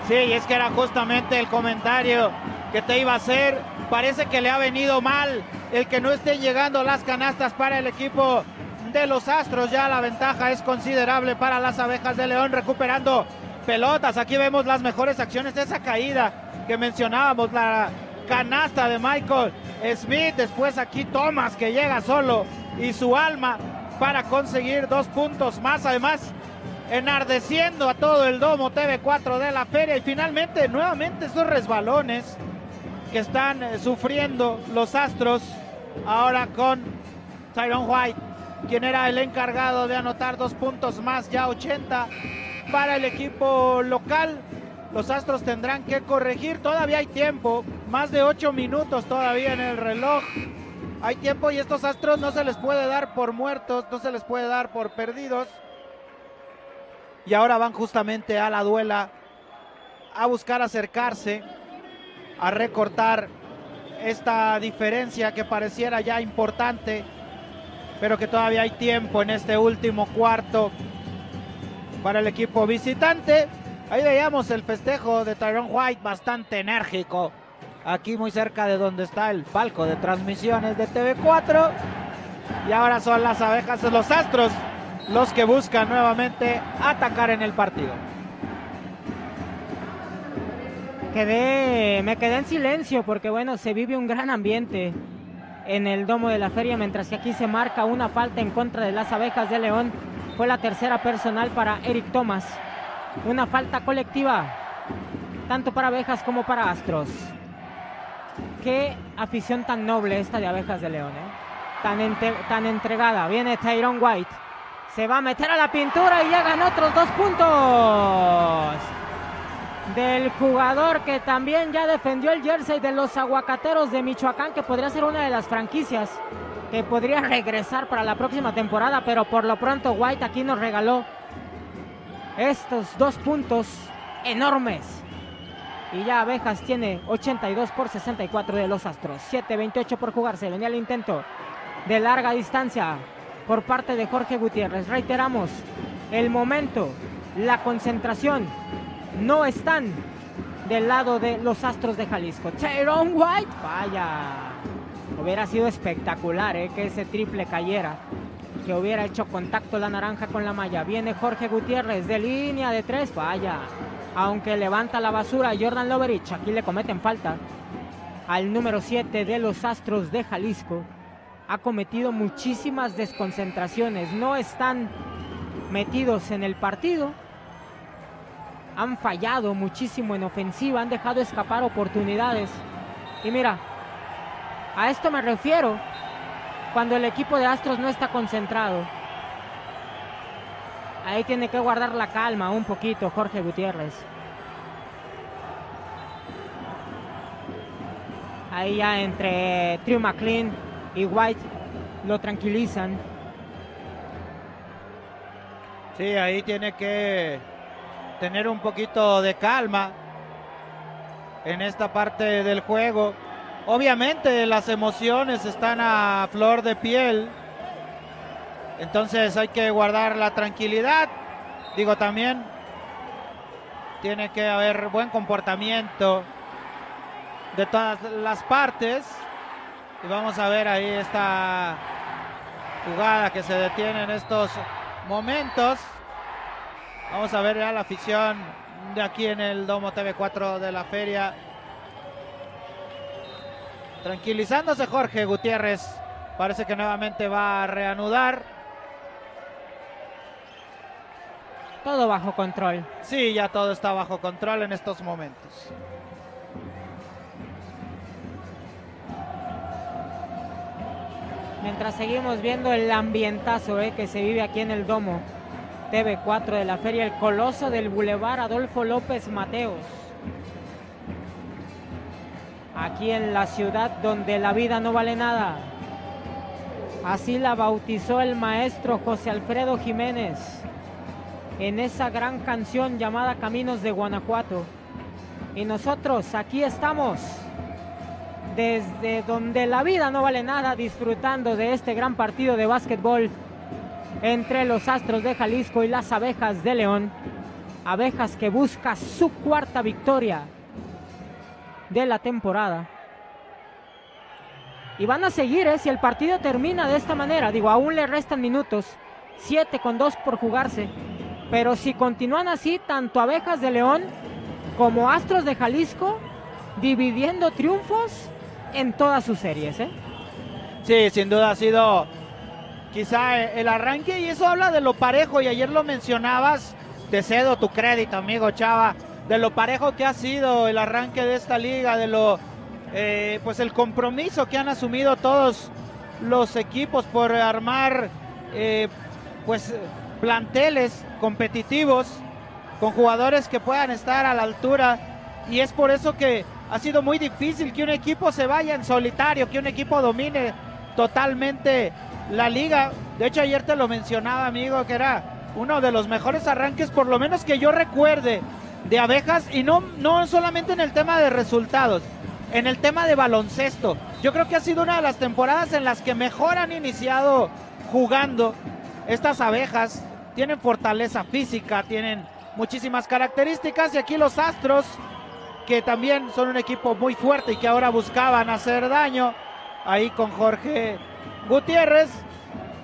Sí, y es que era justamente el comentario que te iba a hacer. Parece que le ha venido mal el que no estén llegando las canastas para el equipo de los Astros. Ya la ventaja es considerable para las abejas de León recuperando pelotas. Aquí vemos las mejores acciones de esa caída que mencionábamos, la canasta de Michael Smith. Después aquí Thomas que llega solo y su alma para conseguir dos puntos más. Además, enardeciendo a todo el domo TV4 de la feria. Y finalmente, nuevamente, esos resbalones que están eh, sufriendo los Astros ahora con Tyrone White, quien era el encargado de anotar dos puntos más, ya 80 para el equipo local. Los Astros tendrán que corregir, todavía hay tiempo, más de ocho minutos todavía en el reloj. Hay tiempo y estos Astros no se les puede dar por muertos, no se les puede dar por perdidos y ahora van justamente a la duela a buscar acercarse, a recortar esta diferencia que pareciera ya importante, pero que todavía hay tiempo en este último cuarto para el equipo visitante. Ahí veíamos el festejo de Tyrone White bastante enérgico, aquí muy cerca de donde está el palco de transmisiones de TV4. Y ahora son las abejas de los astros los que buscan nuevamente atacar en el partido. Quedé, me quedé en silencio porque bueno, se vive un gran ambiente en el domo de la feria, mientras que aquí se marca una falta en contra de las abejas de León. Fue la tercera personal para Eric Thomas. Una falta colectiva, tanto para abejas como para astros. Qué afición tan noble esta de abejas de León, ¿eh? tan, tan entregada. Viene Tyrone White se va a meter a la pintura y llegan otros dos puntos. Del jugador que también ya defendió el jersey de los aguacateros de Michoacán, que podría ser una de las franquicias que podría regresar para la próxima temporada, pero por lo pronto White aquí nos regaló estos dos puntos enormes. Y ya Abejas tiene 82 por 64 de los Astros. 7-28 por jugarse. Venía el intento de larga distancia por parte de Jorge Gutiérrez. Reiteramos, el momento, la concentración no están del lado de los Astros de Jalisco. Tyrone White, vaya, hubiera sido espectacular eh, que ese triple cayera que hubiera hecho contacto la naranja con la malla. Viene Jorge Gutiérrez de línea de tres, vaya. Aunque levanta la basura Jordan Loverich, aquí le cometen falta. Al número 7 de los Astros de Jalisco. Ha cometido muchísimas desconcentraciones. No están metidos en el partido. Han fallado muchísimo en ofensiva. Han dejado escapar oportunidades. Y mira, a esto me refiero cuando el equipo de Astros no está concentrado. Ahí tiene que guardar la calma un poquito Jorge Gutiérrez. Ahí ya entre Drew McLean y White lo tranquilizan. Sí, ahí tiene que tener un poquito de calma en esta parte del juego. Obviamente las emociones están a flor de piel. Entonces hay que guardar la tranquilidad. Digo también, tiene que haber buen comportamiento de todas las partes. Y vamos a ver ahí esta jugada que se detiene en estos momentos. Vamos a ver ya la afición de aquí en el Domo TV4 de la feria Tranquilizándose Jorge Gutiérrez. Parece que nuevamente va a reanudar. Todo bajo control. Sí, ya todo está bajo control en estos momentos. Mientras seguimos viendo el ambientazo eh, que se vive aquí en el Domo TV4 de la Feria El Coloso del Boulevard Adolfo López Mateos aquí en la ciudad donde la vida no vale nada. Así la bautizó el maestro José Alfredo Jiménez en esa gran canción llamada Caminos de Guanajuato. Y nosotros aquí estamos, desde donde la vida no vale nada, disfrutando de este gran partido de básquetbol entre los Astros de Jalisco y las Abejas de León. Abejas que busca su cuarta victoria de la temporada. Y van a seguir, ¿eh? si el partido termina de esta manera, digo, aún le restan minutos, 7 con 2 por jugarse, pero si continúan así, tanto Abejas de León como Astros de Jalisco, dividiendo triunfos en todas sus series. ¿eh? Sí, sin duda ha sido quizá el arranque y eso habla de lo parejo y ayer lo mencionabas, te cedo tu crédito, amigo Chava de lo parejo que ha sido el arranque de esta liga, de lo eh, pues el compromiso que han asumido todos los equipos por armar eh, pues planteles competitivos con jugadores que puedan estar a la altura y es por eso que ha sido muy difícil que un equipo se vaya en solitario, que un equipo domine totalmente la liga. De hecho ayer te lo mencionaba amigo que era uno de los mejores arranques por lo menos que yo recuerde de abejas y no, no solamente en el tema de resultados, en el tema de baloncesto. Yo creo que ha sido una de las temporadas en las que mejor han iniciado jugando estas abejas. Tienen fortaleza física, tienen muchísimas características y aquí los Astros, que también son un equipo muy fuerte y que ahora buscaban hacer daño, ahí con Jorge Gutiérrez.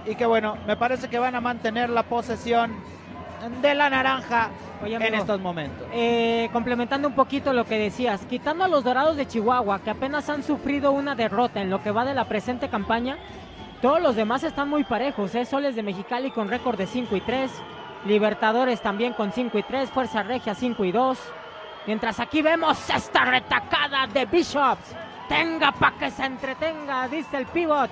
Y que bueno, me parece que van a mantener la posesión de la naranja en estos momentos. Eh, complementando un poquito lo que decías, quitando a los Dorados de Chihuahua, que apenas han sufrido una derrota en lo que va de la presente campaña, todos los demás están muy parejos. ¿eh? Soles de Mexicali con récord de 5 y 3, Libertadores también con 5 y 3, Fuerza Regia 5 y 2. Mientras aquí vemos esta retacada de Bishops. Tenga pa' que se entretenga, dice el pivot,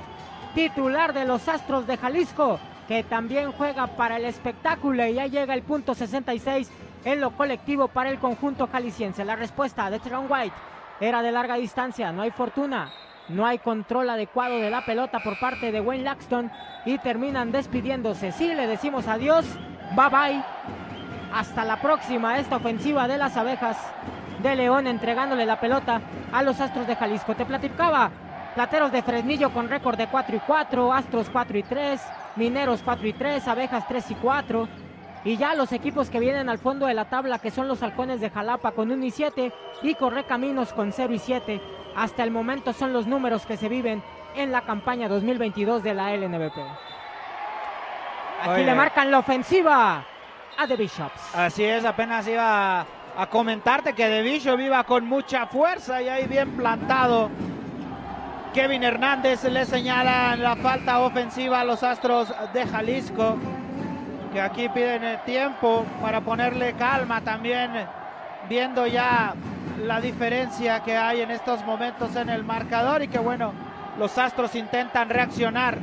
titular de los Astros de Jalisco que también juega para el espectáculo y ya llega el punto 66 en lo colectivo para el conjunto jalisciense. La respuesta de Tron White era de larga distancia, no hay fortuna, no hay control adecuado de la pelota por parte de Wayne Laxton y terminan despidiéndose. Sí, le decimos adiós, bye bye. Hasta la próxima, esta ofensiva de las abejas de León entregándole la pelota a los Astros de Jalisco. Te platicaba, Plateros de Fresnillo con récord de 4 y 4, Astros 4 y 3, Mineros 4 y 3, Abejas 3 y 4. Y ya los equipos que vienen al fondo de la tabla, que son los halcones de Jalapa con 1 y 7 y Correcaminos con 0 y 7. Hasta el momento son los números que se viven en la campaña 2022 de la LNBP. Aquí le marcan la ofensiva a The Bishops. Así es, apenas iba a, comentarte que The Bishop iba con mucha fuerza y ahí bien plantado. Kevin Hernández le señala la falta ofensiva a los Astros de Jalisco, que aquí piden tiempo para ponerle calma también, viendo ya la diferencia que hay en estos momentos en el marcador y que bueno, los Astros intentan reaccionar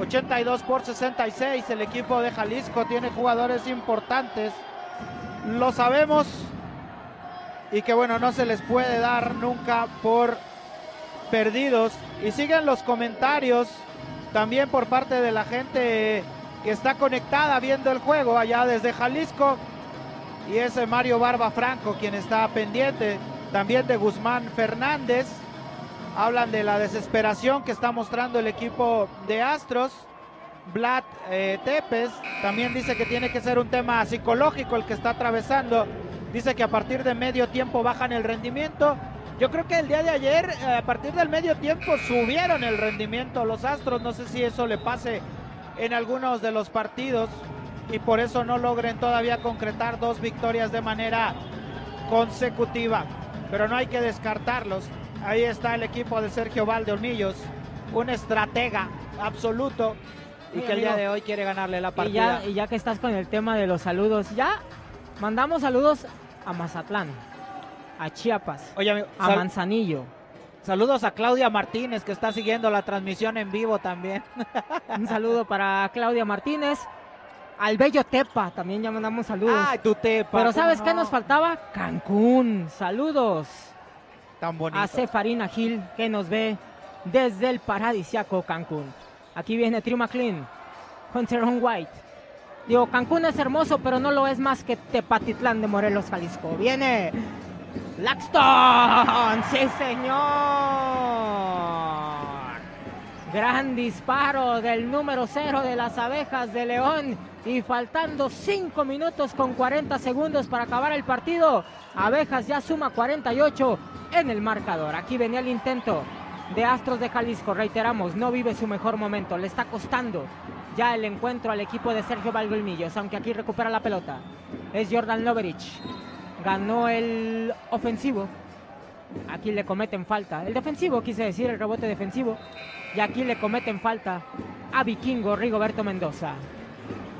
82 por 66. El equipo de Jalisco tiene jugadores importantes. Lo sabemos. Y que bueno, no se les puede dar nunca por perdidos. Y siguen los comentarios también por parte de la gente que está conectada viendo el juego allá desde Jalisco. Y es Mario Barba Franco quien está pendiente. También de Guzmán Fernández hablan de la desesperación que está mostrando el equipo de Astros. Vlad eh, Tepes también dice que tiene que ser un tema psicológico el que está atravesando. Dice que a partir de medio tiempo bajan el rendimiento. Yo creo que el día de ayer, eh, a partir del medio tiempo, subieron el rendimiento los Astros. No sé si eso le pase en algunos de los partidos y por eso no logren todavía concretar dos victorias de manera consecutiva. Pero no hay que descartarlos. Ahí está el equipo de Sergio Valdeolmillos, un estratega absoluto y que el día de hoy quiere ganarle la partida. Y ya, y ya que estás con el tema de los saludos, ya mandamos saludos a Mazatlán, a Chiapas, a Manzanillo. Saludos a Claudia Martínez que está siguiendo la transmisión en vivo también. Un saludo para Claudia Martínez. Al bello Tepa, también ya mandamos saludos. Ay, tu Tepa. Pero ¿sabes qué nos faltaba? Cancún. Saludos A Cefarina Gil, que nos ve desde el paradisiaco Cancún. Aquí viene True McLean con White. Digo, Cancún es hermoso, pero no lo es más que Tepatitlán de Morelos, Jalisco. Viene Laxton, sí señor. Gran disparo del número cero de las abejas de León. Y faltando 5 minutos con 40 segundos para acabar el partido. Abejas ya suma 48 en el marcador. Aquí venía el intento de Astros de Jalisco. Reiteramos, no vive su mejor momento. Le está costando ya el encuentro al equipo de Sergio Valgolmillos, aunque aquí recupera la pelota. Es Jordan Loverich. Ganó el ofensivo. Aquí le cometen falta. El defensivo, quise decir, el rebote defensivo. Y aquí le cometen falta a Vikingo Rigoberto Mendoza.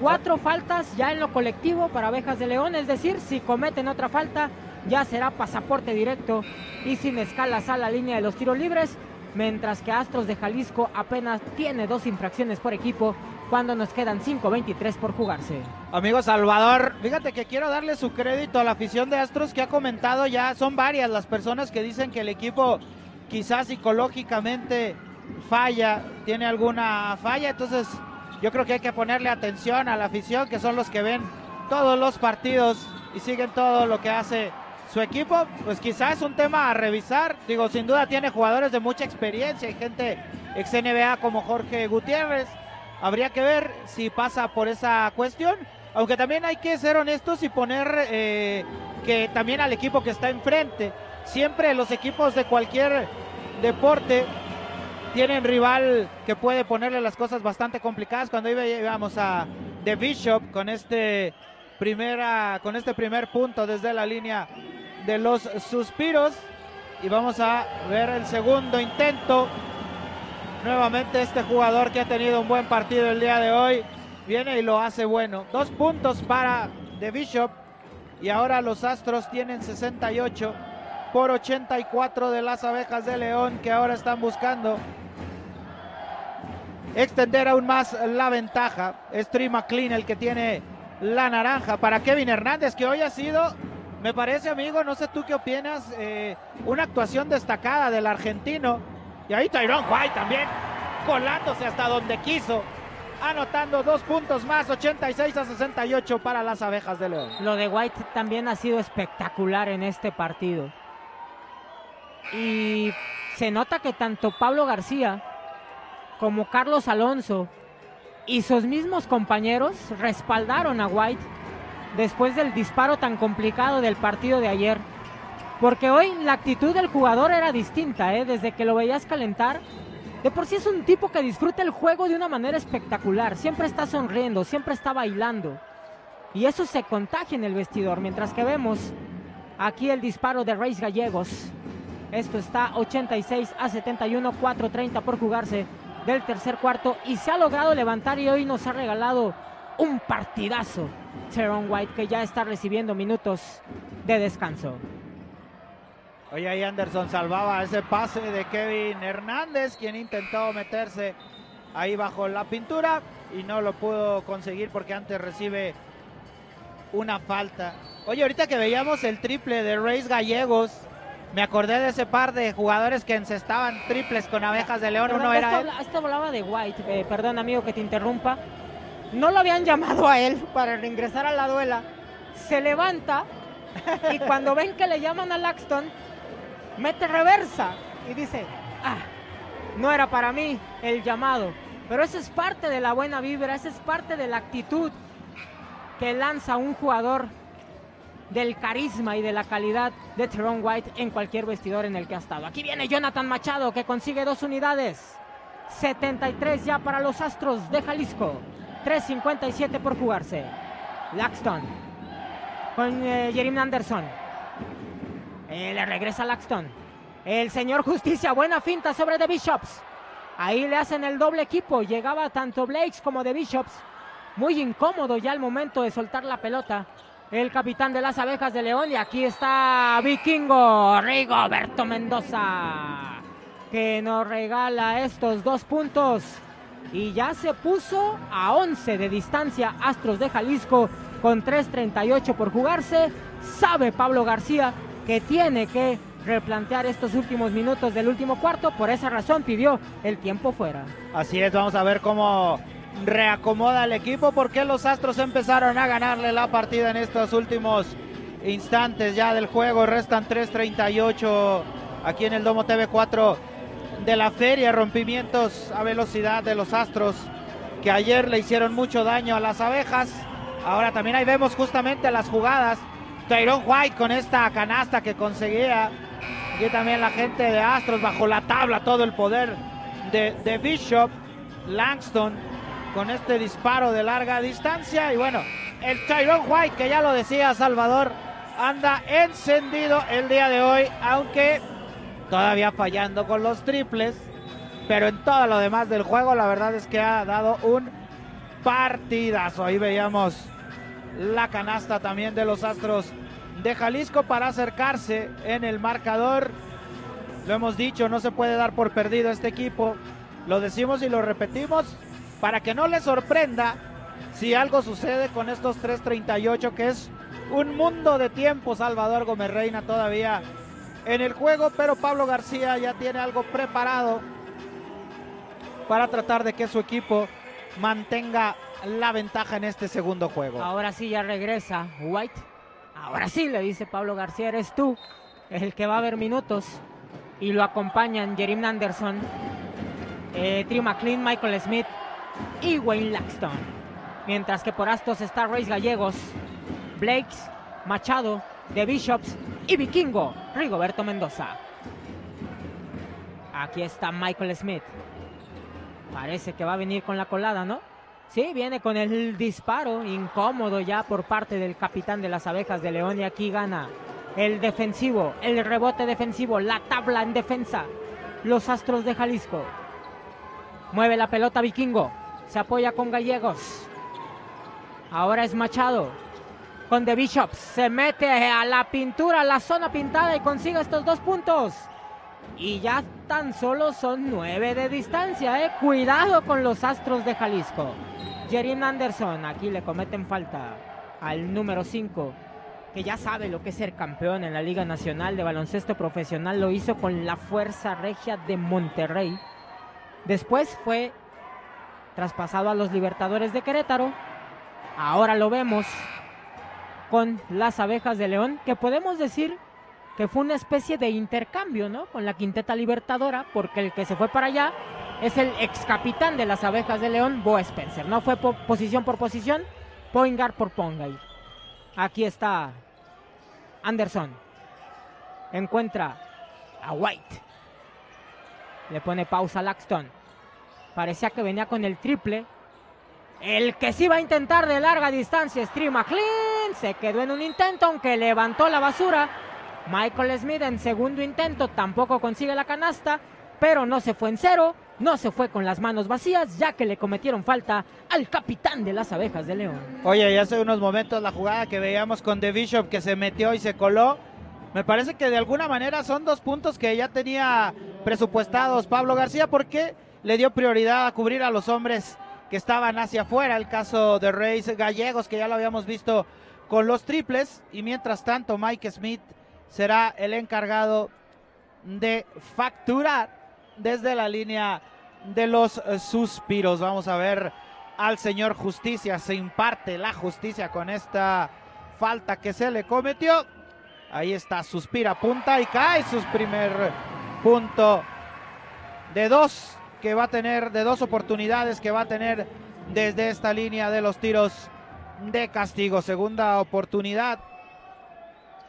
Cuatro faltas ya en lo colectivo para Abejas de León, es decir, si cometen otra falta, ya será pasaporte directo y sin escalas a la línea de los tiros libres, mientras que Astros de Jalisco apenas tiene dos infracciones por equipo cuando nos quedan 5.23 por jugarse. Amigo Salvador, fíjate que quiero darle su crédito a la afición de Astros que ha comentado ya, son varias las personas que dicen que el equipo quizás psicológicamente falla, tiene alguna falla, entonces yo creo que hay que ponerle atención a la afición, que son los que ven todos los partidos y siguen todo lo que hace su equipo, pues quizás es un tema a revisar. Digo, sin duda tiene jugadores de mucha experiencia y gente ex NBA como Jorge Gutiérrez. Habría que ver si pasa por esa cuestión. Aunque también hay que ser honestos y poner eh, que también al equipo que está enfrente. Siempre los equipos de cualquier deporte tienen rival que puede ponerle las cosas bastante complicadas. Cuando íbamos a The Bishop con este primera con este primer punto desde la línea de los suspiros. Y vamos a ver el segundo intento. Nuevamente este jugador que ha tenido un buen partido el día de hoy. Viene y lo hace bueno. Dos puntos para The Bishop. Y ahora los Astros tienen 68 por 84 de las abejas de León que ahora están buscando extender aún más la ventaja. Es Trey McLean el que tiene la naranja para Kevin Hernández que hoy ha sido me parece, amigo, no sé tú qué opinas, eh, una actuación destacada del argentino. Y ahí Tyrone White también colándose hasta donde quiso, anotando dos puntos más, 86 a 68 para las abejas de León. Lo de White también ha sido espectacular en este partido. Y se nota que tanto Pablo García como Carlos Alonso y sus mismos compañeros respaldaron a White después del disparo tan complicado del partido de ayer. Porque hoy la actitud del jugador era distinta, ¿eh? desde que lo veías calentar, De por sí es un tipo que disfruta el juego de una manera espectacular. Siempre está sonriendo, siempre está bailando. Y eso se contagia en el vestidor. Mientras que vemos aquí el disparo de Reyes Gallegos. Esto está 86 a 71, 4.30 por jugarse del tercer cuarto. Y se ha logrado levantar y hoy nos ha regalado un partidazo. Teron White que ya está recibiendo minutos de descanso. Oye, ahí Anderson salvaba ese pase de Kevin Hernández, quien intentó meterse ahí bajo la pintura y no lo pudo conseguir porque antes recibe una falta. Oye, ahorita que veíamos el triple de Reyes Gallegos, me acordé de ese par de jugadores que encestaban triples con abejas de león. Uno era esto, esto hablaba de White. Eh, perdón, amigo, que te interrumpa. No lo habían llamado a él para reingresar a la duela. Se levanta y cuando ven que le llaman a Laxton, mete reversa y dice, ah, no era para mí el llamado. Pero eso es parte de la buena vibra, eso es parte de la actitud que lanza un jugador del carisma y de la calidad de Tyrone White en cualquier vestidor en el que ha estado. Aquí viene Jonathan Machado que consigue dos unidades. 73 ya para los Astros de Jalisco. 3.57 por jugarse. Laxton con eh, Anderson. Eh, le regresa Laxton. El señor Justicia, buena finta sobre The Bishops. Ahí le hacen el doble equipo. Llegaba tanto Blakes como The Bishops. Muy incómodo ya el momento de soltar la pelota. El capitán de las abejas de León. Y aquí está Vikingo Rigoberto Mendoza. Que nos regala estos dos puntos. Y ya se puso a 11 de distancia Astros de Jalisco con 3.38 por jugarse. Sabe Pablo García que tiene que replantear estos últimos minutos del último cuarto. Por esa razón pidió el tiempo fuera. Así es, vamos a ver cómo reacomoda el equipo porque los Astros empezaron a ganarle la partida en estos últimos instantes ya del juego. Restan 3.38 aquí en el Domo TV4 de la feria. Rompimientos a velocidad de los Astros que ayer le hicieron mucho daño a las abejas. Ahora también ahí vemos justamente las jugadas Tyrone White con esta canasta que conseguía. Aquí también la gente de Astros bajo la tabla, todo el poder de, Bishop. Langston con este disparo de larga distancia. Y bueno, el Tyrone White, que ya lo decía Salvador, anda encendido el día de hoy, aunque todavía fallando con los triples. Pero en todo lo demás del juego, la verdad es que ha dado un partidazo. Ahí veíamos la canasta también de los Astros de Jalisco para acercarse en el marcador. Lo hemos dicho, no se puede dar por perdido este equipo. Lo decimos y lo repetimos para que no le sorprenda si algo sucede con estos 3.38, que es un mundo de tiempo. Salvador Gómez Reina todavía en el juego, pero Pablo García ya tiene algo preparado para tratar de que su equipo mantenga la ventaja en este segundo juego. Ahora sí ya regresa White. Ahora sí le dice Pablo García, eres tú el que va a ver minutos. Y lo acompañan Jerim Anderson, eh, McLean, Michael Smith y Wayne Laxton. Mientras que por Astos está Reyes Gallegos, Blakes, Machado, The Bishops y Vikingo, Rigoberto Mendoza. Aquí está Michael Smith. Parece que va a venir con la colada, ¿no? Sí, viene con el disparo incómodo ya por parte del capitán de las abejas de León y aquí gana el defensivo, el rebote defensivo, la tabla en defensa. Los Astros de Jalisco. Mueve la pelota Vikingo. Se apoya con Gallegos. Ahora es Machado. Con The Bishops. Se mete a la pintura, a la zona pintada y consigue estos dos puntos. Y ya tan solo son nueve de distancia, ¿eh? Cuidado con los Astros de Jalisco. Jerin Anderson, aquí le cometen falta al número 5, que ya sabe lo que es ser campeón en la Liga Nacional de Baloncesto Profesional. Lo hizo con la Fuerza Regia de Monterrey. Después fue traspasado a los Libertadores de Querétaro. Ahora lo vemos con las Abejas de León, que podemos decir que fue una especie de intercambio, ¿no? Con la Quinteta Libertadora, porque el que se fue para allá es el ex capitán de las abejas de León, Bo Spencer. No fue posición por posición, Poingar por Pongay. Aquí está Anderson. Encuentra a White. Le pone pausa a Laxton. Parecía que venía con el triple. El que sí va a intentar de larga distancia es Trey McLean. Se quedó en un intento, aunque levantó la basura. Michael Smith en segundo intento tampoco consigue la canasta, pero no se fue en cero, no se fue con las manos vacías, ya que le cometieron falta al capitán de las abejas de León. Oye, ya hace unos momentos la jugada que veíamos con The Bishop que se metió y se coló. Me parece que de alguna manera son dos puntos que ya tenía presupuestados Pablo García porque le dio prioridad a cubrir a los hombres que estaban hacia afuera. El caso de Reyes Gallegos, que ya lo habíamos visto con los triples. Y mientras tanto, Mike Smith será el encargado de facturar desde la línea de los suspiros. Vamos a ver al señor justicia. Se imparte la justicia con esta falta que se le cometió. Ahí está, suspira, punta y cae su primer punto de dos que va a tener, de dos oportunidades que va a tener desde esta línea de los tiros de castigo. Segunda oportunidad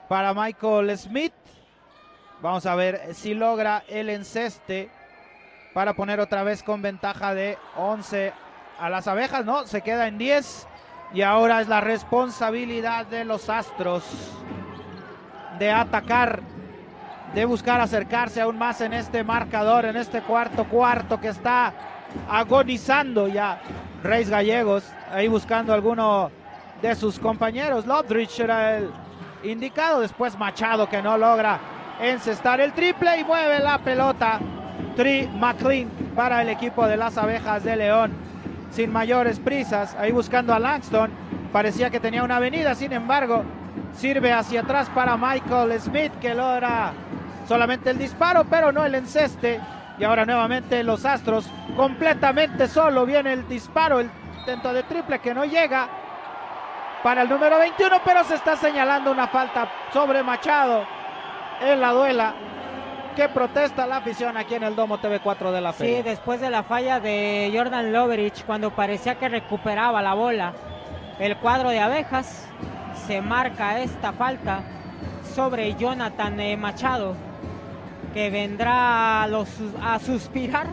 para Michael Smith. Vamos a ver si logra el enceste para poner otra vez con ventaja de 11 a las abejas. No, se queda en 10. Y ahora es la responsabilidad de los Astros de atacar, de buscar acercarse aún más en este marcador, en este cuarto cuarto que está agonizando ya Reyes Gallegos, ahí buscando alguno de sus compañeros. Lodrich era el indicado, después Machado que no logra encestar el triple y mueve la pelota. Tri McLean para el equipo de las abejas de León. Sin mayores prisas, ahí buscando a Langston. Parecía que tenía una avenida, sin embargo, Sirve hacia atrás para Michael Smith que logra solamente el disparo, pero no el enceste. Y ahora nuevamente los Astros completamente solo. Viene el disparo, el intento de triple que no llega para el número 21, pero se está señalando una falta sobre Machado en la duela que protesta la afición aquí en el Domo TV4 de la Feria. Sí, después de la falla de Jordan Loverich, cuando parecía que recuperaba la bola, el cuadro de abejas se marca esta falta sobre Jonathan eh, Machado, que vendrá a, suspirar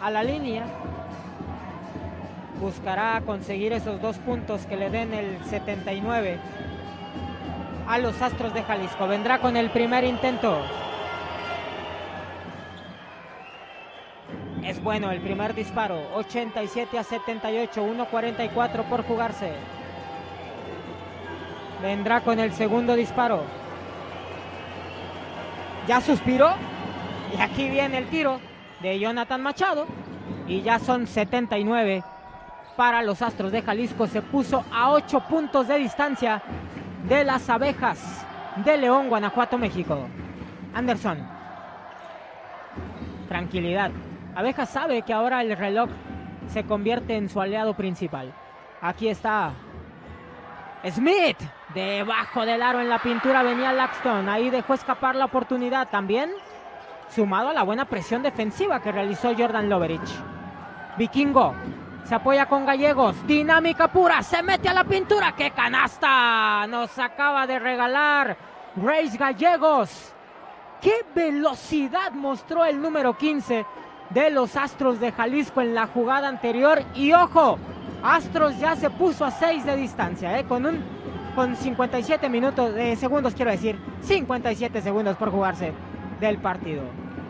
a la línea. Buscará conseguir esos dos puntos que le den el 79 a los Astros de Jalisco. Vendrá con el primer intento. Es bueno el primer disparo. 87 a 78, 1.44 por jugarse. Vendrá con el segundo disparo. Ya suspiró. Y aquí viene el tiro de Jonathan Machado. Y ya son 79 para los Astros de Jalisco. Se puso a 8 puntos de distancia de las abejas de León, Guanajuato, México. Anderson. Tranquilidad. Abejas sabe que ahora el reloj se convierte en su aliado principal. Aquí está Smith. Debajo del aro en la pintura venía Laxton. Ahí dejó escapar la oportunidad también. Sumado a la buena presión defensiva que realizó Jordan Loverich. Vikingo se apoya con Gallegos. Dinámica pura. Se mete a la pintura. ¡Qué canasta! Nos acaba de regalar Grace Gallegos. ¡Qué velocidad mostró el número 15 de los Astros de Jalisco en la jugada anterior! Y ojo, Astros ya se puso a 6 de distancia, ¿eh? con, un, con 57 minutos, de segundos quiero decir, 57 segundos por jugarse del partido.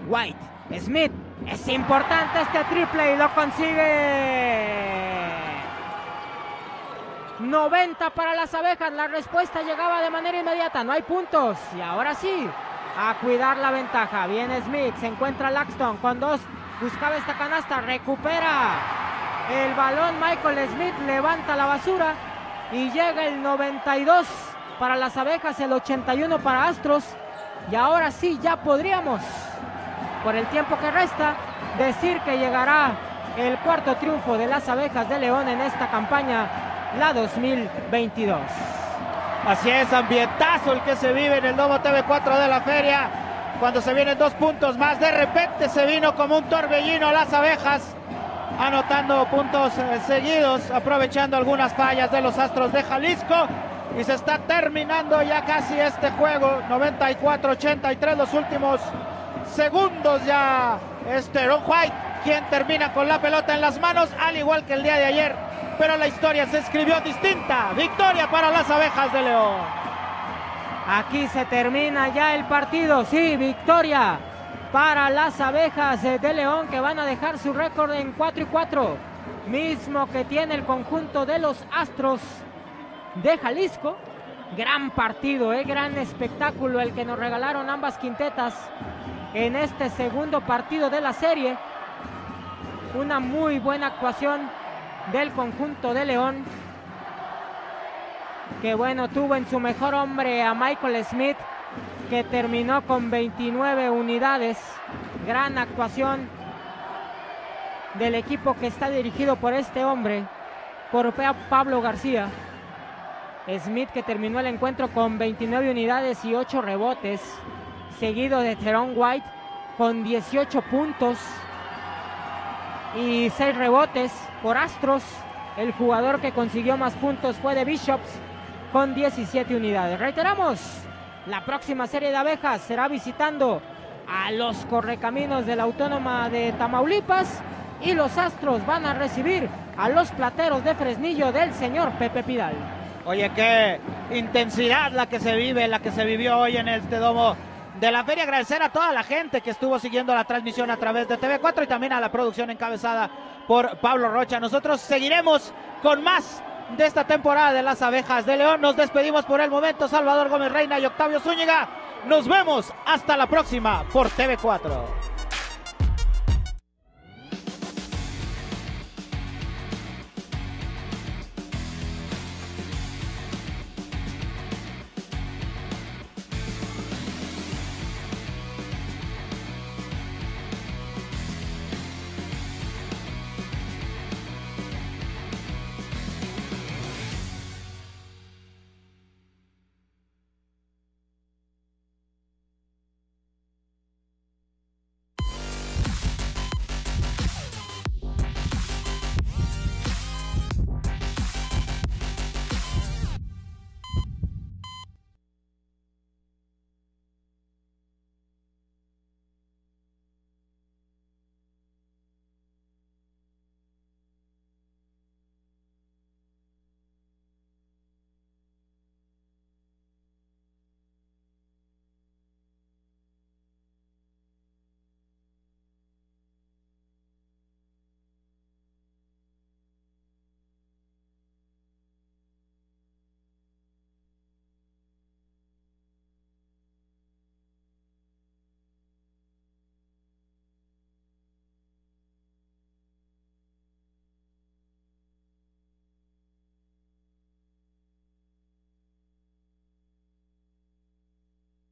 White, Smith, es importante este triple y lo consigue. 90 para las abejas, la respuesta llegaba de manera inmediata, no hay puntos. Y ahora sí, a cuidar la ventaja. Viene Smith, se encuentra Laxton con dos, buscaba esta canasta, recupera el balón Michael Smith levanta la basura y llega el 92 para las abejas, el 81 para Astros. Y ahora sí, ya podríamos, por el tiempo que resta, decir que llegará el cuarto triunfo de las abejas de León en esta campaña, la 2022. Así es, ambientazo el que se vive en el Domo TV4 de la feria. Cuando se vienen dos puntos más, de repente se vino como un torbellino las abejas anotando puntos eh, seguidos, aprovechando algunas fallas de los Astros de Jalisco. Y se está terminando ya casi este juego, 94-83, los últimos segundos ya Es Teron White quien termina con la pelota en las manos, al igual que el día de ayer. Pero la historia se escribió distinta. Victoria para las abejas de León. Aquí se termina ya el partido. Sí, victoria para las abejas de León que van a dejar su récord en 4 y 4. Mismo que tiene el conjunto de los Astros de Jalisco. Gran partido, eh, gran espectáculo el que nos regalaron ambas quintetas en este segundo partido de la serie. Una muy buena actuación del conjunto de León. Que bueno, tuvo en su mejor hombre a Michael Smith, que terminó con 29 unidades. Gran actuación del equipo que está dirigido por este hombre, por Pablo García. Smith que terminó el encuentro con 29 unidades y 8 rebotes, seguido de Teron White con 18 puntos y 6 rebotes por Astros. El jugador que consiguió más puntos fue de Bishops con 17 unidades. Reiteramos, la próxima serie de abejas será visitando a los correcaminos de la Autónoma de Tamaulipas y los Astros van a recibir a los plateros de Fresnillo del señor Pepe Pidal. Oye, qué intensidad la que se vive, la que se vivió hoy en este domo de la feria. Agradecer a toda la gente que estuvo siguiendo la transmisión a través de TV4 y también a la producción encabezada por Pablo Rocha. Nosotros seguiremos con más de esta temporada de las abejas de León. Nos despedimos por el momento. Salvador Gómez Reina y Octavio Zúñiga. Nos vemos hasta la próxima por TV4.